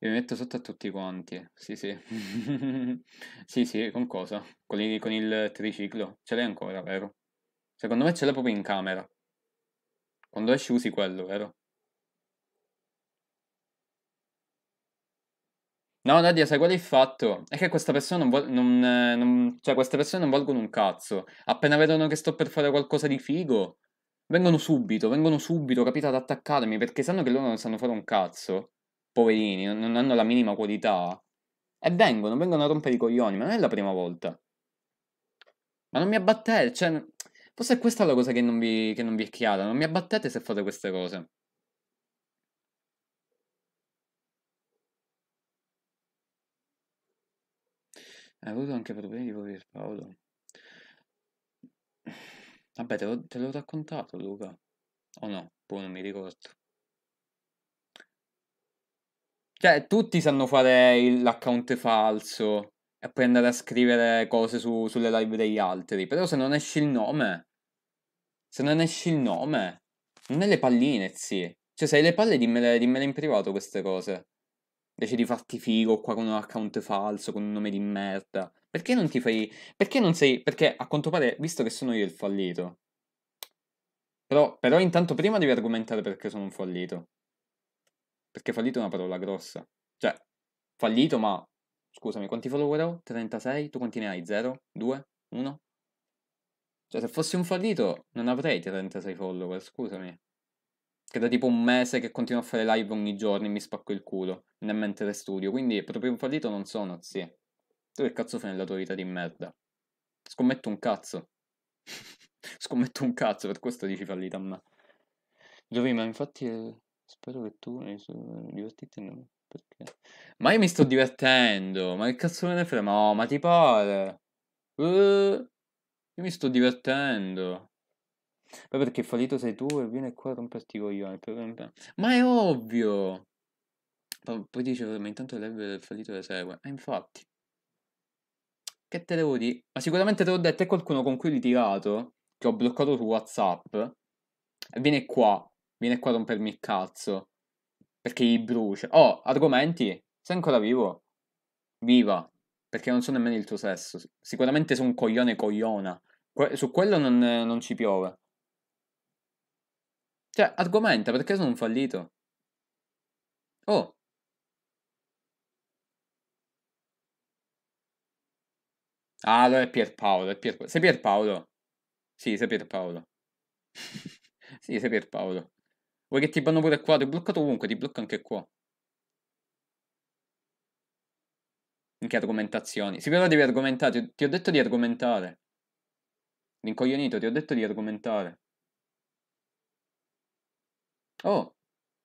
B: Io mi metto sotto a tutti quanti. Sì, sì. [LAUGHS] sì, sì, con cosa? Con il, con il triciclo. Ce l'hai ancora, vero? Secondo me ce l'hai proprio in camera. Quando esci usi quello, vero? No, Nadia, sai qual è il fatto? È che questa persona non, vuol- non, eh, non- cioè, queste persone non valgono un cazzo. Appena vedono che sto per fare qualcosa di figo, vengono subito, vengono subito, capito, ad attaccarmi, perché sanno che loro non sanno fare un cazzo. Poverini, non, non hanno la minima qualità. E vengono, vengono a rompere i coglioni, ma non è la prima volta. Ma non mi abbattete, cioè... Forse è questa la cosa che non vi, che non vi è chiara, non mi abbattete se fate queste cose. Hai avuto anche problemi di povero Paolo. Vabbè, te te l'ho raccontato, Luca. O no? Poi non mi ricordo. Cioè, tutti sanno fare l'account falso e poi andare a scrivere cose su- sulle live degli altri. Però se non esci il nome, se non esci il nome, non è le palline, sì. Cioè, se hai le palle, dimmele, dimmele in privato queste cose. Invece di farti figo qua con un account falso, con un nome di merda. Perché non ti fai... Perché non sei... Perché a quanto pare, visto che sono io il fallito, Però, però intanto prima devi argomentare perché sono un fallito. Perché fallito è una parola grossa. Cioè, fallito, ma... Scusami, quanti follower ho? 36? Tu quanti ne hai? 0? 2? 1? Cioè, se fossi un fallito non avrei 36 follower, scusami. Che da tipo un mese che continuo a fare live ogni giorno e mi spacco il culo, nel mentre studio. Quindi proprio un fallito non sono, sì. Tu che cazzo fai nella tua vita di merda? Scommetto un cazzo. [LAUGHS] Scommetto un cazzo, per questo dici fallita a me. Giovi, ma infatti eh, spero che tu ne divertiti no? perché? Ma io mi sto divertendo, ma che cazzo me ne frega? No, ma ti pare? Eh, io mi sto divertendo. Poi perché fallito sei tu e vieni qua a romperti i coglioni. Ma è ovvio! Poi poi dice, ma intanto del fallito le segue. E infatti. Che te devo dire? Ma sicuramente te l'ho detto, è qualcuno con cui ho litigato, che ho bloccato su WhatsApp, e viene qua, viene qua a rompermi il cazzo, perché gli brucia. Oh, argomenti? Sei ancora vivo? Viva, perché non so nemmeno il tuo sesso. Sicuramente sei un coglione cogliona. Que- su quello non, non ci piove. Cioè, argomenta, perché sono un fallito? Oh, ah, allora è Pierpaolo, è Pier... Sei Pierpaolo? Sì, sei Pierpaolo. [LAUGHS] Sì, sei Pierpaolo. Vuoi che ti banno pure qua? Ti ho bloccato ovunque, ti blocco anche qua. In che argomentazioni? Sì, però devi argomentare, ti ho detto di argomentare. Rincoglionito, ti ho detto di argomentare. Oh,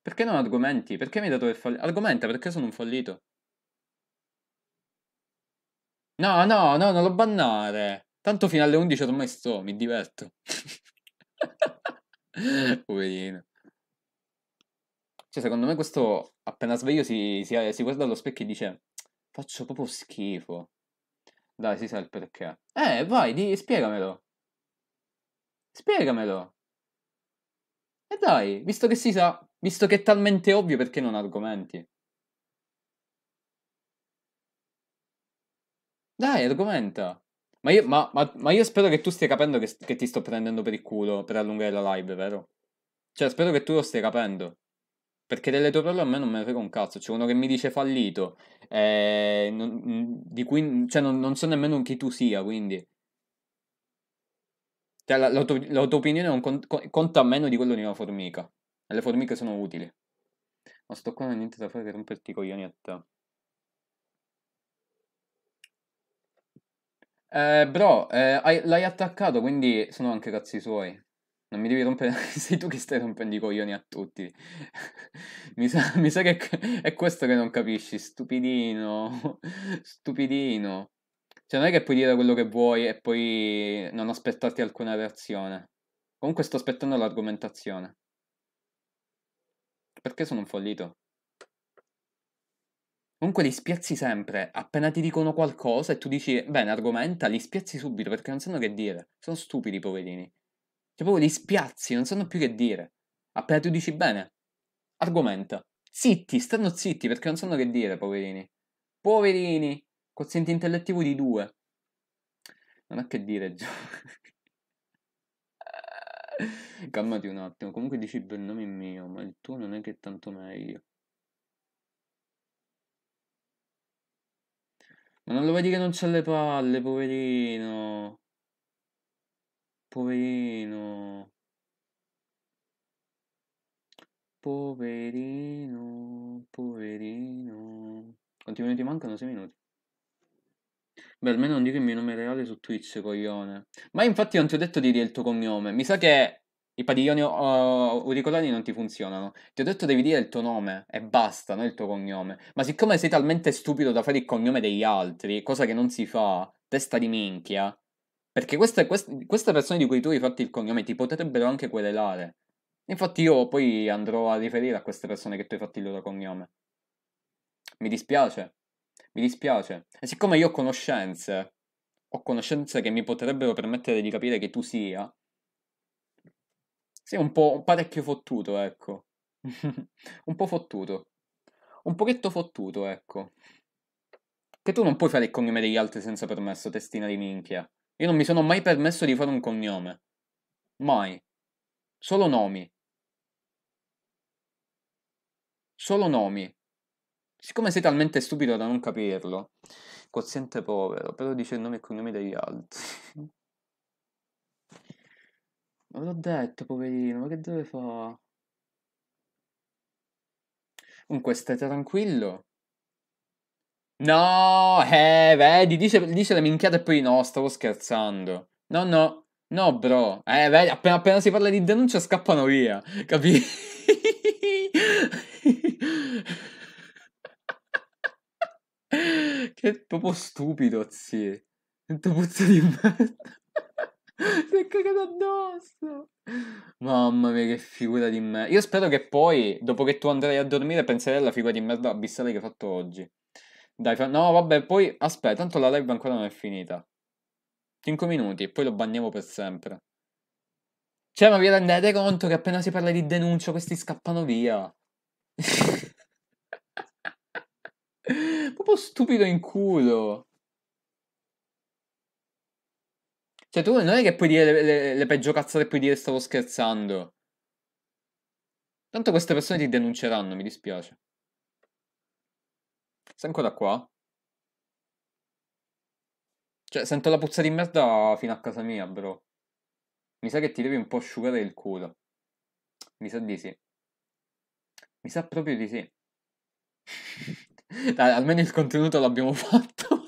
B: perché non argomenti? Perché mi hai dato il fallito? Argomenta, perché sono un fallito? No, no, no, non lo bannare. Tanto fino alle 11 ormai sto, mi diverto. [LAUGHS] Poverino. Cioè, secondo me questo appena sveglio si, si, si guarda allo specchio e dice faccio proprio schifo. Dai, si sa il perché. Eh, vai, di, spiegamelo. Spiegamelo. E dai, visto che si sa, visto che è talmente ovvio, perché non argomenti? Dai, argomenta. Ma io, ma, ma- ma io spero che tu stia capendo che, che ti sto prendendo per il culo per allungare la live, vero? Cioè, spero che tu lo stia capendo. Perché delle tue parole a me non me ne frega un cazzo. C'è uno che mi dice fallito, eh, non- di cui, cioè, non, non so nemmeno chi tu sia, quindi. Cioè, la, la tua, la tua opinione non cont- co- conta meno di quello di una formica. E le formiche sono utili. Ma sto qua non ho niente da fare che romperti i coglioni a te. Eh, bro, eh, hai- l'hai attaccato, quindi sono anche cazzi suoi. Non mi devi rompere... [LAUGHS] Sei tu che stai rompendo i coglioni a tutti. [LAUGHS] Mi sa, mi sa che è questo che non capisci, stupidino. [LAUGHS] Stupidino. Cioè, non è che puoi dire quello che vuoi e poi non aspettarti alcuna reazione. Comunque sto aspettando l'argomentazione. Perché sono un fallito? Comunque li spiazzi sempre. Appena ti dicono qualcosa e tu dici, bene, argomenta, li spiazzi subito perché non sanno che dire. Sono stupidi, poverini. Cioè, proprio li spiazzi, non sanno più che dire. Appena tu dici, bene, argomenta. Zitti, stanno zitti perché non sanno che dire, poverini. Poverini, quoziente intellettivo di due. Non ha che dire, Gio. [LAUGHS] Calmati un attimo. Comunque dici bel nome mio, ma il tuo non è che è tanto meglio. Ma non lo vedi che non c'ha le palle, poverino. Poverino. Poverino, poverino. Quanti minuti mancano? 6 minuti. Beh, almeno non dico il mio nome reale su Twitch, coglione. Ma infatti non ti ho detto di dire il tuo cognome. Mi sa che i padiglioni uh, auricolari non ti funzionano. Ti ho detto devi dire il tuo nome e basta, non il tuo cognome. Ma siccome sei talmente stupido da fare il cognome degli altri, cosa che non si fa, testa di minchia. Perché queste, queste, queste persone di cui tu hai fatto il cognome ti potrebbero anche querelare. Infatti io poi andrò a riferire a queste persone che tu hai fatto il loro cognome. Mi dispiace. Mi dispiace. E siccome io ho conoscenze, ho conoscenze che mi potrebbero permettere di capire che tu sia, sei un po' parecchio fottuto, ecco. [LAUGHS] un po' fottuto. Un pochetto fottuto, ecco. Che tu non puoi fare il cognome degli altri senza permesso, testina di minchia. Io non mi sono mai permesso di fare un cognome. Mai. Solo nomi. Solo nomi. Siccome sei talmente stupido da non capirlo, quoziente povero, però dice il nome e cognome degli altri. [LAUGHS] Ma l'ho detto, poverino, ma che deve fare? Comunque, stai tranquillo? No, eh, vedi, dice, dice le minchiate e poi no, stavo scherzando. No, no, no, bro. Eh, vedi, appena, appena si parla di denuncia scappano via, capi? [LAUGHS] che è proprio stupido, zi. Sento puzza di merda. [LAUGHS] si è cagato addosso. Mamma mia, che figura di merda. Io spero che poi, dopo che tu andrai a dormire, penserai alla figura di merda abissale che hai fatto oggi. Dai, fa... no, vabbè, poi aspetta, tanto la live ancora non è finita. 5 minuti poi lo banniamo per sempre. Cioè, ma vi rendete conto che appena si parla di denuncia questi scappano via? [LAUGHS] Proprio stupido in culo. Cioè, tu non è che puoi dire le, le, le peggio cazzate puoi dire stavo scherzando. Tanto queste persone ti denunceranno, mi dispiace. Sei ancora qua? Cioè, sento la puzza di merda fino a casa mia, bro. Mi sa che ti devi un po' asciugare il culo. Mi sa di sì. Mi sa proprio di sì. [LAUGHS] [LAUGHS] Dai, almeno il contenuto l'abbiamo fatto.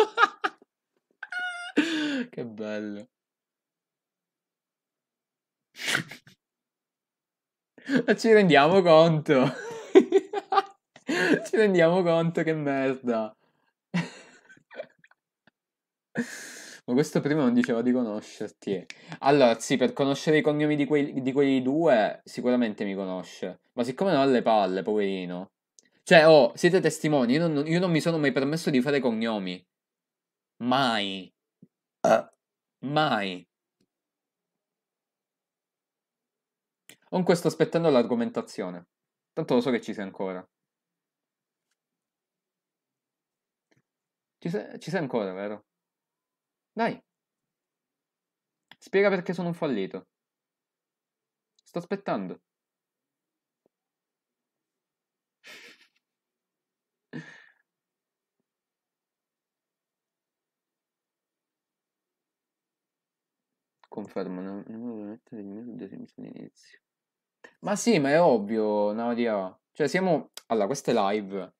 B: [LAUGHS] che bello. Ma [LAUGHS] ci rendiamo conto? ci rendiamo conto che merda. Ma questo prima non diceva di conoscerti. Allora, sì, per conoscere i cognomi di quei, di quei due, sicuramente mi conosce. Ma siccome non ha le palle, poverino. Cioè, oh, siete testimoni, io non, io non mi sono mai permesso di fare cognomi. Mai. Mai. Comunque sto aspettando l'argomentazione. Tanto lo so che ci sei ancora. Ci sei, ci sei ancora, vero? Dai. Spiega perché sono un fallito. Sto aspettando. Confermo, non, volevo mettere il mio Sims all'inizio. Ma sì, ma è ovvio, Nadia. Cioè, siamo... Allora, queste live...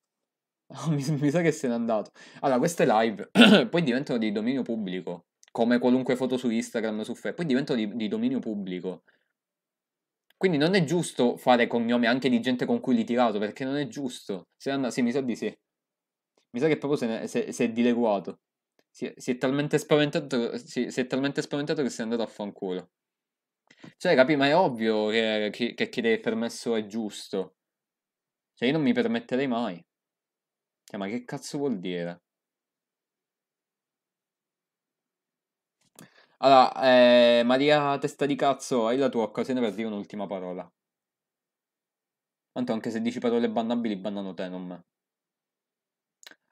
B: Oh, [LAUGHS] mi, mi sa che se n'è andato. Allora, queste live [CLEARS THROAT] poi diventano di dominio pubblico. Come qualunque foto su Instagram, su Facebook. Poi diventano di, di dominio pubblico. Quindi non è giusto fare cognome anche di gente con cui litigato, perché non è giusto. Se and- sì, mi sa di sì. Mi sa che proprio se, ne, se, se è dileguato. Si è, si è talmente spaventato, si, si è talmente spaventato che si è andato a fanculo. Cioè, capi, ma è ovvio che, che, che chiedere il permesso è giusto. Cioè, io non mi permetterei mai. Cioè, ma che cazzo vuol dire? Allora, eh, Maria testa di cazzo, hai la tua occasione per dire un'ultima parola. Tanto anche se dici parole bannabili, bannano te, non me.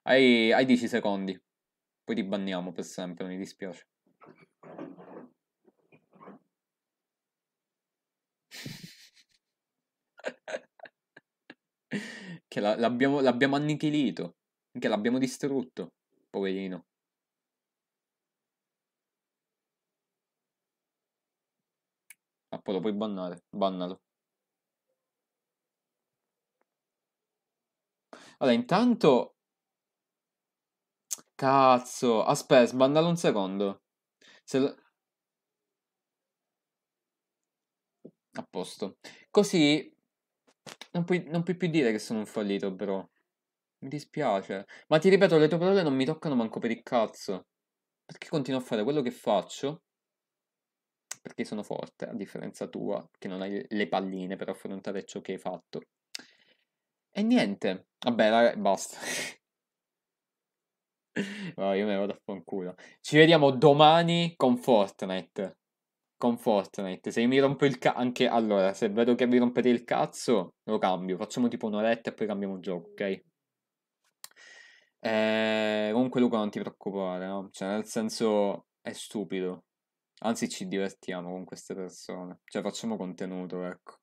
B: Hai, hai 10 secondi. Poi ti banniamo per sempre, mi dispiace. [LAUGHS] che la- l'abbiamo, l'abbiamo annichilito. Che l'abbiamo distrutto. Poverino. Ah, poi lo puoi bannare. Bannalo. Allora, intanto... Cazzo. Aspetta, sbannalo un secondo. Se A posto. Così non puoi, non puoi più dire che sono un fallito, bro. Mi dispiace. Ma ti ripeto, le tue parole non mi toccano manco per il cazzo. Perché continuo a fare quello che faccio? Perché sono forte, a differenza tua, che non hai le palline per affrontare ciò che hai fatto. E niente. Vabbè, raga, basta. [LAUGHS] No, io me ne vado a fanculo. Ci vediamo domani con Fortnite. Con Fortnite. Se mi rompo il cazzo. Anche allora, se vedo che vi rompete il cazzo, lo cambio. Facciamo tipo un'oretta e poi cambiamo gioco, ok? Eh, comunque, Luca, non ti preoccupare, no? Cioè, nel senso, è stupido. Anzi, ci divertiamo con queste persone. Cioè, facciamo contenuto, ecco.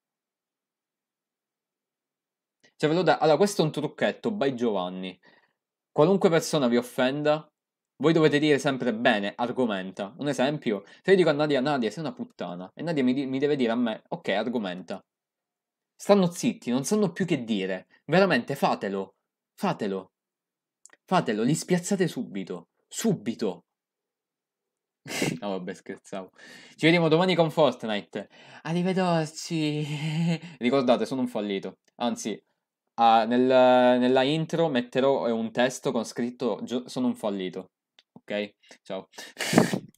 B: Cioè, ve lo da... Allora, questo è un trucchetto, by Giovanni. Qualunque persona vi offenda, voi dovete dire sempre bene, argomenta. Un esempio, se io dico a Nadia, Nadia, sei una puttana, e Nadia mi, mi deve dire a me, ok, argomenta. Stanno zitti, non sanno più che dire. Veramente, fatelo. Fatelo. Fatelo, li spiazzate subito. Subito. [LAUGHS] No, vabbè, scherzavo. Ci vediamo domani con Fortnite. Arrivederci. [LAUGHS] Ricordate, sono un fallito. Anzi, ah, nel- nella intro metterò eh, un testo con scritto "Gio- sono un fallito. Ok? Ciao. [LAUGHS]